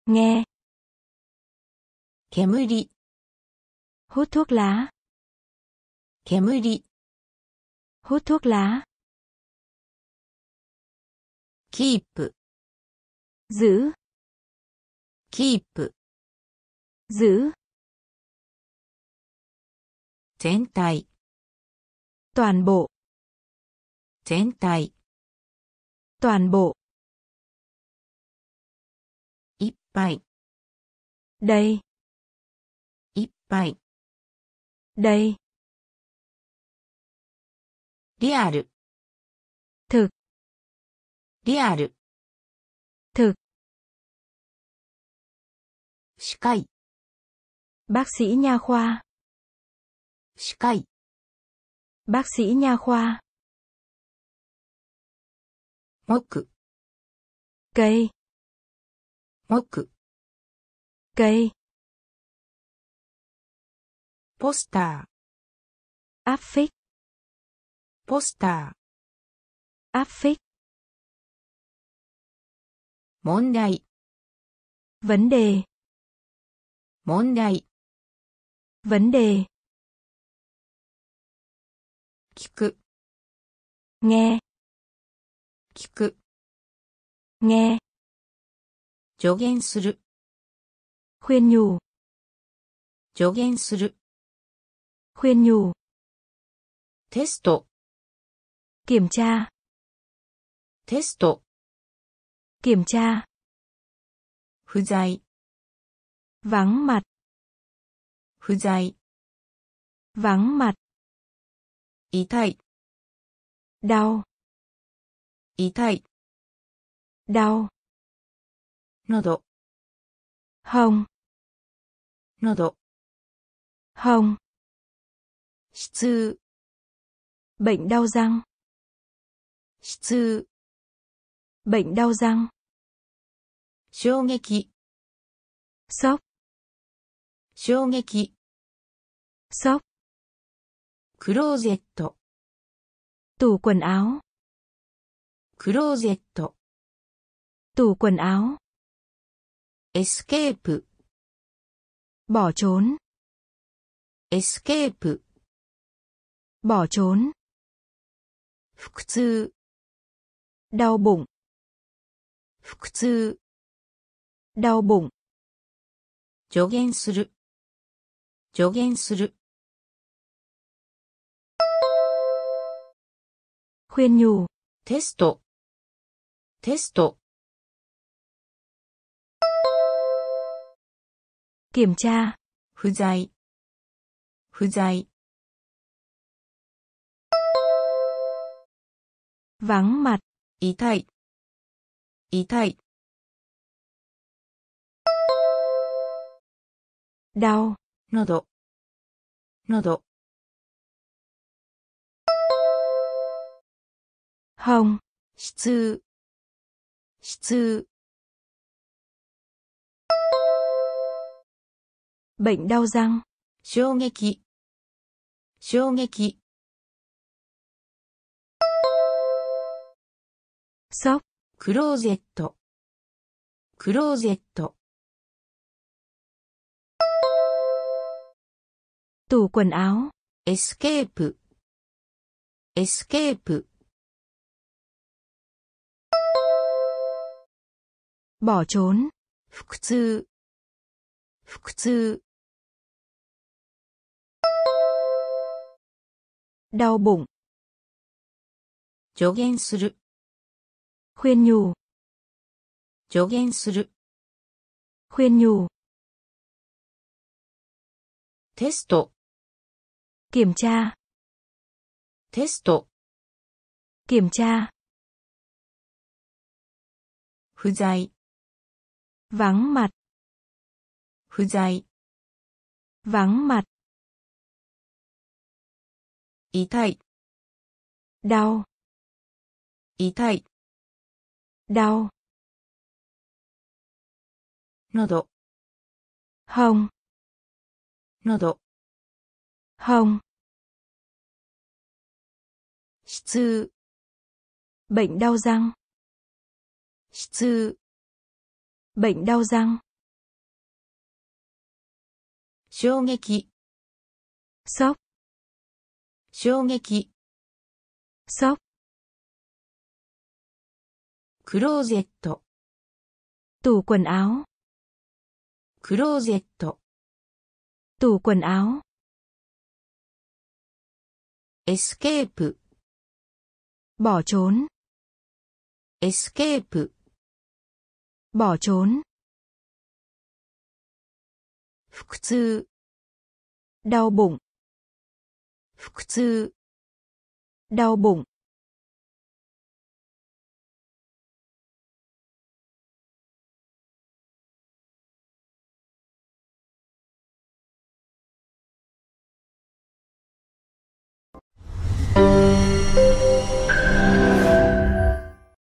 Nghe. 煙、 Hút thuốc lá. 煙、 Hút thuốc lá. キープ、 Giữ. キープ、 Giữ. 全体、 Toàn bộ. 全体、 Toàn bộ. いっぱい、 Đây. いっぱい、 Đây. リアル、 Thực. リアル、 Thực. 歯科医、 Bác sĩ nha khoa. 歯科医、 Bác sĩ nha khoa. Mốc Cây. Mốc Cây. Poster. Áp phích. Poster. Áp phích. Món đại. Vấn đề. Món đại. Vấn đề. 聞く、 Nghe. 聞く、 Nghe. 助言する、 Khuyên nhủ. 助言する、 Khuyên nhủ. テスト、 Kiểm tra. テスト、 Kiểm tra. 不在、 Vắng mặt. 不在、 Vắng mặt. ý thạy đau ý thạy đau nodo hông nodo hông Shitsu. Bệnh đau răng. Shitsu. Bệnh đau răng. Shōgeki. Sốc. Sốc. クローゼット。トー。クローゼット。ー。エスケープ。bỏ。エスケープ。bỏ。腹痛。đau。腹痛。đau。助言する。助言する。khuyên nhủ. Test test kiểm tra. Hư giải. Hư giải. vắng mặt. Ý thạy ý thạy đau. Nô đồ, nô nodo hồng, 視痛、視痛、bệnh đau răng, 衝撃、衝撃、sốc, クローゼット、クローゼット、tủ quần áo, エスケープ、エスケープ、bỏ trốn, 腹痛、腹痛、 đau bụng, 助言する、 khuyên nhủ, 助言する、 khuyên nhủ, テスト、 kiểm tra, テスト、 kiểm tra, 不在、 vắng mặt, 不在、 vắng mặt, 痛い、 đau, 痛い、 đau, 喉、 hồng, 喉、 hồng, 視痛、 bệnh đau răng, 視痛、 bệnh đau răng, 衝撃、 sốc, 衝撃、 sốc, クローゼット、 tủ quần áo, クローゼット、 tủ quần áo, エスケープ、 bỏ trốn, エスケープ、 bỏ trốn, 腹痛、 đau bụng, 腹痛、 đau bụng,